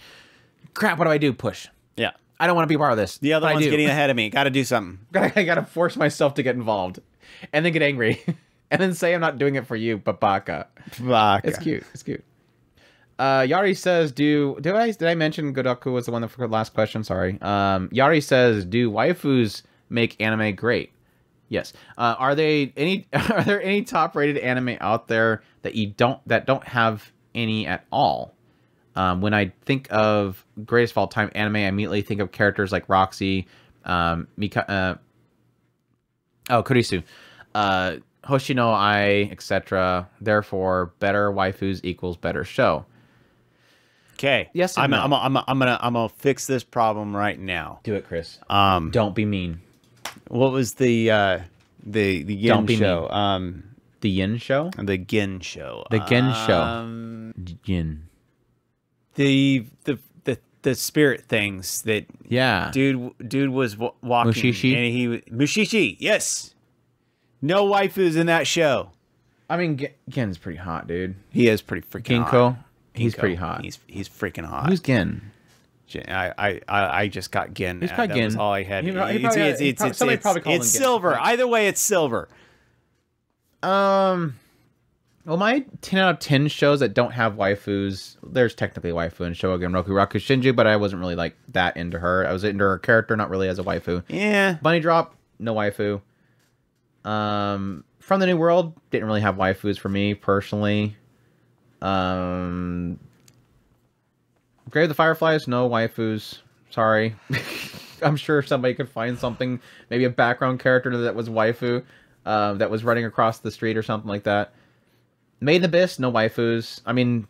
crap what do i do push yeah i don't want to be part of this the other one's getting ahead of me gotta do something i gotta force myself to get involved and then get angry and then say i'm not doing it for you babaka it's cute it's cute uh yari says do did i did i mention godoku was the one that for last question sorry um yari says do waifus make anime great Yes. Uh, are they any? Are there any top-rated anime out there that you don't that don't have any at all? Um, when I think of greatest of all time anime, I immediately think of characters like Roxy, um, Mika, uh, oh Kurisu, uh, Hoshino Ai, etc. Therefore, better waifus equals better show. Okay Yes I'm, no. I'm, I'm, I'm gonna i'm gonna fix this problem right now Do it, Chris. um Don't be mean. what was the uh the the Don't yin be show um The Yin show. The Gin Show. The Gin Show. Um, Yin. the the the the spirit things that Yeah. dude dude was w- walking Mushishi? and he Mushishi. Yes. No waifus in that show. I mean, G- Gen's pretty hot, dude. He is pretty freaking Ginko, hot. He's pretty hot. He's he's freaking hot. Who's Gen? I, I, I I just got Gin. He's Uh, probably that was Gin. all I had. He he it's probably- it's it's prob- somebody probably called it's him Gin. silver. Either way, it's silver. Um, well, my 10 out of 10 shows that don't have waifus, there's technically a waifu in Showa Genroku Rakugo Shinju, but I wasn't really like that into her. I was into her character, not really as a waifu. Yeah. Bunny Drop, no waifu. Um, From the New World, didn't really have waifus for me personally. Um, Grave of the Fireflies, no waifus. Sorry. I'm sure somebody could find something, maybe a background character that was waifu, uh, that was running across the street or something like that. Made in Abyss, no waifus. I mean,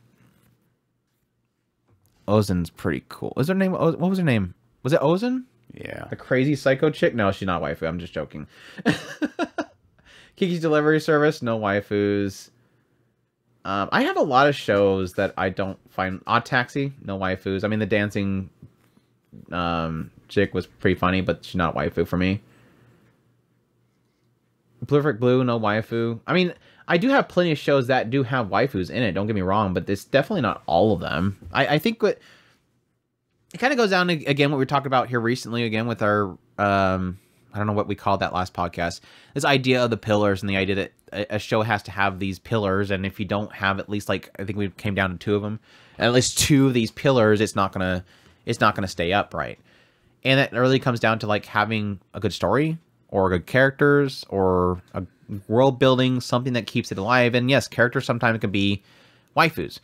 Ozen's pretty cool. Is her name? What was her name? Was it Ozen? Yeah. A crazy psycho chick? No, she's not waifu. I'm just joking. Kiki's Delivery Service, no waifus. Um, I have a lot of shows that I don't find. Odd Taxi, no waifus. I mean, the dancing um, chick was pretty funny, but she's not waifu for me. Perfect Blue, no waifu. I mean, I do have plenty of shows that do have waifus in it. Don't get me wrong, but it's definitely not all of them. I, I think what it kind of goes down to again what we talked about here recently again with our um I don't know what we called that last podcast. This idea of the pillars and the idea that a, show has to have these pillars, and if you don't have at least like I think we came down to two of them, at least two of these pillars, it's not gonna it's not gonna stay upright. And that really comes down to like having a good story or good characters or a world building, something that keeps it alive. And yes, characters sometimes can be waifus.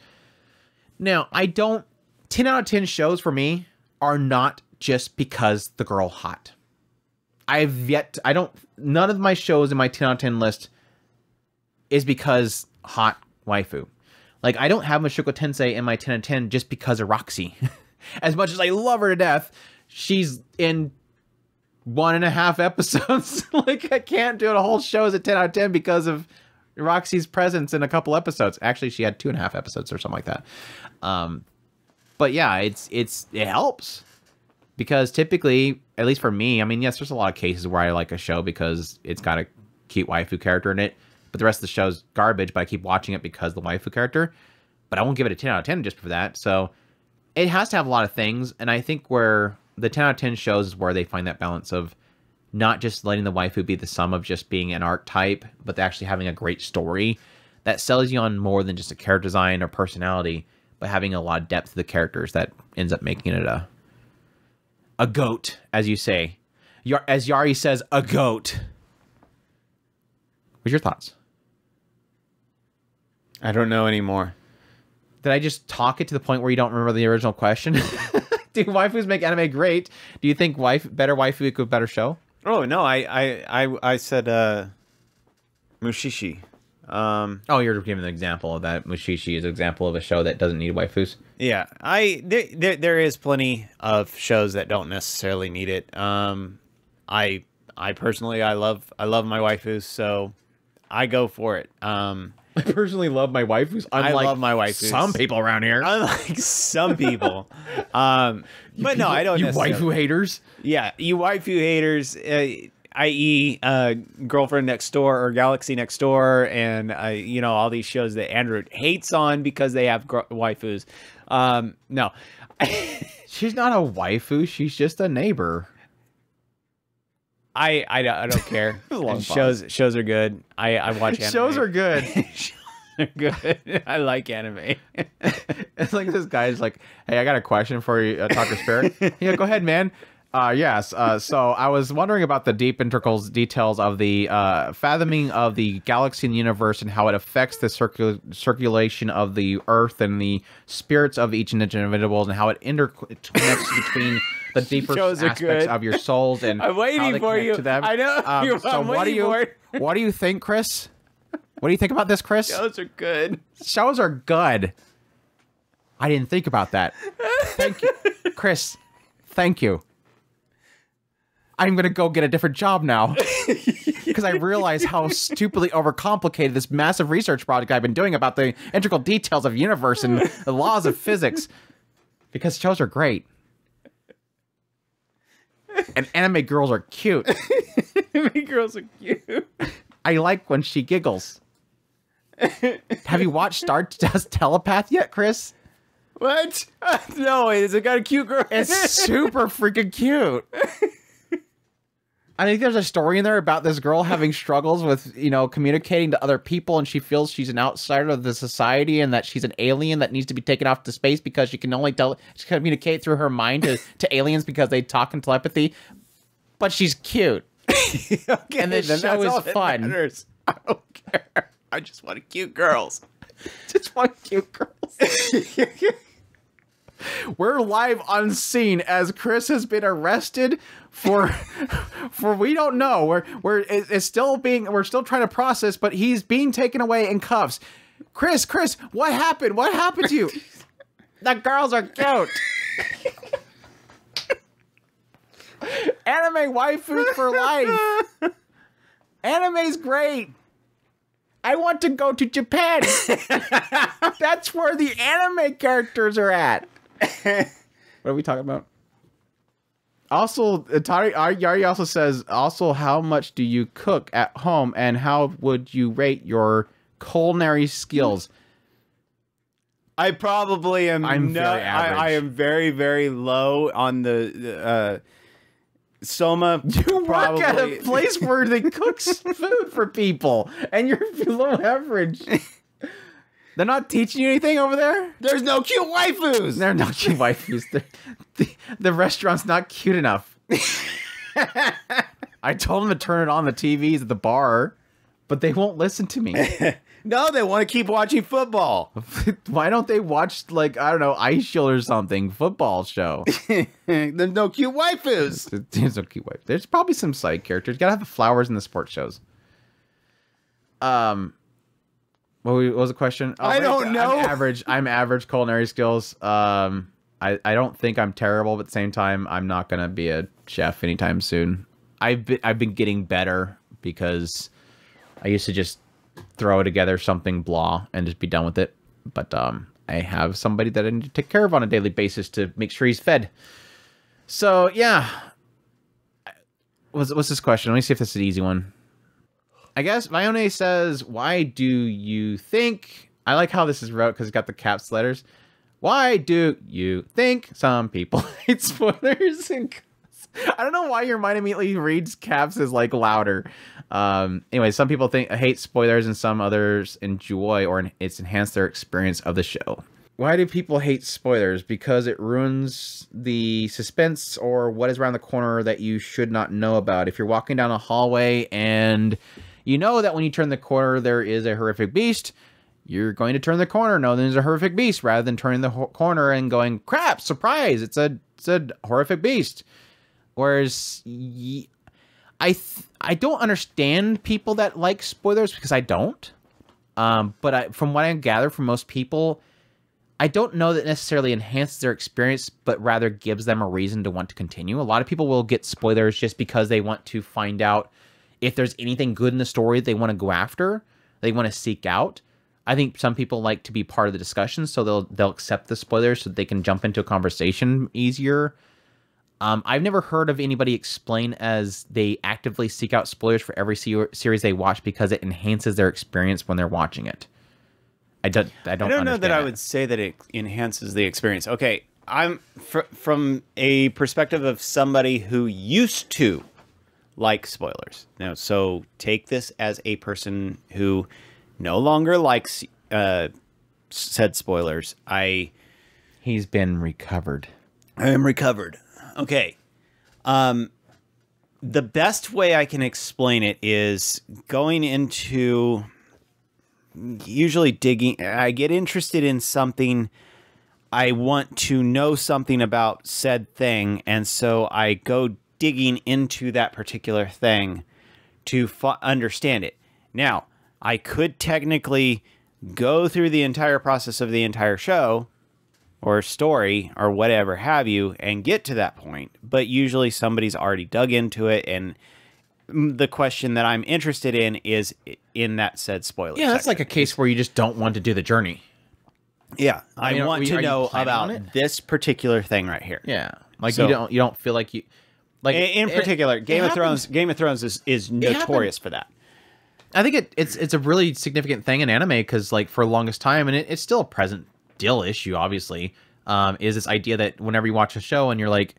Now, I don't 10 out of 10 shows for me are not just because the girl hot. I've yet I don't none of my shows in my 10 out of 10 list is because hot waifu. Like I don't have Mushoku Tensei in my 10 out of 10 just because of Roxy. as much as I love her to death, she's in one and a half episodes. like I can't do a whole show as a 10 out of 10 because of Roxy's presence in a couple episodes. Actually, she had two and a half episodes or something like that. Um, but yeah, it's it's it helps because typically, at least for me, I mean, yes, there's a lot of cases where I like a show because it's got a cute waifu character in it, but the rest of the show's garbage. But I keep watching it because the waifu character. But I won't give it a 10 out of 10 just for that. So it has to have a lot of things, and I think where the 10 out of 10 shows is where they find that balance of not just letting the waifu be the sum of just being an archetype, but actually having a great story that sells you on more than just a character design or personality, but having a lot of depth to the characters that ends up making it a a goat, as you say. Yar- as Yari says, a goat. What's your thoughts? I don't know anymore. Did I just talk it to the point where you don't remember the original question? Do waifus make anime great? Do you think wife better waifu equal better show? Oh no, I I I, I said uh, Mushishi. Um, Oh, you're giving an example of that. Mushishi is an example of a show that doesn't need waifus. yeah, I there, there there is plenty of shows that don't necessarily need it. Um, I I personally I love I love my waifus, so I go for it. Um, I personally love my waifus. I love my waifus. Some people around here. unlike some people, um, but no, I don't. You waifu haters. Yeah, you waifu haters, uh, i.e., uh, Girlfriend Next Door or Galaxy Next Door, and uh, you know all these shows that Andrew hates on because they have gr- waifus. Um, no, She's not a waifu. She's just a neighbor. I I don't, I don't care. shows shows are good. I I watch anime. Shows are good. Shows are good. I like anime. it's like this guy's like, "Hey, I got a question for you, uh, Otaku Spirit." yeah, go ahead, man. Uh, yes. Uh, so I was wondering about the deep integrals details of the uh, fathoming of the galaxy and the universe and how it affects the circul- circulation of the Earth and the spirits of each individual and how it interconnects between the deeper aspects good. of your souls and I'm waiting for you. To them. I know. Um, You're- so what do you what do you think, Chris? What do you think about this, Chris? shows are good. shows are good. I didn't think about that. Thank you, Chris. Thank you. I'm gonna go get a different job now because I realize how stupidly overcomplicated this massive research project I've been doing about the integral details of universe and the laws of physics. Because shows are great, and anime girls are cute. anime girls are cute. I like when she giggles. Have you watched Stardust Telepath yet, Chris? What? no, is it got a cute girl? It's super freaking cute. I think there's a story in there about this girl having struggles with, you know, communicating to other people, and she feels she's an outsider of the society and that she's an alien that needs to be taken off to space because she can only tell she can communicate through her mind to, to aliens because they talk in telepathy. But she's cute. okay, And the then show is fun. matters. I don't care. I just want cute girls. Just want cute girls. We're live on scene as Chris has been arrested for for we don't know. We're we're it's still being we're still trying to process, but he's being taken away in cuffs. Chris, Chris, what happened? What happened to you? the girls are cute. Anime waifus for life. Anime's great. I want to go to Japan. That's where the anime characters are at. what are we talking about? Also, Atari Yari also says, also, how much do you cook at home and how would you rate your culinary skills? I probably am. I'm no- very I, I am very, very low on the uh, Soma. You work at a place where they cook food for people and you're below average. They're not teaching you anything over there? There's no cute waifus. They're not cute waifus. The, the restaurant's not cute enough. I told them to turn it on the TVs at the bar, but they won't listen to me. No, they want to keep watching football. Why don't they watch like I don't know Eyeshield or something football show? There's no cute waifus. There's no cute wife. There's probably some side characters. You gotta have the flowers in the sports shows. Um, what was the question? Oh, I don't know. I'm average. I'm average culinary skills. Um, I I don't think I'm terrible, but at the same time, I'm not gonna be a chef anytime soon. I've been I've been getting better because I used to just throw together something blah and just be done with it. But um, I have somebody that I need to take care of on a daily basis to make sure he's fed. So yeah, what's what's this question? Let me see if this is an easy one. I guess Vione says, "Why do you think?" I like how this is wrote because it's got the caps letters. Why do you think some people hate spoilers? And I don't know why your mind immediately reads caps as like louder. Um, anyway, some people think hate spoilers, and some others enjoy or it's enhanced their experience of the show. Why do people hate spoilers? Because it ruins the suspense or what is around the corner that you should not know about. If you're walking down a hallway and you know that when you turn the corner there is a horrific beast, you're going to turn the corner knowing there's a horrific beast rather than turning the corner and going, crap, surprise, it's a, it's a horrific beast. Whereas I, I don't understand people that like spoilers because I don't. Um, but I, from what I gather from most people, I don't know that necessarily enhances their experience, but rather gives them a reason to want to continue. A lot of people will get spoilers just because they want to find out if there's anything good in the story they want to go after, they want to seek out. I think some people like to be part of the discussion, so they'll they'll accept the spoilers so they can jump into a conversation easier. Um, I've never heard of anybody explain as they actively seek out spoilers for every se- series they watch because it enhances their experience when they're watching it. I don't. I don't. I don't know that I would say that it enhances the experience. Okay, I'm fr- from a perspective of somebody who used to like spoilers. Now, so take this as a person who no longer likes uh, said spoilers. I He's been recovered. I am recovered. Okay. Um the best way I can explain it is going into usually digging I get interested in something I want to know something about said thing and so I go digging into that particular thing to understand it. Now, I could technically go through the entire process of the entire show or story or whatever have you and get to that point but usually somebody's already dug into it and the question that i'm interested in is in that said spoiler Yeah, that's like a case where you just don't want to do the journey. yeah i, mean, are want we- to know about this particular thing right here Yeah, like So- you don't. You don't feel like you. Like in, in particular it game of happens- thrones game of thrones is, is notorious for that I think it, it's it's a really significant thing in anime because like for the longest time, and it, it's still a present deal issue, obviously, um, is this idea that whenever you watch a show and you're like,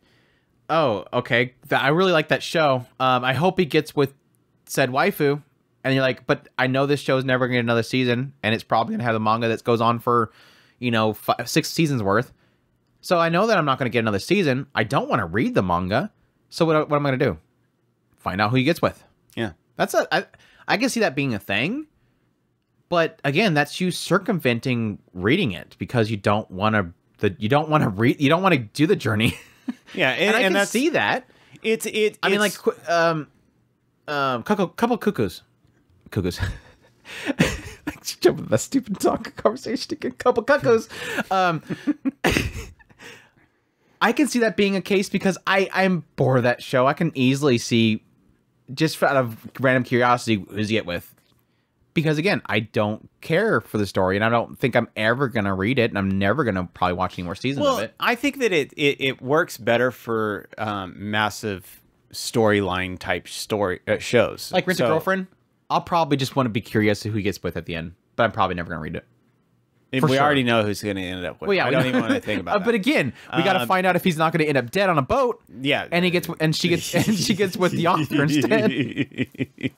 oh, okay, I really like that show. Um, I hope he gets with said waifu, and you're like, but I know this show's never gonna get another season, and it's probably gonna have the manga that goes on for, you know, five, six seasons worth. So I know that I'm not gonna get another season. I don't want to read the manga. So what what am I gonna do? Find out who he gets with. yeah That's a I, I can see that being a thing. But again, that's you circumventing reading it because you don't want to the you don't want to read you don't want to do the journey. yeah and, and, I and can see that. it's it I mean like um um couple couple cuckoos. Cuckoos. Jump with that stupid talk conversation again. Couple cuckoos. Um I can see that being a case because I I'm bored of that show. I can easily see just out of random curiosity who's he get with. Because again, I don't care for the story, and I don't think I'm ever gonna read it, and I'm never gonna probably watch any more seasons well of it. i think that it it, it works better for um, massive storyline type story uh, shows Like Rent a Girlfriend, I'll probably just want to be curious who he gets with at the end, but I'm probably never gonna read it. We sure. already know who's going to end up with. Well, yeah, I we don't even want to think about Uh. But again, we got to Um, find out if he's not going to end up dead on a boat. yeah, and he gets and she gets and she gets with the author instead,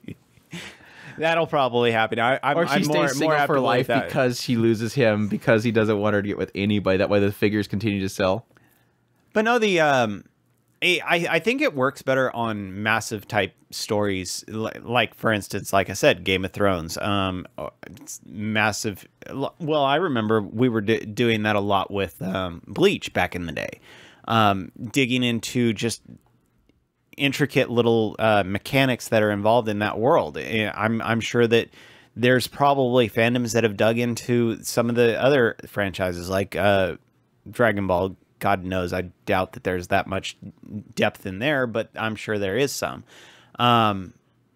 That'll probably happen. I, I'm, or she I'm stays more, single more for life because she loses him because he doesn't want her to get with anybody. That way, the figures continue to sell. But no, the um, I, I think it works better on massive type stories, like for instance, like I said, Game of Thrones. Um, massive. Well, I remember we were doing that a lot with um, Bleach back in the day, um, digging into just intricate little uh, mechanics that are involved in that world. Eh, I'm I'm sure that there's probably fandoms that have dug into some of the other franchises like uh, Dragon Ball God knows, I doubt that there's that much depth in there, but I'm sure there is some. Um,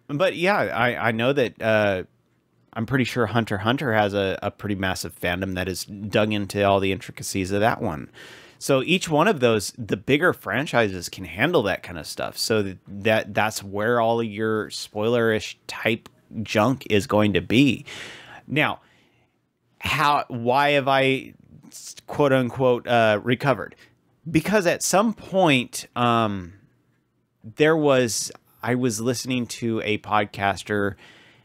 but yeah, I, I know that uh, I'm pretty sure Hunter Hunter has a, a pretty massive fandom that is dug into all the intricacies of that one. So each one of those, the bigger franchises can handle that kind of stuff. So that that's where all of your spoilerish type junk is going to be. Now, how why have I quote unquote uh, recovered because at some point um, there was I was listening to a podcaster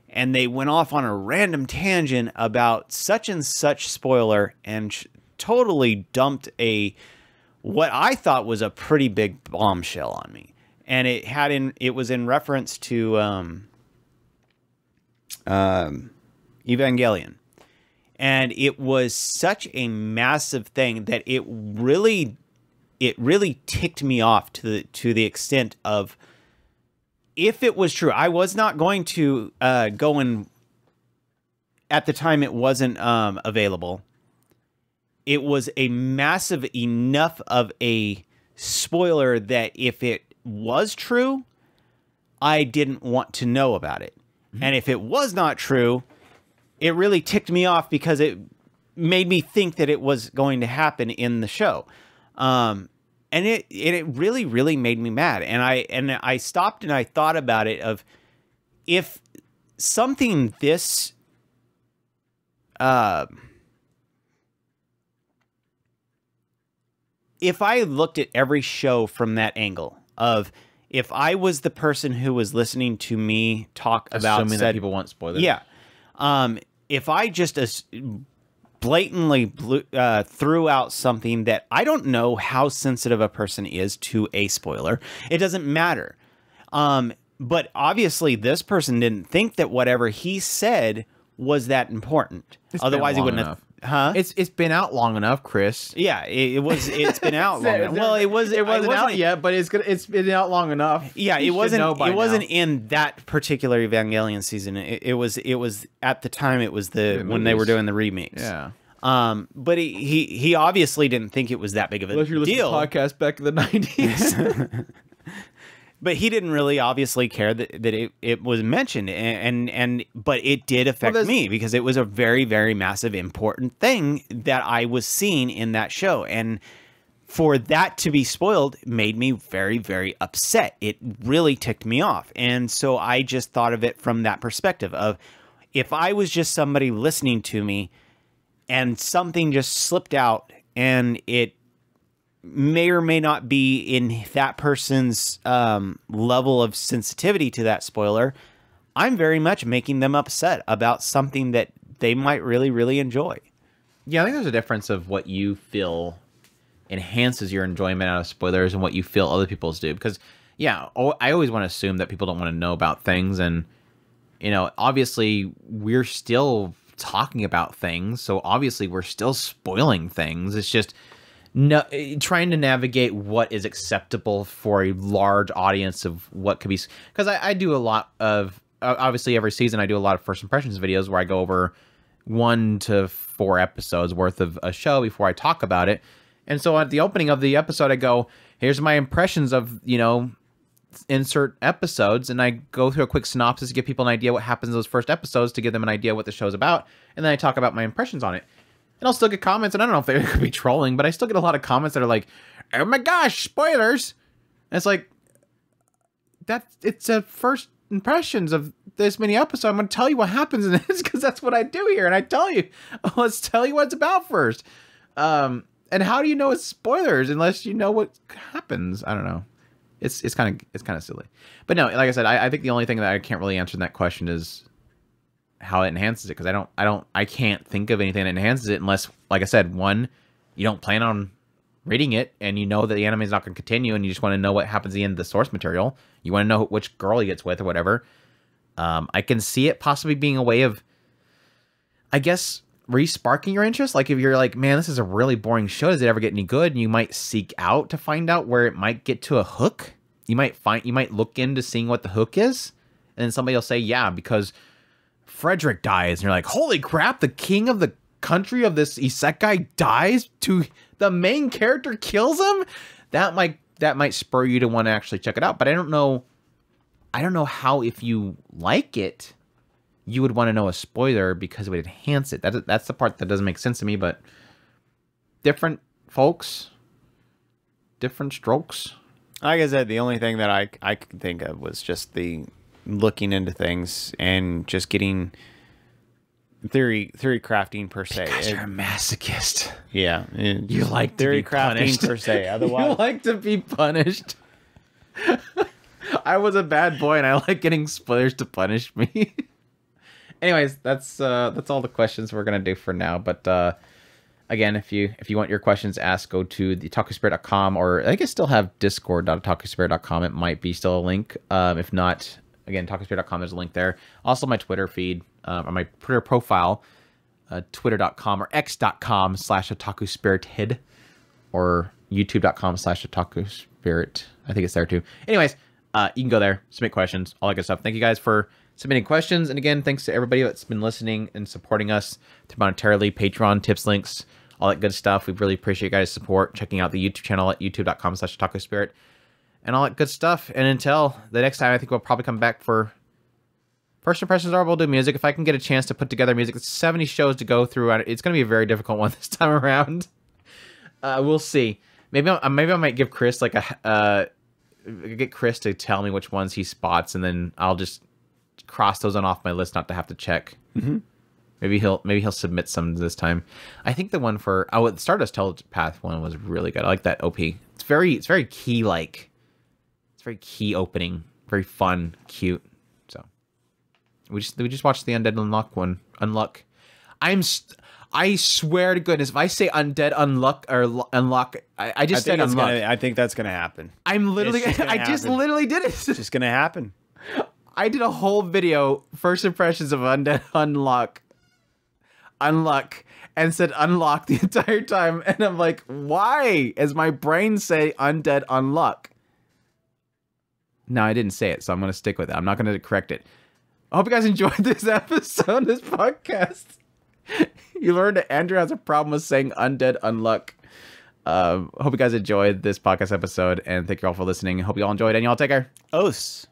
and they went off on a random tangent about such and such spoiler and totally dumped a what I thought was a pretty big bombshell on me. And it had in it was in reference to um, um, Evangelion and it was such a massive thing that it really it really ticked me off to the to the extent of if it was true i was not going to uh, go and at the time it wasn't um, available it was a massive enough of a spoiler that if it was true i didn't want to know about it mm-hmm. and if it was not true it really ticked me off because it made me think that it was going to happen in the show. Um, and it, it really, really made me mad. And I, and I stopped and I thought about it of if something this, uh, if I looked at every show from that angle of if I was the person who was listening to me talk about assuming said, that people want spoilers, yeah, um, if I just as blatantly blew, uh, threw out something that I don't know how sensitive a person is to a spoiler, it doesn't matter. Um, but obviously, this person didn't think that whatever he said was that important. It's Otherwise, he wouldn't enough. have. Huh? It's it's been out long enough, Chris. Yeah, it, it was. It's been out long enough. Well, it was. It wasn't, out yet, but it's gonna. It's been out long enough. Yeah, it wasn't. It wasn't in that particular Evangelion season. It, it, was. It was at the time. It was the, The when they were doing the remakes. Yeah. Um, but he, he he obviously didn't think it was that big of a Unless you're deal. to podcasts back in the nineties. but he didn't really obviously care that, that it, it was mentioned. And, and but it did affect there's- me because it was a very very massive important thing that I was seeing in that show. And for that to be spoiled made me very very upset. It really ticked me off. And so I just thought of it from that perspective of if I was just somebody listening to me and something just slipped out and it may or may not be in that person's um, level of sensitivity to that spoiler, I'm very much making them upset about something that they might really, really enjoy. yeah, I think there's a difference of what you feel enhances your enjoyment out of spoilers and what you feel other people's do. Because yeah, I always want to assume that people don't want to know about things, and you know, obviously we're still talking about things, so obviously we're still spoiling things. It's just no eh, trying to navigate what is acceptable for a large audience of what could be because I, I do a lot of obviously every season I do a lot of first impressions videos where I go over one to four episodes worth of a show before I talk about it. And so at the opening of the episode, I go, here's my impressions of, you know, insert episodes. And I go through a quick synopsis to give people an idea what happens in those first episodes to give them an idea what the show's about. And then I talk about my impressions on it. And I'll still get comments, and I don't know if they could be trolling, but I still get a lot of comments that are like, oh my gosh, spoilers. And it's like, that's, it's a first impressions of this many episodes. I'm going to tell you what happens in this because that's what I do here. And I tell you, let's tell you what it's about first. Um, and how do you know it's spoilers unless you know what happens? I don't know. It's it's kind of it's kind of silly. But no, like I said, I, I think the only thing that I can't really answer in that question is how it enhances it because I don't I don't I can't think of anything that enhances it unless, like I said, one, you don't plan on reading it and you know that the anime is not going to continue and you just want to know what happens at the end of the source material. You want to know which girl he gets with or whatever. Um, I can see it possibly being a way of, I guess, re-sparking your interest. Like if you're like, man, this is a really boring show. Does it ever get any good? And you might seek out to find out where it might get to a hook. You might find, you might look into seeing what the hook is, and then somebody will say, yeah, because Frederick dies, and you're like, holy crap, the king of the country of this isekai dies to the main character kills him. That might that might spur you to want to actually check it out. But I don't know. I don't know how if you like it, you would want to know a spoiler because it would enhance it. That that's the part that doesn't make sense to me. But different folks, different strokes. Like I said, the only thing that I I could think of was just the looking into things and just getting theory theory crafting per se. Because It- you're a masochist. yeah, it- You like theory crafting punished. per se. Otherwise, you like to be punished. I was a bad boy and I like getting spoilers to punish me. Anyways, that's uh that's all the questions we're gonna do for now. But uh again, if you if you want your questions asked, go to the otakuspirit.com or I guess still have discord.otakuspirit.com. It might be still a link. Um if not, again, otakuspirit.com, there's a link there. Also my Twitter feed, um, or my Twitter profile, uh, twitter.com or x.com slash otaku spirited or youtube.com slash otaku spirit. I think it's there too. Anyways, uh, you can go there, submit questions, all that good stuff. Thank you guys for submitting questions. And again, thanks to everybody that's been listening and supporting us monetarily, Patreon, tips, links, all that good stuff. We really appreciate you guys' support. Checking out the YouTube channel at youtube.com slash otaku spirit and all that good stuff. And until the next time, I think we'll probably come back for First impressions are we'll do music. If I can get a chance to put together music, it's 70 shows to go through. It's going to be a very difficult one this time around. Uh, we'll see. Maybe I, maybe I might give Chris like a uh, get Chris to tell me which ones he spots, and then I'll just cross those on off my list, not to have to check. Mm-hmm. Maybe he'll maybe he'll submit some this time. I think the one for oh the Stardust Telepath one was really good. I like that OP. It's very it's very key like. It's very key opening, very fun, cute. So we just we just watched the Undead Unluck one. Unluck. I'm st- I swear to goodness, if I say Undead Unluck or Unlock, I, I I just think, said Unluck. gonna, I think that's gonna happen. I'm literally. just I just literally did it. It's just gonna happen. I did a whole video, first impressions of Undead Unlock, Unluck, and said unlock the entire time, and I'm like, why? As my brain say Undead Unluck. No, I didn't say it, so I'm gonna stick with it. I'm not gonna correct it. I hope you guys enjoyed this episode, this podcast. you learned that Andrew has a problem with saying undead unluck. Um, hope you guys enjoyed this podcast episode, and thank you all for listening. Hope you all enjoyed, and y'all take care. Os.